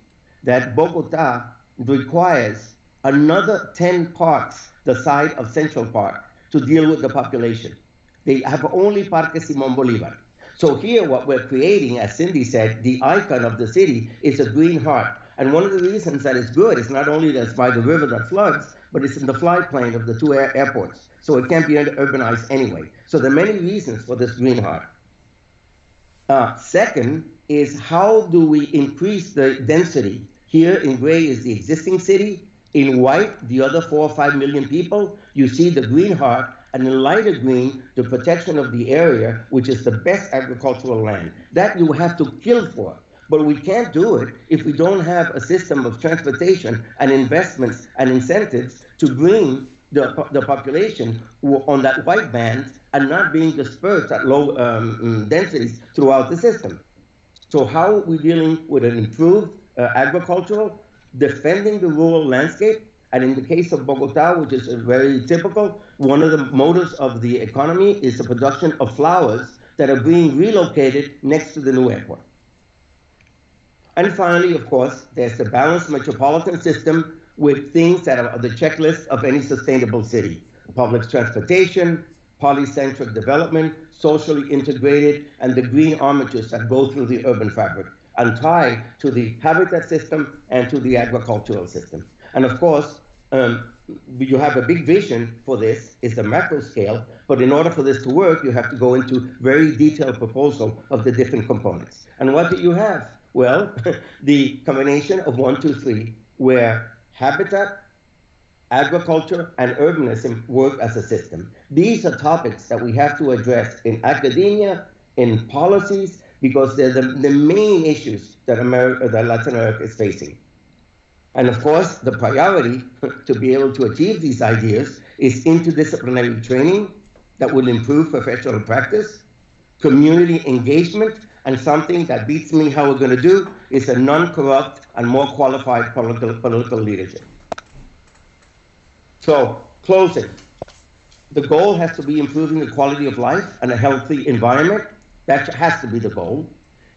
that Bogota requires another 10 parks the size of Central Park to deal with the population. They have only Parque Simón Bolívar. So here what we're creating, as Cindy said, the icon of the city is a green heart. And one of the reasons that it's good is not only that it's by the river that floods, but it's in the flight plane of the two air airports. So it can't be urbanized anyway. So there are many reasons for this green heart. Uh, second is how do we increase the density? Here in gray is the existing city. In white, the other four or five million people. You see the green heart, and in lighter green, the protection of the area, which is the best agricultural land. That you have to kill for. But we can't do it if we don't have a system of transportation and investments and incentives to bring the, the population on that white band are not being dispersed at low um, densities throughout the system. So how are we dealing with an improved uh, agricultural, defending the rural landscape, and in the case of Bogota, which is very typical, one of the motors of the economy is the production of flowers that are being relocated next to the new airport. And finally, of course, there's the balanced metropolitan system with things that are the checklist of any sustainable city. Public transportation, polycentric development, socially integrated, and the green armatures that go through the urban fabric and tie to the habitat system and to the agricultural system. And of course, um, you have a big vision for this, is the macro scale, but in order for this to work, you have to go into very detailed proposal of the different components. And what do you have? Well, the combination of one, two, three, where habitat, agriculture, and urbanism work as a system. These are topics that we have to address in academia, in policies, because they're the, the main issues that, America, that Latin America is facing. And of course, the priority to be able to achieve these ideas is interdisciplinary training that will improve professional practice, community engagement, and something that beats me how we're going to do is a non-corrupt and more qualified political, political leadership. So, closing. The goal has to be improving the quality of life and a healthy environment. That has to be the goal.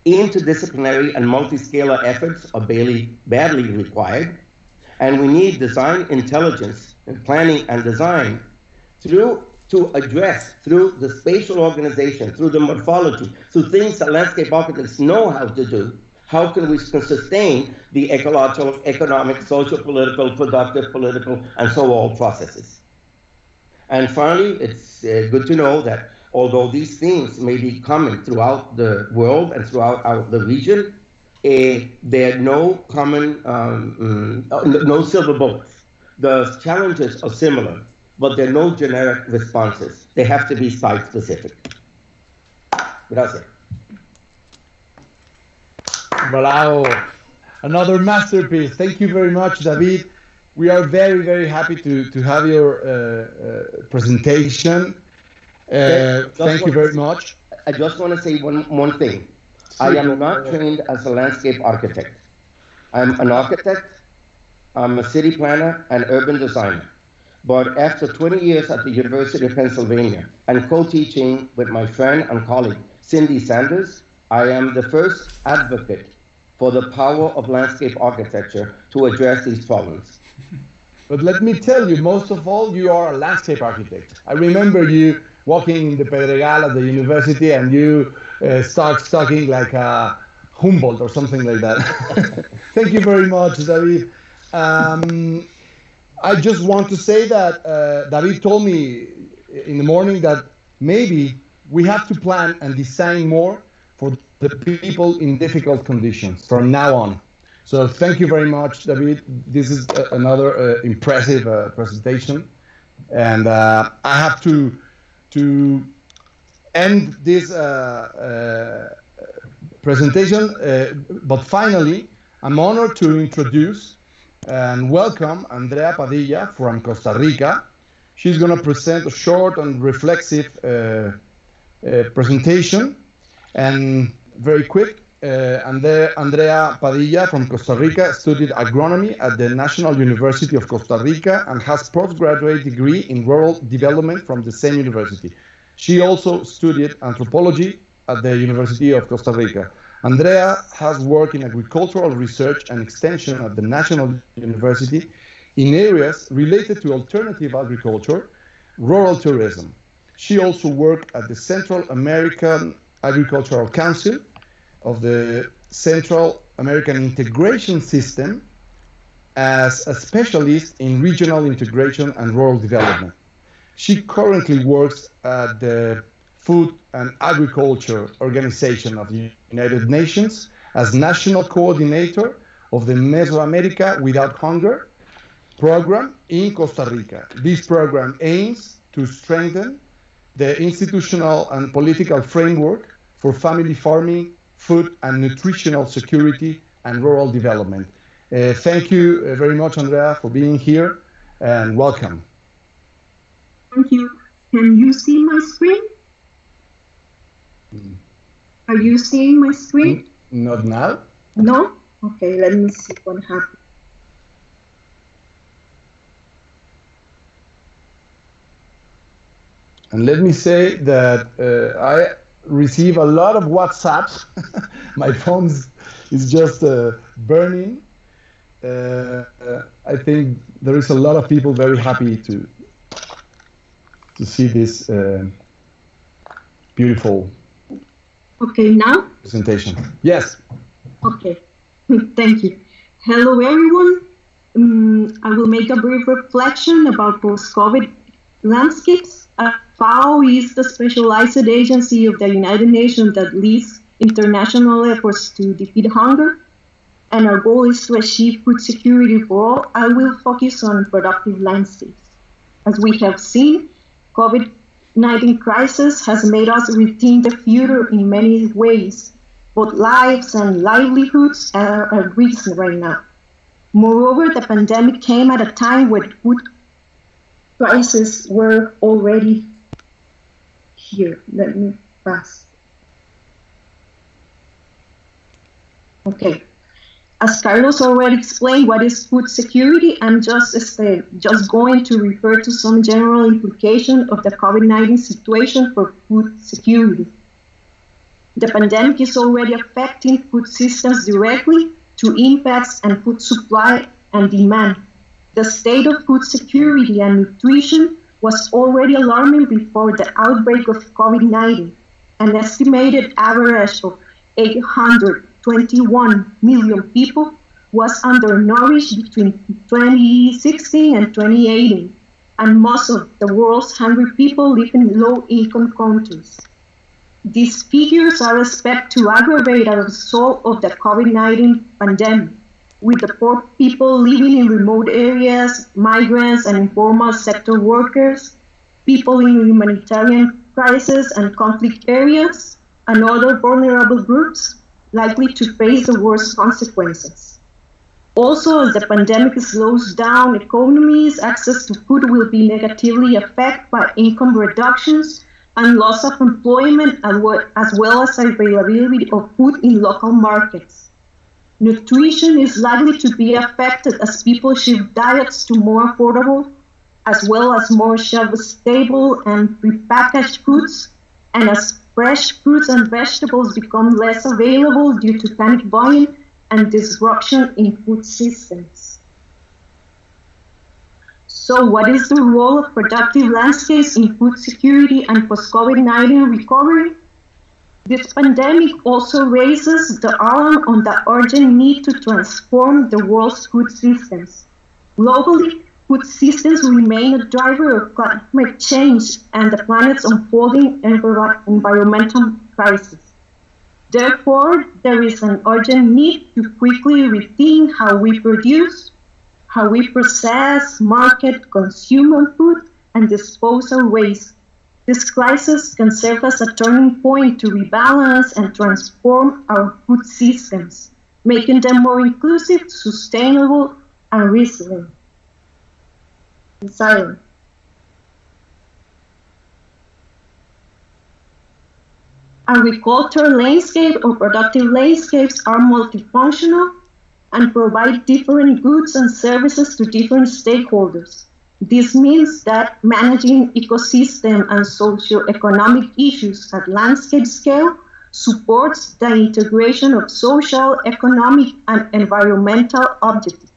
Interdisciplinary and multi-scalar efforts are badly, badly required. And we need design intelligence and planning and design through to address through the spatial organization, through the morphology, through things that landscape architects know how to do, how can we sustain the ecological, economic, social, political, productive, political, and so on processes? And finally, it's uh, good to know that although these themes may be common throughout the world and throughout our, the region, uh, there are no common, um, mm, no silver bullets. The challenges are similar, but there are no generic responses. They have to be site specific. Gracias. Bravo. Another masterpiece. Thank you very much, David. We are very, very happy to, to have your uh, uh, presentation. Uh, thank you very much. I just want to say one, one thing. I am not trained as a landscape architect. I'm an architect, I'm a city planner and urban designer. But after 20 years at the University of Pennsylvania and co-teaching with my friend and colleague, Cindy Sanders, I am the first advocate for the power of landscape architecture to address these problems. But let me tell you, most of all, you are a landscape architect. I remember you walking in the Pedregal at the university and you uh, start talking like a Humboldt or something like that. Thank you very much, David. Um, I just want to say that uh, David told me in the morning that maybe we have to plan and design more for the people in difficult conditions from now on. So thank you very much, David. This is uh, another uh, impressive uh, presentation, and uh, I have to to end this uh, uh, presentation. but finally, I'm honored to introduce and welcome Andrea Padilla from Costa Rica. She's going to present a short and reflexive presentation, and very quick. Uh, Andrea Padilla from Costa Rica studied agronomy at the National University of Costa Rica and has postgraduate degree in rural development from the same university. She also studied anthropology at the University of Costa Rica. Andrea has worked in agricultural research and extension at the National University in areas related to alternative agriculture, rural tourism. She also worked at the Central American Agricultural Council of the Central American Integration System as a specialist in regional integration and rural development. She currently works at the Food and Agriculture Organization of the United Nations as national coordinator of the Mesoamerica Without Hunger program in Costa Rica. This program aims to strengthen the institutional and political framework for family farming food and nutritional security and rural development. Uh, thank you uh, very much, Andrea, for being here and welcome. Thank you. Can you see my screen? Mm. Are you seeing my screen? Not now. No? Okay, let me see what happened. And let me say that uh, I receive a lot of WhatsApps. My phone is just uh, burning. Uh, I think there is a lot of people very happy to to see this uh, beautiful. Okay, now. Presentation. Yes. Okay, thank you. Hello, everyone. Um, I will make a brief reflection about post-COVID landscapes. Uh, FAO is the specialized agency of the United Nations that leads international efforts to defeat hunger, and our goal is to achieve food security for all. I will focus on productive landscapes. As we have seen, COVID-19 crisis has made us rethink the future in many ways. Both lives and livelihoods are at risk right now. Moreover, the pandemic came at a time when food prices were already here. Let me pass. Okay. As Carlos already explained what is food security, I'm just, uh, just going to refer to some general implication of the COVID-19 situation for food security. The pandemic is already affecting food systems directly to impacts and food supply and demand. The state of food security and nutrition was already alarming before the outbreak of COVID 19. An estimated average of 821 million people was undernourished between 2016 and 2018, and most of the world's hungry people live in low income countries. These figures are expected to aggravate as a result of the COVID 19 pandemic, with the poor people living in remote areas, migrants and informal sector workers, people in humanitarian crisis and conflict areas, and other vulnerable groups likely to face the worst consequences. Also, as the pandemic slows down economies, access to food will be negatively affected by income reductions and loss of employment, as well as availability of food in local markets. Nutrition is likely to be affected as people shift diets to more affordable, as well as more shelf-stable and prepackaged foods, and as fresh fruits and vegetables become less available due to panic buying and disruption in food systems. So, what is the role of productive landscapes in food security and post COVID 19 recovery? This pandemic also raises the alarm on the urgent need to transform the world's food systems. Globally, food systems remain a driver of climate change and the planet's unfolding environmental crisis. Therefore, there is an urgent need to quickly rethink how we produce, how we process, market, consume food, and dispose our waste. This crisis can serve as a turning point to rebalance and transform our food systems, making them more inclusive, sustainable, and resilient. Silent. Agricultural landscape or productive landscapes are multifunctional and provide different goods and services to different stakeholders. This means that managing ecosystem and socio-economic issues at landscape scale supports the integration of social, economic, and environmental objectives.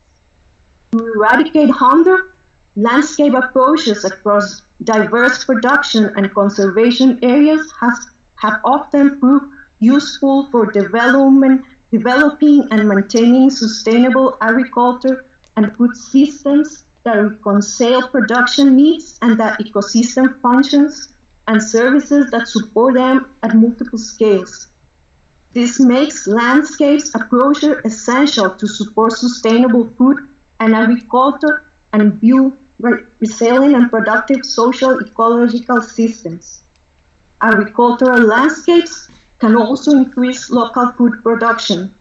To eradicate hunger, landscape approaches across diverse production and conservation areas has have often proved useful for development, developing and maintaining sustainable agriculture and food systems that reconcile production needs and that ecosystem functions and services that support them at multiple scales. This makes landscapes approach essential to support sustainable food and agriculture and build resilient and productive social ecological systems agricultural landscapes can also increase local food production.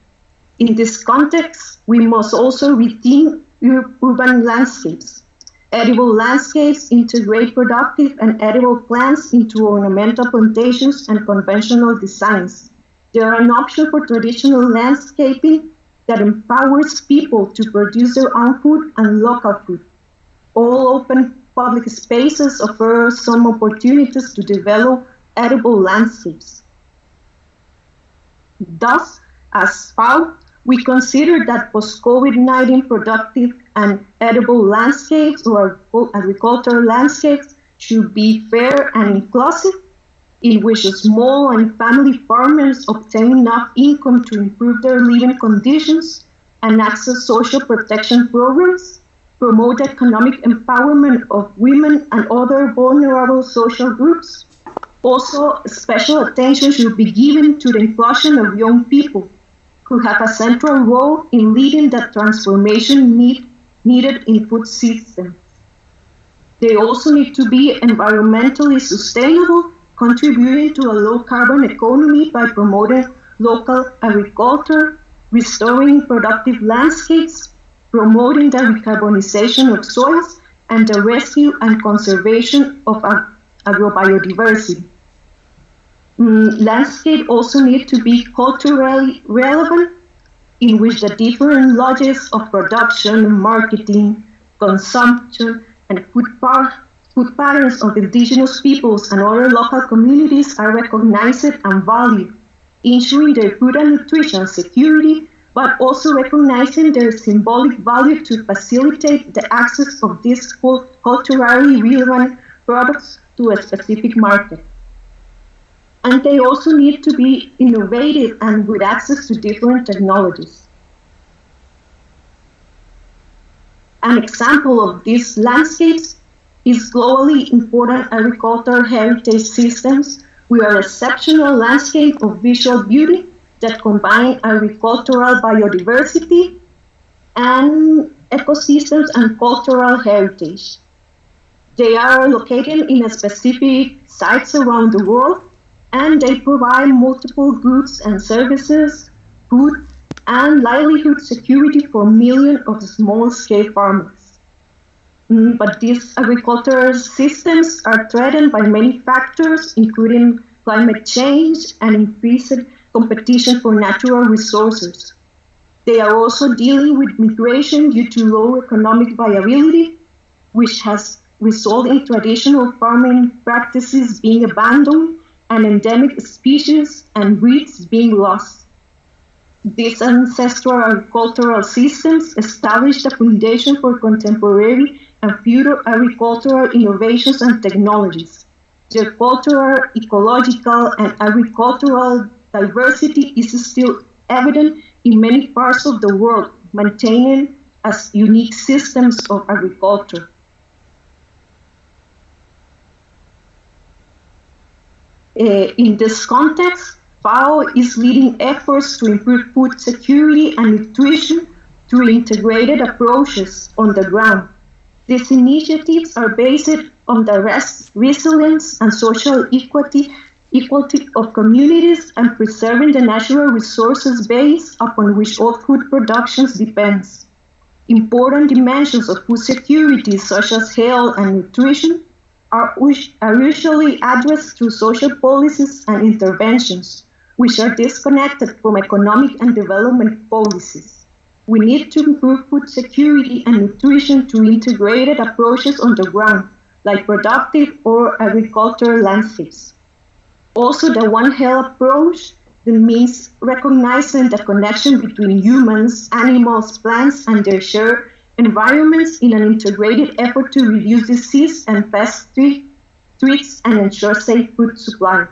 In this context, we must also rethink urban landscapes. Edible landscapes integrate productive and edible plants into ornamental plantations and conventional designs. They are an option for traditional landscaping that empowers people to produce their own food and local food. All open public spaces offer some opportunities to develop edible landscapes. Thus, as FAO, we consider that post-COVID-19 productive and edible landscapes or agricultural landscapes should be fair and inclusive, in which small and family farmers obtain enough income to improve their living conditions and access social protection programs, promote economic empowerment of women and other vulnerable social groups, also, special attention should be given to the inclusion of young people who have a central role in leading the transformation need, needed in food systems. They also need to be environmentally sustainable, contributing to a low carbon economy by promoting local agriculture, restoring productive landscapes, promoting the recarbonization of soils, and the rescue and conservation of agrobiodiversity. Mm, landscape also need to be culturally relevant, in which the different logics of production, marketing, consumption, and food, par- food patterns of indigenous peoples and other local communities are recognized and valued, ensuring their food and nutrition security, but also recognizing their symbolic value to facilitate the access of these culturally relevant products to a specific market. And they also need to be innovative and with access to different technologies. An example of these landscapes is globally important agricultural heritage systems with an exceptional landscape of visual beauty that combine agricultural biodiversity and ecosystems and cultural heritage. They are located in specific sites around the world and they provide multiple goods and services, food, and livelihood security for millions of small-scale farmers. Mm, But these agricultural systems are threatened by many factors, including climate change and increased competition for natural resources. They are also dealing with migration due to low economic viability, which has resulted in traditional farming practices being abandoned and endemic species and breeds being lost. These ancestral agricultural systems established a foundation for contemporary and future agricultural innovations and technologies. Their cultural, ecological, and agricultural diversity is still evident in many parts of the world, maintaining as unique systems of agriculture. Eh, in this context, FAO is leading efforts to improve food security and nutrition through integrated approaches on the ground. These initiatives are based on the res- resilience and social equity, equality of communities and preserving the natural resources base upon which all food production depends. Important dimensions of food security, such as health and nutrition, are, are usually addressed through social policies and interventions, which are disconnected from economic and development policies. We need to improve food security and nutrition through integrated approaches on the ground, like productive or agricultural landscapes. Also, the One Health approach that means recognizing the connection between humans, animals, plants, and their shared environments in an integrated effort to reduce disease and pest threats and ensure safe food supply.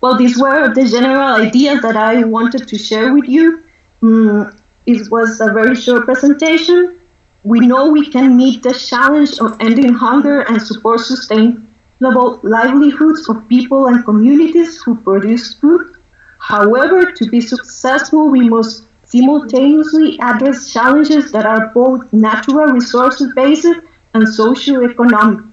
Well, these were the general ideas that I wanted to share with you. Mm, it was a very short presentation. We know we can meet the challenge of ending hunger and support sustainable livelihoods of people and communities who produce food. However, to be successful, we must simultaneously address challenges that are both natural resources based and socio-economic.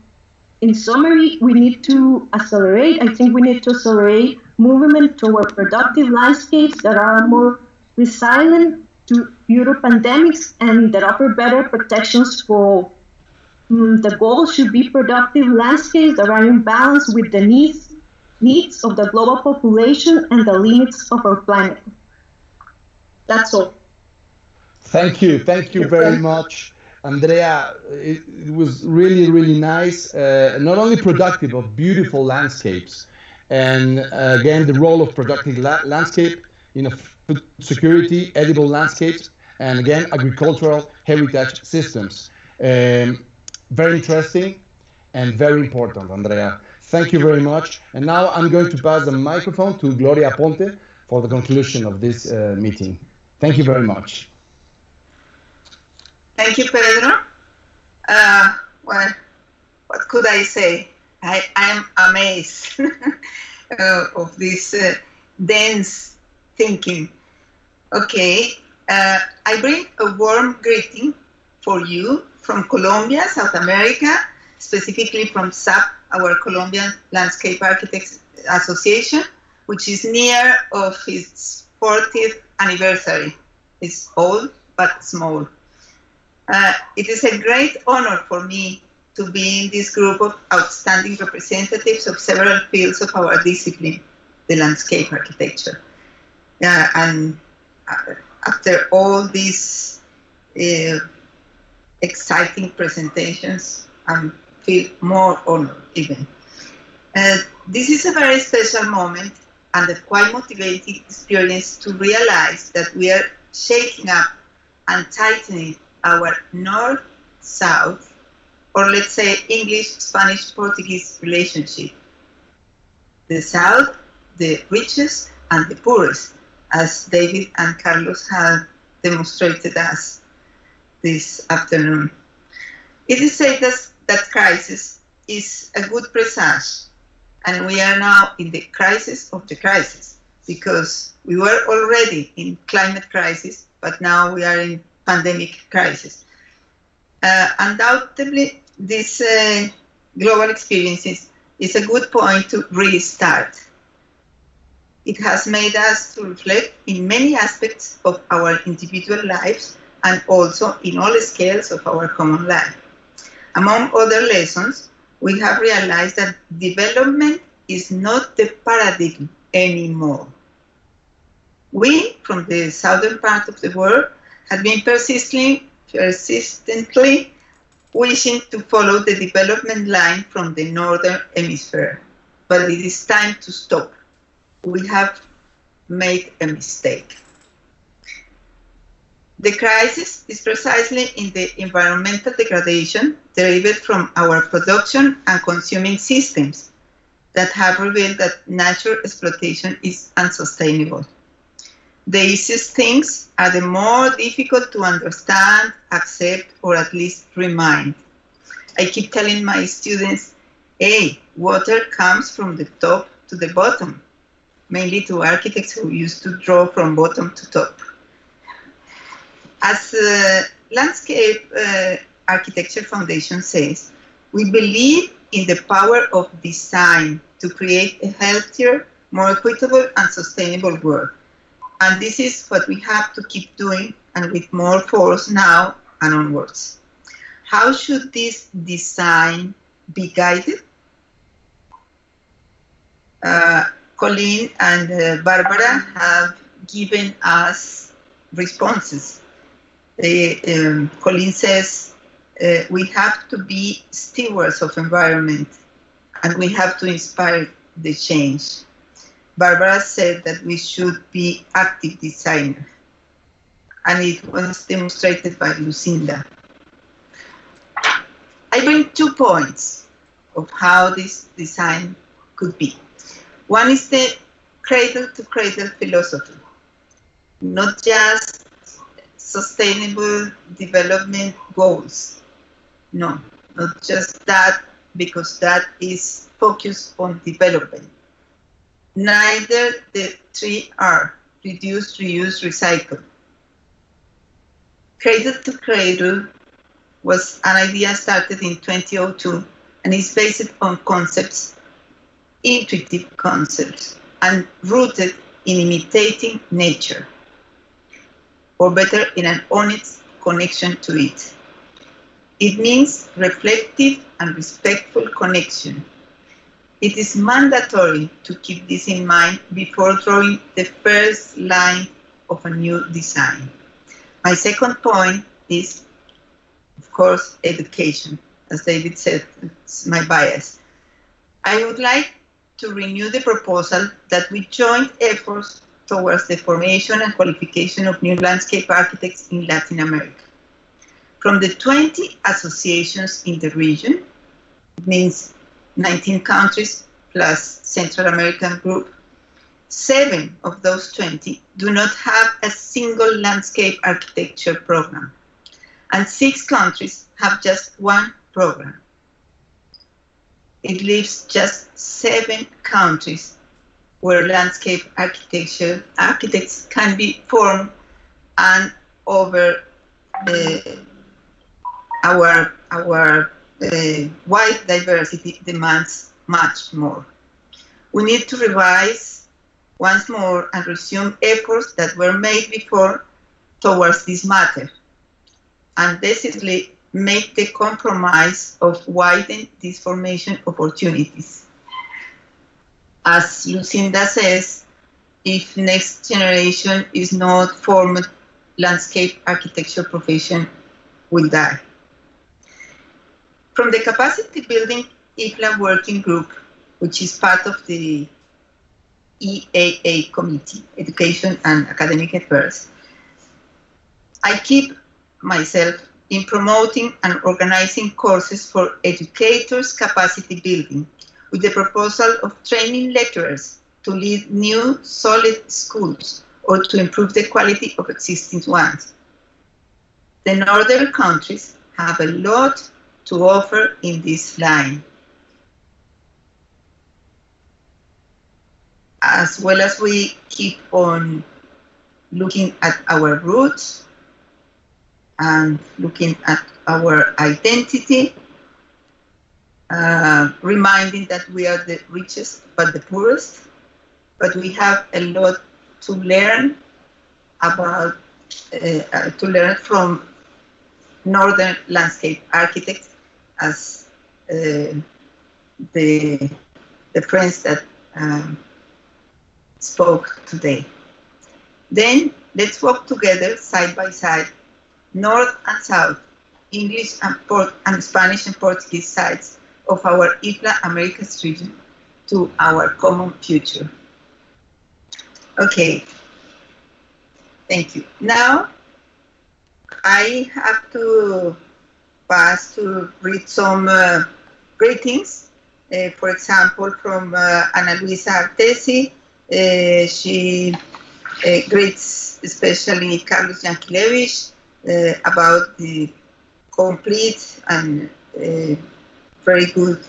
In summary, we need to accelerate, I think we need to accelerate movement toward productive landscapes that are more resilient to future pandemics and that offer better protections for all. Mm, the goal should be productive landscapes that are in balance with the needs, needs of the global population and the limits of our planet. That's all. Thank you. Thank you very much, Andrea. It, it was really, really nice. Uh, not only productive, but beautiful landscapes. And uh, again, the role of productive la- landscape, you know, food security, edible landscapes, and again, agricultural heritage systems. Um, very interesting and very important, Andrea. Thank you very much. And now I'm going to pass the microphone to Gloria Ponte for the conclusion of this uh, meeting. Thank you very much. Thank you, Pedro. Uh, well, what could I say? I am amazed uh, of this uh, dense thinking. Okay, uh, I bring a warm greeting for you from Colombia, South America, specifically from SAP, our Colombian Landscape Architects Association, which is near of its 40th anniversary. It's old but small. Uh, it is a great honor for me to be in this group of outstanding representatives of several fields of our discipline, the landscape architecture. Uh, and uh, after all these uh, exciting presentations, I feel more honored even. Uh, this is a very special moment and a quite motivating experience to realize that we are shaking up and tightening our north-south or let's say English, Spanish, Portuguese relationship. The South, the richest and the poorest, as David and Carlos have demonstrated us this afternoon. It is said that, that crisis is a good presage, and we are now in the crisis of the crisis because we were already in climate crisis, but now we are in pandemic crisis. Uh, undoubtedly, this uh, global experiences is a good point to restart. It has made us to reflect in many aspects of our individual lives and also in all scales of our common life. Among other lessons, we have realized that development is not the paradigm anymore. We, from the southern part of the world, have been persistently, persistently wishing to follow the development line from the northern hemisphere. But it is time to stop. We have made a mistake. The crisis is precisely in the environmental degradation derived from our production and consuming systems that have revealed that natural exploitation is unsustainable. The easiest things are the more difficult to understand, accept, or at least remind. I keep telling my students, hey, water comes from the top to the bottom, mainly to architects who used to draw from bottom to top. As uh, Landscape uh, Architecture Foundation says, we believe in the power of design to create a healthier, more equitable, and sustainable world. And this is what we have to keep doing and with more force now and onwards. How should this design be guided? Uh, Colleen and uh, Barbara have given us responses. Um, Colleen says uh, we have to be stewards of environment and we have to inspire the change. Barbara said that we should be active designers, and it was demonstrated by Lucinda. I bring two points of how this design could be. One is the cradle to cradle philosophy, not just sustainable development goals. No, not just that, because that is focused on development neither the three R, reduce, reuse, recycle. Cradle to Cradle was an idea started in 2002 and is based on concepts, intuitive concepts, and rooted in imitating nature, or better, in an honest connection to it. It means reflective and respectful connection it is mandatory to keep this in mind before drawing the first line of a new design. My second point is, of course, education. As David said, it's my bias. I would like to renew the proposal that we join efforts towards the formation and qualification of new landscape architects in Latin America. From the 20 associations in the region, it means 19 countries plus Central American group, seven of those 20 do not have a single landscape architecture program, and six countries have just one program. It leaves just seven countries where landscape architecture architects can be formed and over uh, our our uh, wide diversity demands much more. We need to revise once more and resume efforts that were made before towards this matter, and decisively make the compromise of widening these formation opportunities. As Lucinda says, if next generation is not formed, landscape architecture profession will die. From the capacity building IFLA working group, which is part of the EAA committee, Education and Academic Affairs, I keep myself in promoting and organizing courses for educators' capacity building with the proposal of training lecturers to lead new solid schools or to improve the quality of existing ones. The northern countries have a lot to offer in this line. As well as we keep on looking at our roots and looking at our identity, uh, reminding that we are the richest but the poorest, but we have a lot to learn about, uh, uh, to learn from northern landscape architects as uh, the, the friends that um, spoke today. Then let's walk together side by side, north and south, English and, Port and Spanish and Portuguese sides of our IFLA Americas region to our common future. Okay, thank you. Now, I have to pass to read some uh, greetings. Uh, for example, from uh, Ana Luisa Artesi. Uh, she uh, greets especially Carlos Jankilevich uh, about the complete and very good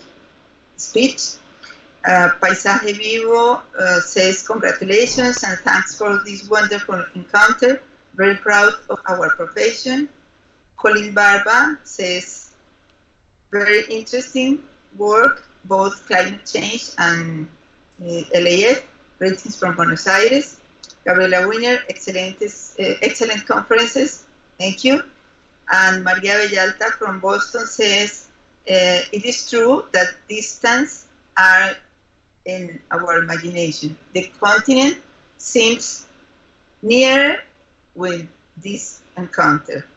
speech. Uh, Paisaje Vivo uh, says congratulations and thanks for this wonderful encounter. Very proud of our profession. Colin Barba says very interesting work, both climate change and uh, LAF. Greetings from Buenos Aires. Gabriela Wiener, excelentes, uh, excellent conferences. Thank you. And Maria Bellalta from Boston says, uh, it is true that distance are in our imagination. The continent seems near with this encounter.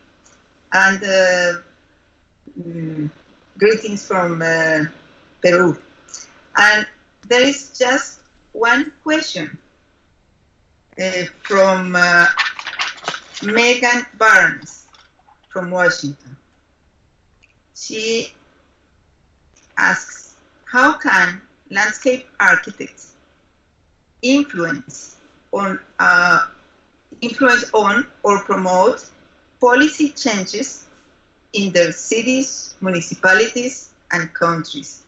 And uh, mm, greetings from uh, Peru. And there is just one question uh, from uh, Megan Barnes from Washington. She asks, how can landscape architects influence on uh, influence on or promote policy changes in their cities, municipalities, and countries?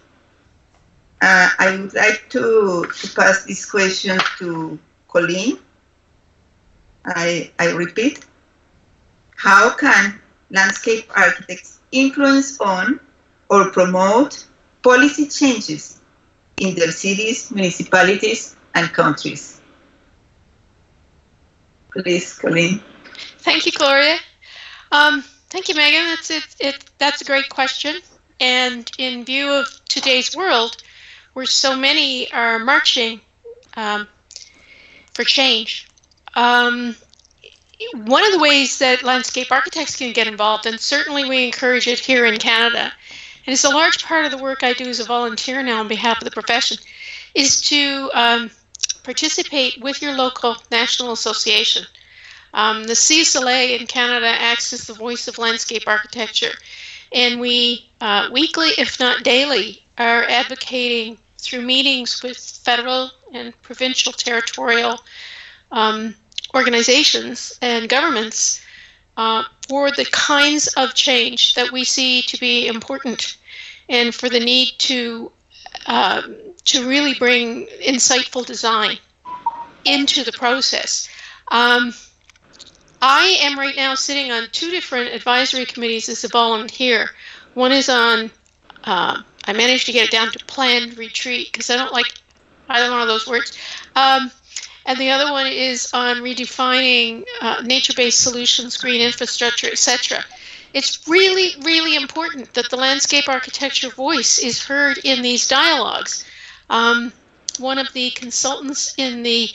Uh, I would like to, to pass this question to Colleen. I, I repeat, how can landscape architects influence on or promote policy changes in their cities, municipalities, and countries? Please, Colleen. Thank you, Gloria. Um, thank you, Megan. That's it, it. That's a great question. And in view of today's world, where so many are marching um, for change, um, one of the ways that landscape architects can get involved, and certainly we encourage it here in Canada, and it's a large part of the work I do as a volunteer now on behalf of the profession, is to um, participate with your local national association. Um, the CSLA in Canada acts as the voice of landscape architecture, and we uh, weekly, if not daily, are advocating through meetings with federal and provincial, territorial um, organizations and governments uh, for the kinds of change that we see to be important and for the need to um, to really bring insightful design into the process. Um, I am right now sitting on two different advisory committees as a volunteer. One is on, uh, I managed to get it down to planned retreat because I don't like either one of those words. Um, and the other one is on redefining uh, nature-based solutions, green infrastructure, etc. It's really, really important that the landscape architecture voice is heard in these dialogues. Um, one of the consultants in the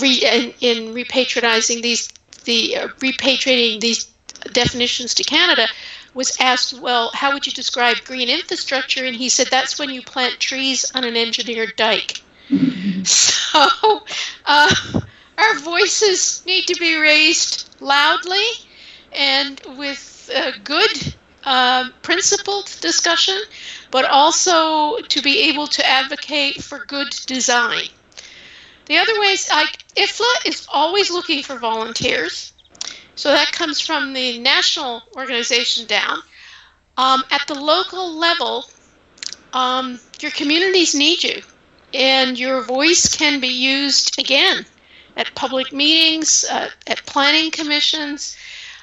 re, in, in these the uh, repatriating these definitions to Canada was asked, well, how would you describe green infrastructure? And he said that's when you plant trees on an engineered dike. So uh, our voices need to be raised loudly and with a good uh, principled discussion, but also to be able to advocate for good design. The other ways, like IFLA is always looking for volunteers. So that comes from the national organization down. Um, at the local level, um, your communities need you, and your voice can be used again at public meetings, uh, at planning commissions,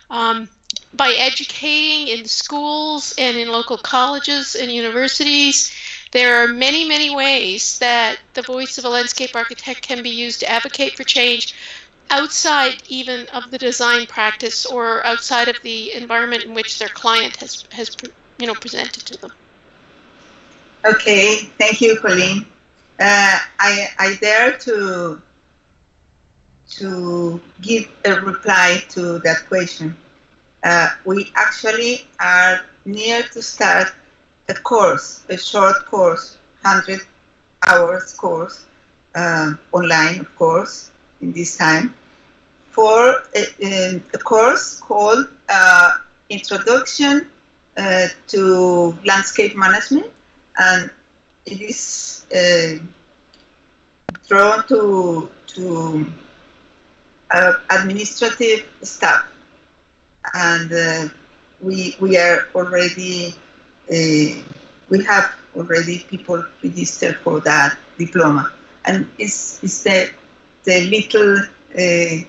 um, by educating in schools and in local colleges and universities. There are many, many ways that the voice of a landscape architect can be used to advocate for change outside even of the design practice or outside of the environment in which their client has, has you know, presented to them. Okay, thank you, Colleen. Uh, I, I dare to to give a reply to that question. Uh, we actually are near to start a course, a short course, 100 hours course, uh, online, of course, in this time, for a, a course called uh, Introduction uh, to Landscape Management, and it is uh, drawn to to uh, administrative staff, and uh, we we are already uh, we have already people registered for that diploma, and it's, it's the the little uh,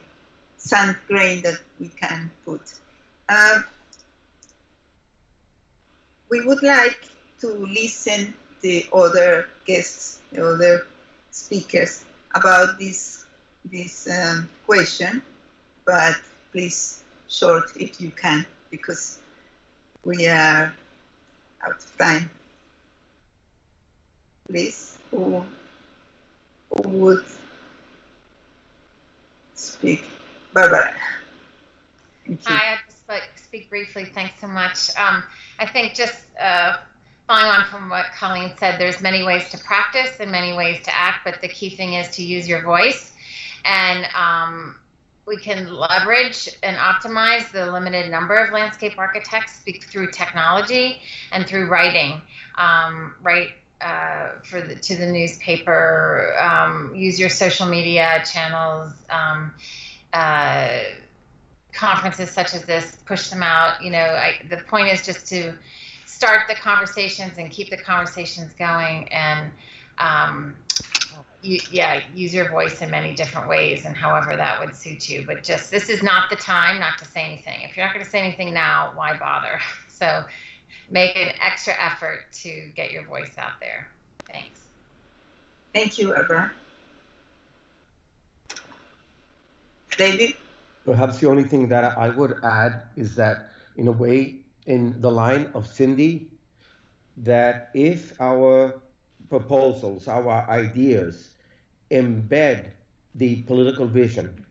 sand grain that we can put. Uh, we would like to listen the other guests, the other speakers about this this um, question, but please short if you can because we are out of time. Please, who, who would speak? Barbara. Hi, I'll just speak briefly. Thanks so much. Um, I think just uh, following on from what Colleen said, there's many ways to practice and many ways to act, but the key thing is to use your voice. And um, we can leverage and optimize the limited number of landscape architects through technology and through writing. Um, write uh, for the, to the newspaper, um, use your social media channels, um, uh, conferences such as this, push them out. You know, I, the point is just to start the conversations and keep the conversations going and um, you, yeah use your voice in many different ways and however that would suit you. But just this is not the time not to say anything. If you're not going to say anything now why bother? So make an extra effort to get your voice out there. Thanks. Thank you Abra. david? Perhaps the only thing that i would add is that in a way in the line of Cindy that if our proposals, our ideas embed the political vision,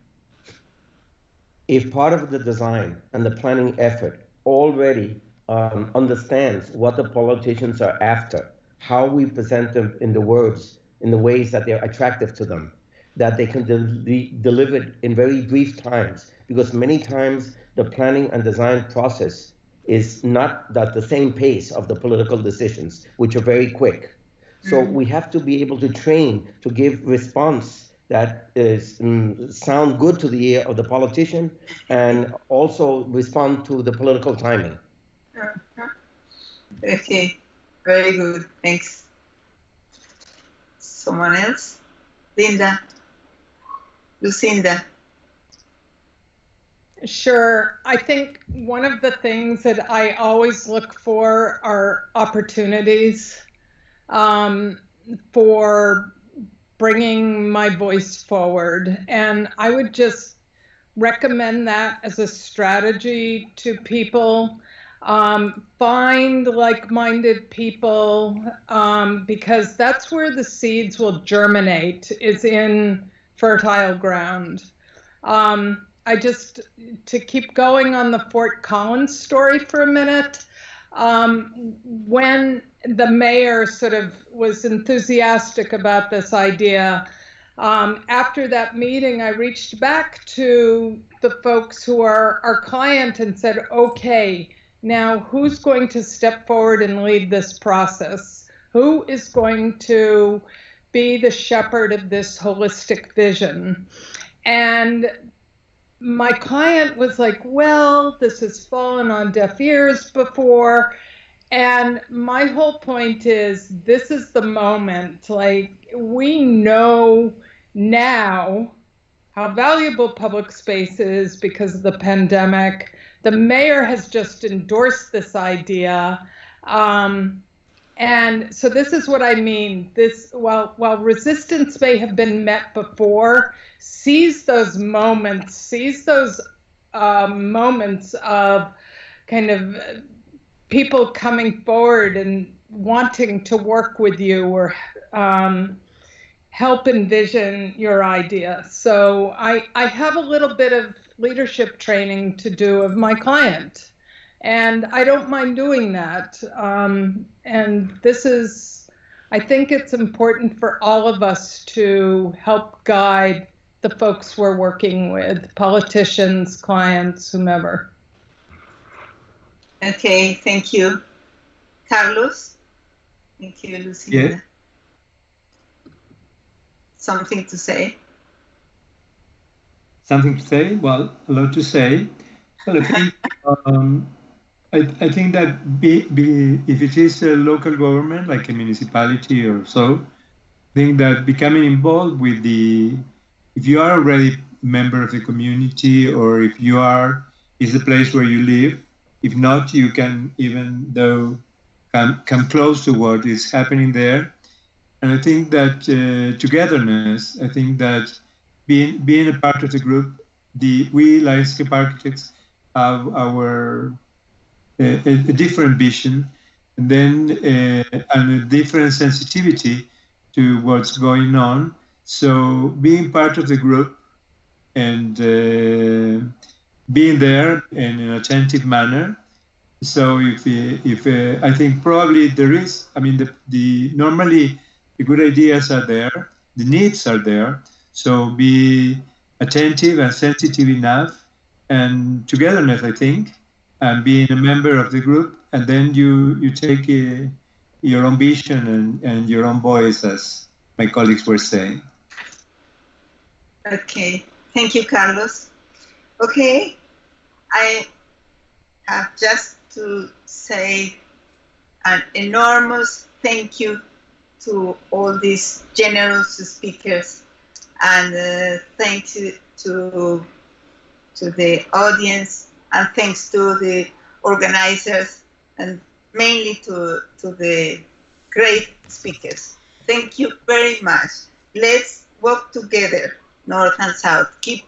if part of the design and the planning effort already um, understands what the politicians are after, how we present them in the words, in the ways that they're attractive to them, that they can be delivered in very brief times, because many times the planning and design process is not at the same pace of the political decisions, which are very quick. So mm. we have to be able to train to give response that is mm, sound good to the ear of the politician and also respond to the political timing. Uh-huh. Okay, very good. Thanks. Someone else? Linda? Lucinda? Sure. I think one of the things that I always look for are opportunities um, for bringing my voice forward. And I would just recommend that as a strategy to people. Um, find like minded people um, because that's where the seeds will germinate, it's in fertile ground. Um, I just to keep going on the Fort Collins story for a minute. Um, when the mayor sort of was enthusiastic about this idea, um, after that meeting, I reached back to the folks who are our client and said, okay, now who's going to step forward and lead this process? Who is going to be the shepherd of this holistic vision? And my client was like, well, this has fallen on deaf ears before. And my whole point is this is the moment. Like, we know now how valuable public space is because of the pandemic. The mayor has just endorsed this idea. Um, and so this is what I mean. This while while resistance may have been met before, seize those moments, seize those uh, moments of kind of people coming forward and wanting to work with you or um, help envision your idea. So I, I have a little bit of leadership training to do of my client. And I don't mind doing that. Um, and this is, I think it's important for all of us to help guide the folks we're working with, politicians, clients, whomever. Okay, thank you. Carlos? Thank you, Lucinda. Yeah. Something to say? Something to say? Well, a lot to say. Well, I think, um, I, I think that be, be, if it is a local government, like a municipality or so, I think that becoming involved with the, if you are already a member of the community or if you are, is the place where you live, if not, you can even though come, come close to what is happening there. And I think that uh, togetherness, I think that being being a part of the group, the we landscape architects have our a, a, different vision, and then uh, and a different sensitivity to what's going on. So being part of the group and uh, being there in an attentive manner. So if if uh, I think probably there is, I mean the the normally the good ideas are there, the needs are there. So be attentive and sensitive enough, and togetherness, I think, and being a member of the group, and then you you take a, your own vision and, and your own voice, as my colleagues were saying. Okay, thank you, Carlos. Okay, I have just to say an enormous thank you to all these generous speakers and uh, to, to, to the audience and thanks to the organizers and mainly to, to the great speakers. Thank you very much. Let's work together, North and South. Keep,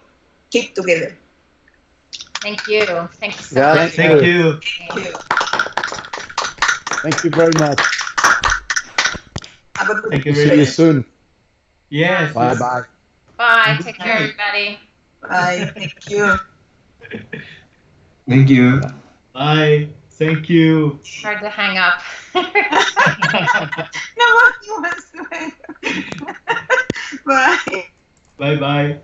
keep together. Thank you. Thank you so Yeah, much. Thank you. Thank you. Thank you very much. Have a good Thank you See you soon. Yes. Bye bye. Bye. Take care, everybody. Bye. Thank you. Thank you. Bye. Thank you. It's hard to hang up. Nobody wants to hang up. Bye. Bye bye.